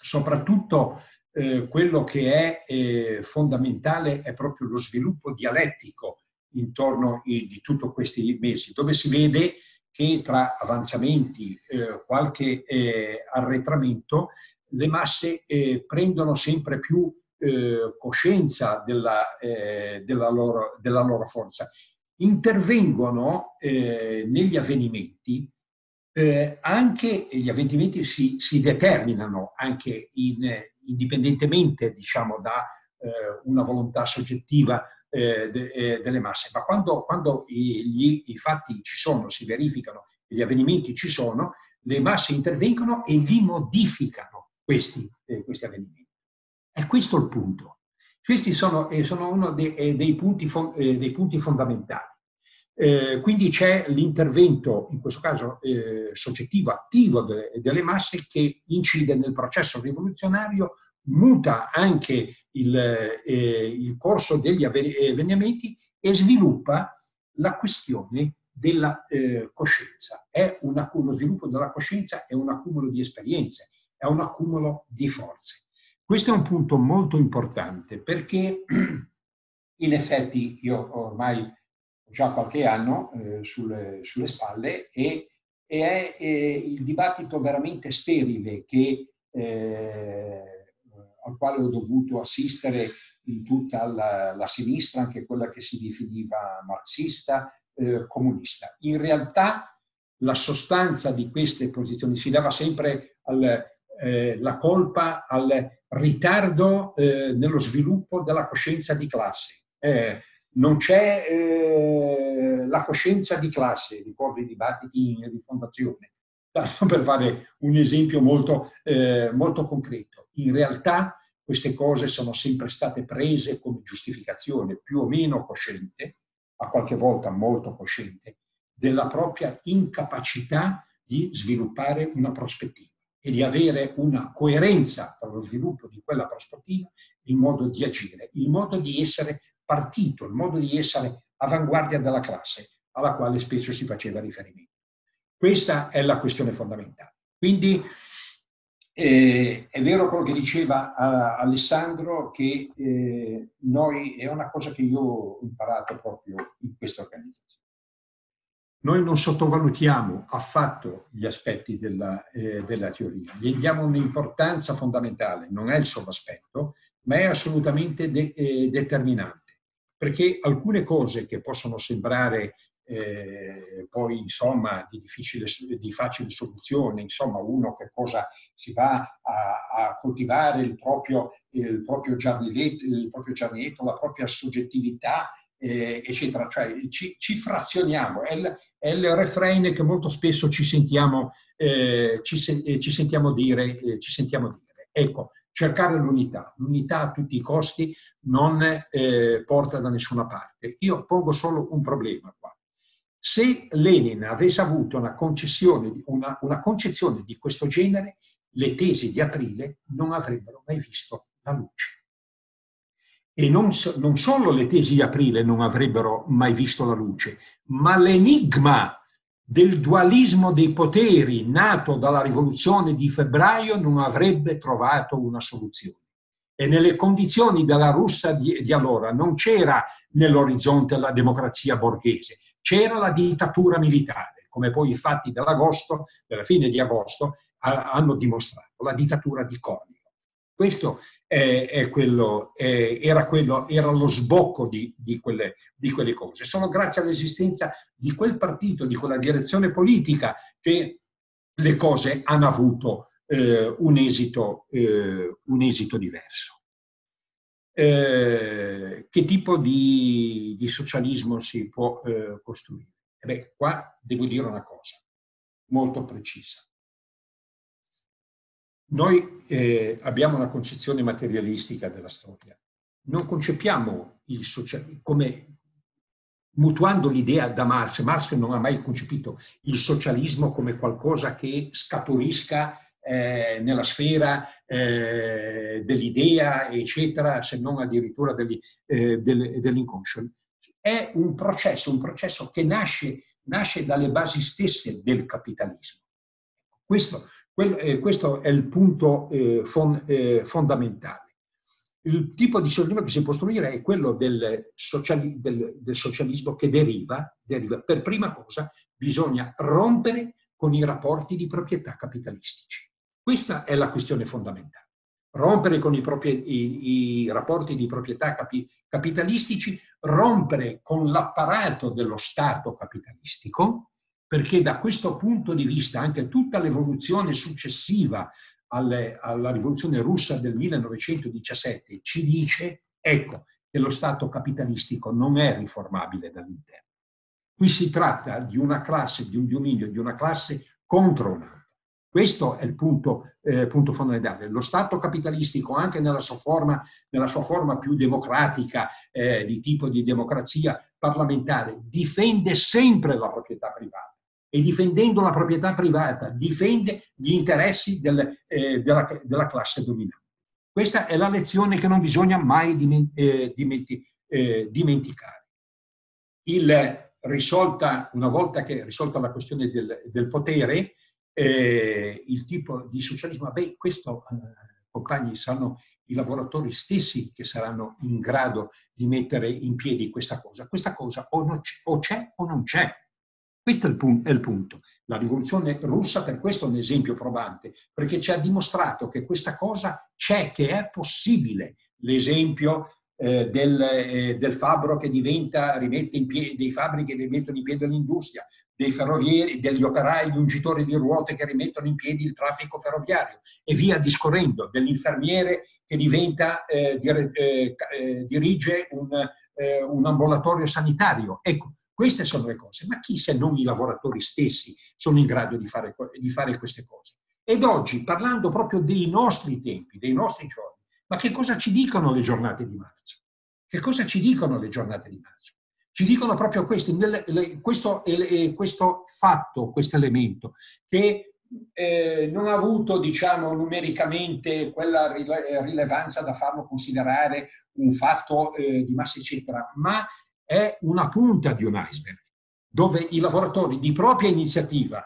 soprattutto eh, quello che è eh, fondamentale è proprio lo sviluppo dialettico intorno di tutti questi mesi, dove si vede che tra avanzamenti, eh, qualche eh, arretramento, le masse eh, prendono sempre più eh, coscienza della, eh, della, loro, della, loro, forza. Intervengono eh, negli avvenimenti, anche gli avvenimenti si, si determinano anche in, indipendentemente diciamo, da una volontà soggettiva eh, de, eh, delle masse. Ma quando, quando i, gli, i, fatti ci sono, si verificano, gli avvenimenti ci sono, le masse intervengono e li modificano questi, eh, questi avvenimenti. È questo il punto. Questi sono, eh, sono uno dei, eh, dei, punti, eh, dei, punti, fondamentali. Quindi c'è l'intervento, in questo caso soggettivo, attivo de, delle masse, che incide nel processo rivoluzionario muta anche il, eh, il corso degli avvenimenti e sviluppa la questione della eh, coscienza. È un, lo sviluppo della coscienza è un accumulo di esperienze, è un accumulo di forze. Questo è un punto molto importante perché in effetti io ormai già qualche anno eh, sulle, sulle, spalle e, e è eh, il dibattito veramente sterile che eh, al quale ho dovuto assistere in tutta la, la sinistra, anche quella che si definiva marxista, eh, comunista. In realtà la sostanza di queste posizioni si dava sempre al, eh, la colpa al ritardo eh, nello sviluppo della coscienza di classe. Eh, non c'è eh, la coscienza di classe, ricordo i dibattiti in rifondazione, per fare un esempio molto, eh, molto concreto. In realtà queste cose sono sempre state prese come giustificazione più o meno cosciente, a qualche volta molto cosciente, della propria incapacità di sviluppare una prospettiva e di avere una coerenza tra lo sviluppo di quella prospettiva, il modo di agire, il modo di essere partito, il modo di essere avanguardia della classe alla quale spesso si faceva riferimento. Questa è la questione fondamentale. Quindi eh, è vero quello che diceva uh, Alessandro, che eh, noi, è una cosa che io ho imparato proprio in questa organizzazione. Noi non sottovalutiamo affatto gli aspetti della, eh, della teoria, gli diamo un'importanza fondamentale, non è il solo aspetto, ma è assolutamente de- eh, determinante, perché alcune cose che possono sembrare eh, poi insomma di, difficile, di facile soluzione, insomma uno che cosa si va a, a coltivare il proprio, il proprio, il proprio giardinetto, la propria soggettività, eh, eccetera, cioè ci, ci frazioniamo, è il, è il, refrain che molto spesso ci sentiamo, eh, ci, eh, ci sentiamo dire, eh, ci sentiamo dire. Ecco, cercare l'unità. L'unità a tutti i costi non eh, porta da nessuna parte. Io pongo solo un problema qua. Se Lenin avesse avuto una, una, una concezione di questo genere, le tesi di aprile non avrebbero mai visto la luce. E non, non, solo le tesi di aprile non avrebbero mai visto la luce, ma l'enigma del dualismo dei poteri nato dalla rivoluzione di febbraio non avrebbe trovato una soluzione. E nelle condizioni della Russia di, di allora non c'era nell'orizzonte la democrazia borghese, c'era la dittatura militare, come poi i fatti dell'agosto, della fine di agosto, hanno dimostrato, la dittatura di Cornio. Questo è, è quello, è, era, quello, era, lo sbocco di, di, quelle, di, quelle, cose. Solo grazie all'esistenza di quel partito, di quella direzione politica, che le cose hanno avuto eh, un, esito, eh, un esito diverso. Eh, che tipo di, di, socialismo si può eh, costruire? Beh, qua devo dire una cosa molto precisa. Noi eh, abbiamo una concezione materialistica della storia. Non concepiamo il socialismo come mutuando l'idea da Marx. Marx non ha mai concepito il socialismo come qualcosa che scaturisca eh, nella sfera eh, dell'idea, eccetera, se non addirittura degli, eh, del, dell'inconscio. È un processo, un processo che nasce, nasce dalle basi stesse del capitalismo. Questo, quello, eh, questo è il punto eh, fon, eh, fondamentale. il tipo di socialismo che si può costruire è quello del, sociali, del, del socialismo che deriva, deriva, per prima cosa, bisogna rompere con i rapporti di proprietà capitalistici. Questa è la questione fondamentale. Rompere con i, propri, i, i rapporti di proprietà capi, capitalistici, rompere con l'apparato dello Stato capitalistico, perché da questo punto di vista anche tutta l'evoluzione successiva alle, alla rivoluzione russa del 1917 ci dice, ecco, che lo Stato capitalistico non è riformabile dall'interno. Qui si tratta di una classe, di un dominio, di una classe contro un'altra. Questo è il punto, eh, punto, fondamentale. Lo Stato capitalistico, anche nella sua forma, nella sua forma più democratica, eh, di tipo di democrazia parlamentare, difende sempre la proprietà privata e difendendo la proprietà privata difende gli interessi del, eh, della, della, classe dominante. Questa è la lezione che non bisogna mai eh, eh, dimenticare. Il, risolta, una volta che risolta la questione del, del potere, eh, il tipo di socialismo, beh, questo, eh, compagni, sanno i lavoratori stessi che saranno in grado di mettere in piedi questa cosa. Questa cosa o, c'è, o c'è o non c'è questo è il, punto, è il punto. La rivoluzione russa per questo è un esempio probante, perché ci ha dimostrato che questa cosa c'è, che è possibile. L'esempio eh, del, eh, del, fabbro che diventa, rimette in piedi, dei fabbri che rimettono in piedi l'industria, dei ferrovieri, degli operai, gli ungitori di ruote che rimettono in piedi il traffico ferroviario e via discorrendo, dell'infermiere che diventa, eh, eh, eh dirige un, eh, un ambulatorio sanitario. Ecco, queste sono le cose, ma chi se non i lavoratori stessi sono in grado di fare, di fare queste cose? Ed oggi, parlando proprio dei nostri tempi, dei nostri giorni, ma che cosa ci dicono le giornate di marzo? Che cosa ci dicono le giornate di marzo? Ci dicono proprio questo, questo, questo fatto, questo elemento, che eh, non ha avuto, diciamo, numericamente quella rilevanza da farlo considerare un fatto eh, di massa, eccetera, ma è una punta di un iceberg, dove i lavoratori di propria iniziativa,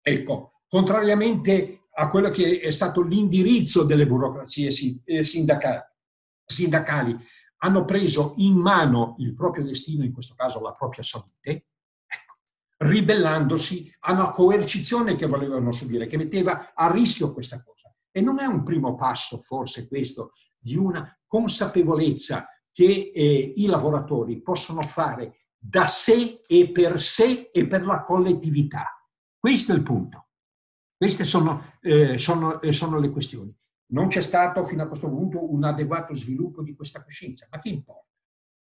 ecco, contrariamente a quello che è stato l'indirizzo delle burocrazie eh, sindacali, hanno preso in mano il proprio destino, in questo caso la propria salute, ecco, ribellandosi a una coercizione che volevano subire, che metteva a rischio questa cosa. E non è un primo passo, forse questo, di una consapevolezza che eh, i lavoratori possono fare da sé e per sé e per la collettività. Questo è il punto. Queste sono, eh, sono, eh, sono le questioni. Non c'è stato fino a questo punto un adeguato sviluppo di questa coscienza, ma che importa?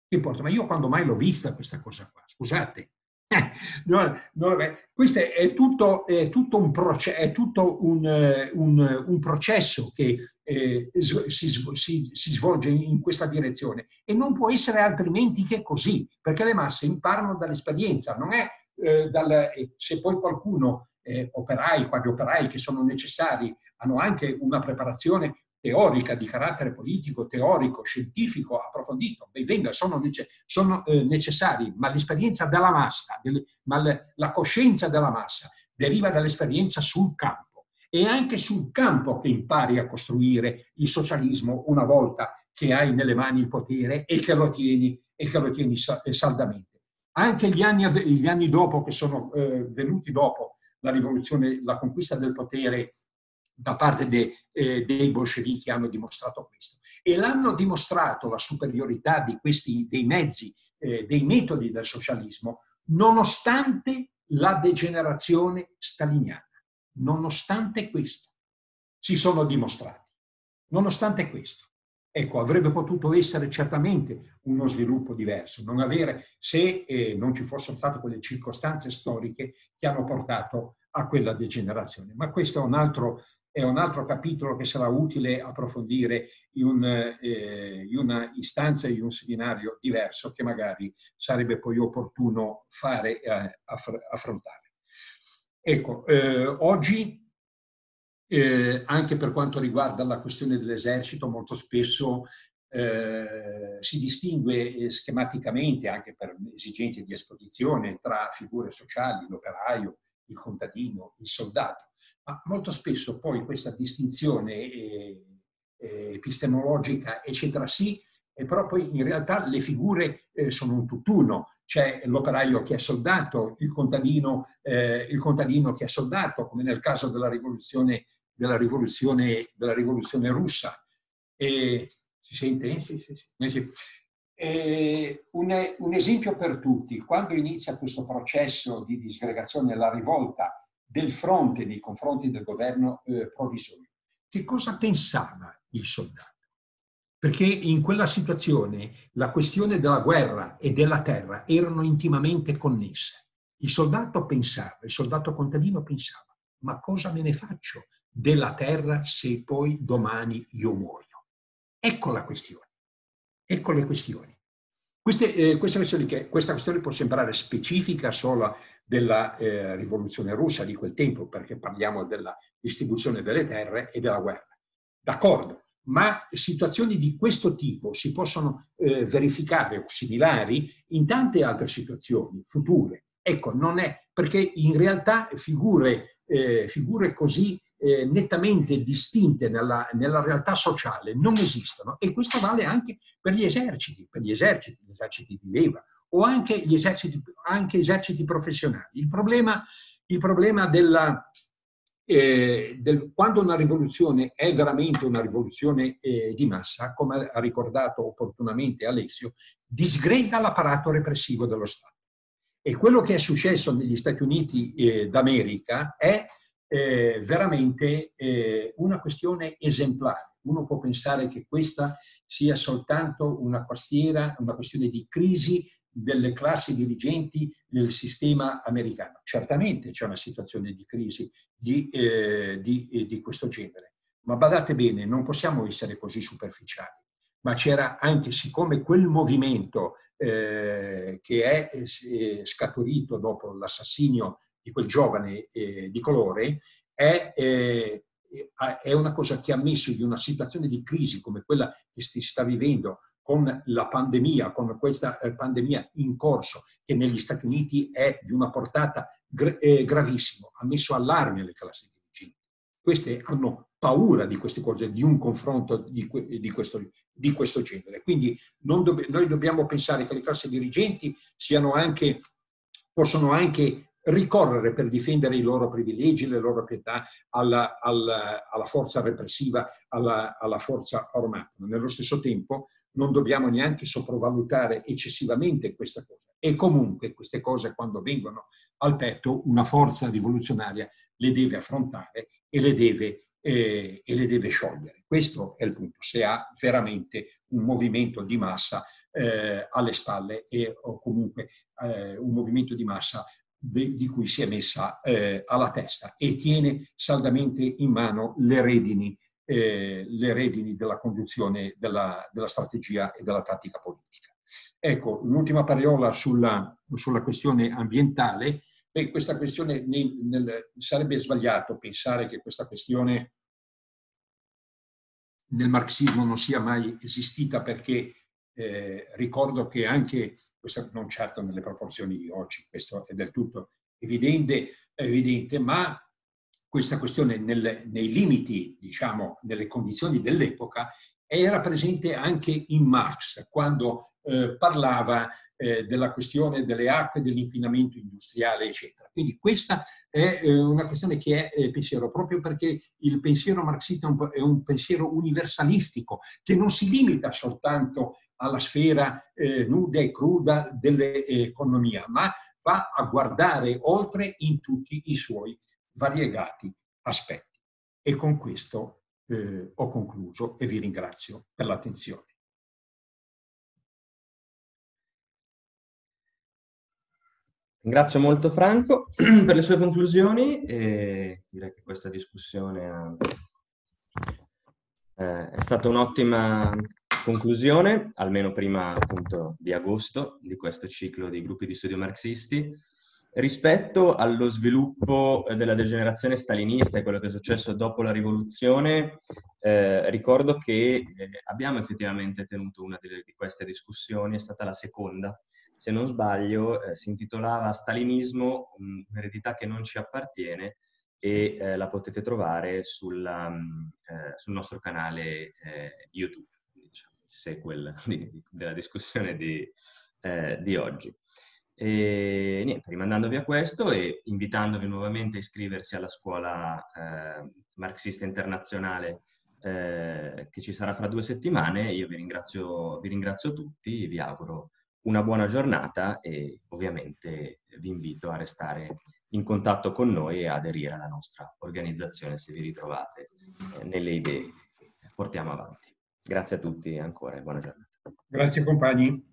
Che importa? Ma io quando mai l'ho vista questa cosa qua? Scusate. Eh, no, no, questo è tutto, è tutto, un, proce- è tutto un, eh, un, un processo che eh, si, si, si, svolge in questa direzione. E non può essere altrimenti che così, perché le masse imparano dall'esperienza, non è eh, dal, eh, se poi qualcuno, eh, operai, quali operai che sono necessari, hanno anche una preparazione teorica, di carattere politico, teorico, scientifico, approfondito, ben venga, sono, nece- sono eh, necessari, ma l'esperienza della massa, del, ma le, la coscienza della massa deriva dall'esperienza sul campo è anche sul campo che impari a costruire il socialismo una volta che hai nelle mani il potere e che lo tieni, e che lo tieni eh, saldamente. Anche gli anni, gli anni dopo, che sono eh, venuti dopo la rivoluzione, la conquista del potere da parte de, eh, dei bolscevichi hanno dimostrato questo. E l'hanno dimostrato la superiorità di questi, dei mezzi, eh, dei metodi del socialismo, nonostante la degenerazione staliniana. Nonostante questo, si sono dimostrati. Nonostante questo, ecco, avrebbe potuto essere certamente uno sviluppo diverso, non avere, se eh, non ci fossero state quelle circostanze storiche che hanno portato a quella degenerazione. Ma questo è un altro, è un altro capitolo che sarà utile approfondire in, un, eh, in una istanza, in un seminario diverso che magari sarebbe poi opportuno fare eh, affrontare. Ecco, eh, oggi, eh, anche per quanto riguarda la questione dell'esercito, molto spesso eh, si distingue eh, schematicamente, anche per esigenze di esposizione, tra figure sociali, l'operaio, il contadino, il soldato, ma molto spesso poi questa distinzione è, eh, epistemologica, eccetera, sì, e però poi in realtà le figure eh, sono un tutt'uno. C'è l'operaio che è soldato, il contadino, eh, il contadino che è soldato, come nel caso della rivoluzione, della rivoluzione, della rivoluzione russa. E, si sente? Sì, sì, sì. Eh, un, un, esempio per tutti, quando inizia questo processo di disgregazione, la rivolta del fronte nei confronti del governo eh, provvisorio, che cosa pensava il soldato? Perché in quella situazione la questione della guerra e della terra erano intimamente connesse. Il soldato pensava, il soldato contadino pensava, ma cosa me ne faccio della terra se poi domani io muoio? Ecco la questione. Ecco le questioni. Queste, eh, queste che, questa questione può sembrare specifica solo della eh, rivoluzione russa di quel tempo, perché parliamo della distribuzione delle terre e della guerra. D'accordo, ma situazioni di questo tipo si possono eh, verificare o similari in tante altre situazioni future. Ecco, non è perché in realtà figure, eh, figure così eh, nettamente distinte nella, nella, realtà sociale non esistono e questo vale anche per gli eserciti, per gli eserciti, gli eserciti di leva o anche gli eserciti, anche eserciti professionali. Il problema, il problema della, eh, del, quando una rivoluzione è veramente una rivoluzione eh, di massa, come ha ricordato opportunamente Alessio, disgrega l'apparato repressivo dello Stato. E quello che è successo negli Stati Uniti eh, d'America è eh, veramente eh, una questione esemplare. Uno può pensare che questa sia soltanto una, una questione di crisi delle classi dirigenti nel sistema americano. Certamente c'è una situazione di crisi di, eh, di, eh, di questo genere, ma badate bene, non possiamo essere così superficiali. Ma c'era anche, siccome quel movimento eh, che è eh, scaturito dopo l'assassinio di quel giovane eh, di colore è, eh, è, una cosa che ha messo in una situazione di crisi come quella che si sta vivendo con la pandemia, con questa eh, pandemia in corso, che negli Stati Uniti è di una portata gra- eh, gravissima, ha messo allarme alle classi dirigenti. Queste hanno paura di queste cose, di un confronto di, di, questo, di questo, genere. Quindi dobb- noi dobbiamo pensare che le classi dirigenti siano anche, possono anche ricorrere per difendere i loro privilegi, le loro proprietà alla, alla, alla forza repressiva, alla, alla, forza armata. Nello stesso tempo non dobbiamo neanche sopravvalutare eccessivamente questa cosa. E comunque queste cose quando vengono al petto una forza rivoluzionaria le deve affrontare e le deve, eh, e le deve sciogliere. Questo è il punto, se ha veramente un movimento di massa eh, alle spalle e, o comunque eh, un movimento di massa di cui si è messa eh, alla testa e tiene saldamente in mano le redini, eh, le redini della conduzione della, della, strategia e della tattica politica. Ecco, un'ultima parola sulla, sulla questione ambientale. Beh, questa questione nel, nel, sarebbe sbagliato pensare che questa questione nel marxismo non sia mai esistita perché eh, ricordo che anche, questo non certo nelle proporzioni di oggi, questo è del tutto evidente, evidente ma questa questione nel, nei limiti, diciamo, nelle condizioni dell'epoca, era presente anche in Marx, quando eh, parlava eh, della questione delle acque, dell'inquinamento industriale, eccetera. Quindi questa è eh, una questione che è eh, pensiero, proprio perché il pensiero marxista è un, è un, pensiero universalistico, che non si limita soltanto alla sfera eh, nuda e cruda dell'economia, ma va a guardare oltre in tutti i suoi variegati aspetti. E con questo eh, ho concluso e vi ringrazio per l'attenzione. Ringrazio molto Franco per le sue conclusioni e direi che questa discussione eh, è stata un'ottima conclusione, almeno prima appunto di agosto, di questo ciclo di gruppi di studio marxisti, rispetto allo sviluppo eh, della degenerazione stalinista e quello che è successo dopo la rivoluzione, eh, ricordo che eh, abbiamo effettivamente tenuto una delle, di queste discussioni, è stata la seconda, se non sbaglio, eh, si intitolava Stalinismo, un'eredità che non ci appartiene, e eh, la potete trovare sulla, mm, eh, sul nostro canale YouTube, sequel di, della discussione di, eh, di oggi. E niente, rimandandovi a questo e invitandovi nuovamente a iscriversi alla scuola eh, marxista internazionale eh, che ci sarà fra due settimane, io vi ringrazio, vi ringrazio tutti, vi auguro una buona giornata e ovviamente vi invito a restare in contatto con noi e aderire alla nostra organizzazione se vi ritrovate eh, nelle idee che portiamo avanti. Grazie a tutti ancora e buona giornata. Grazie compagni.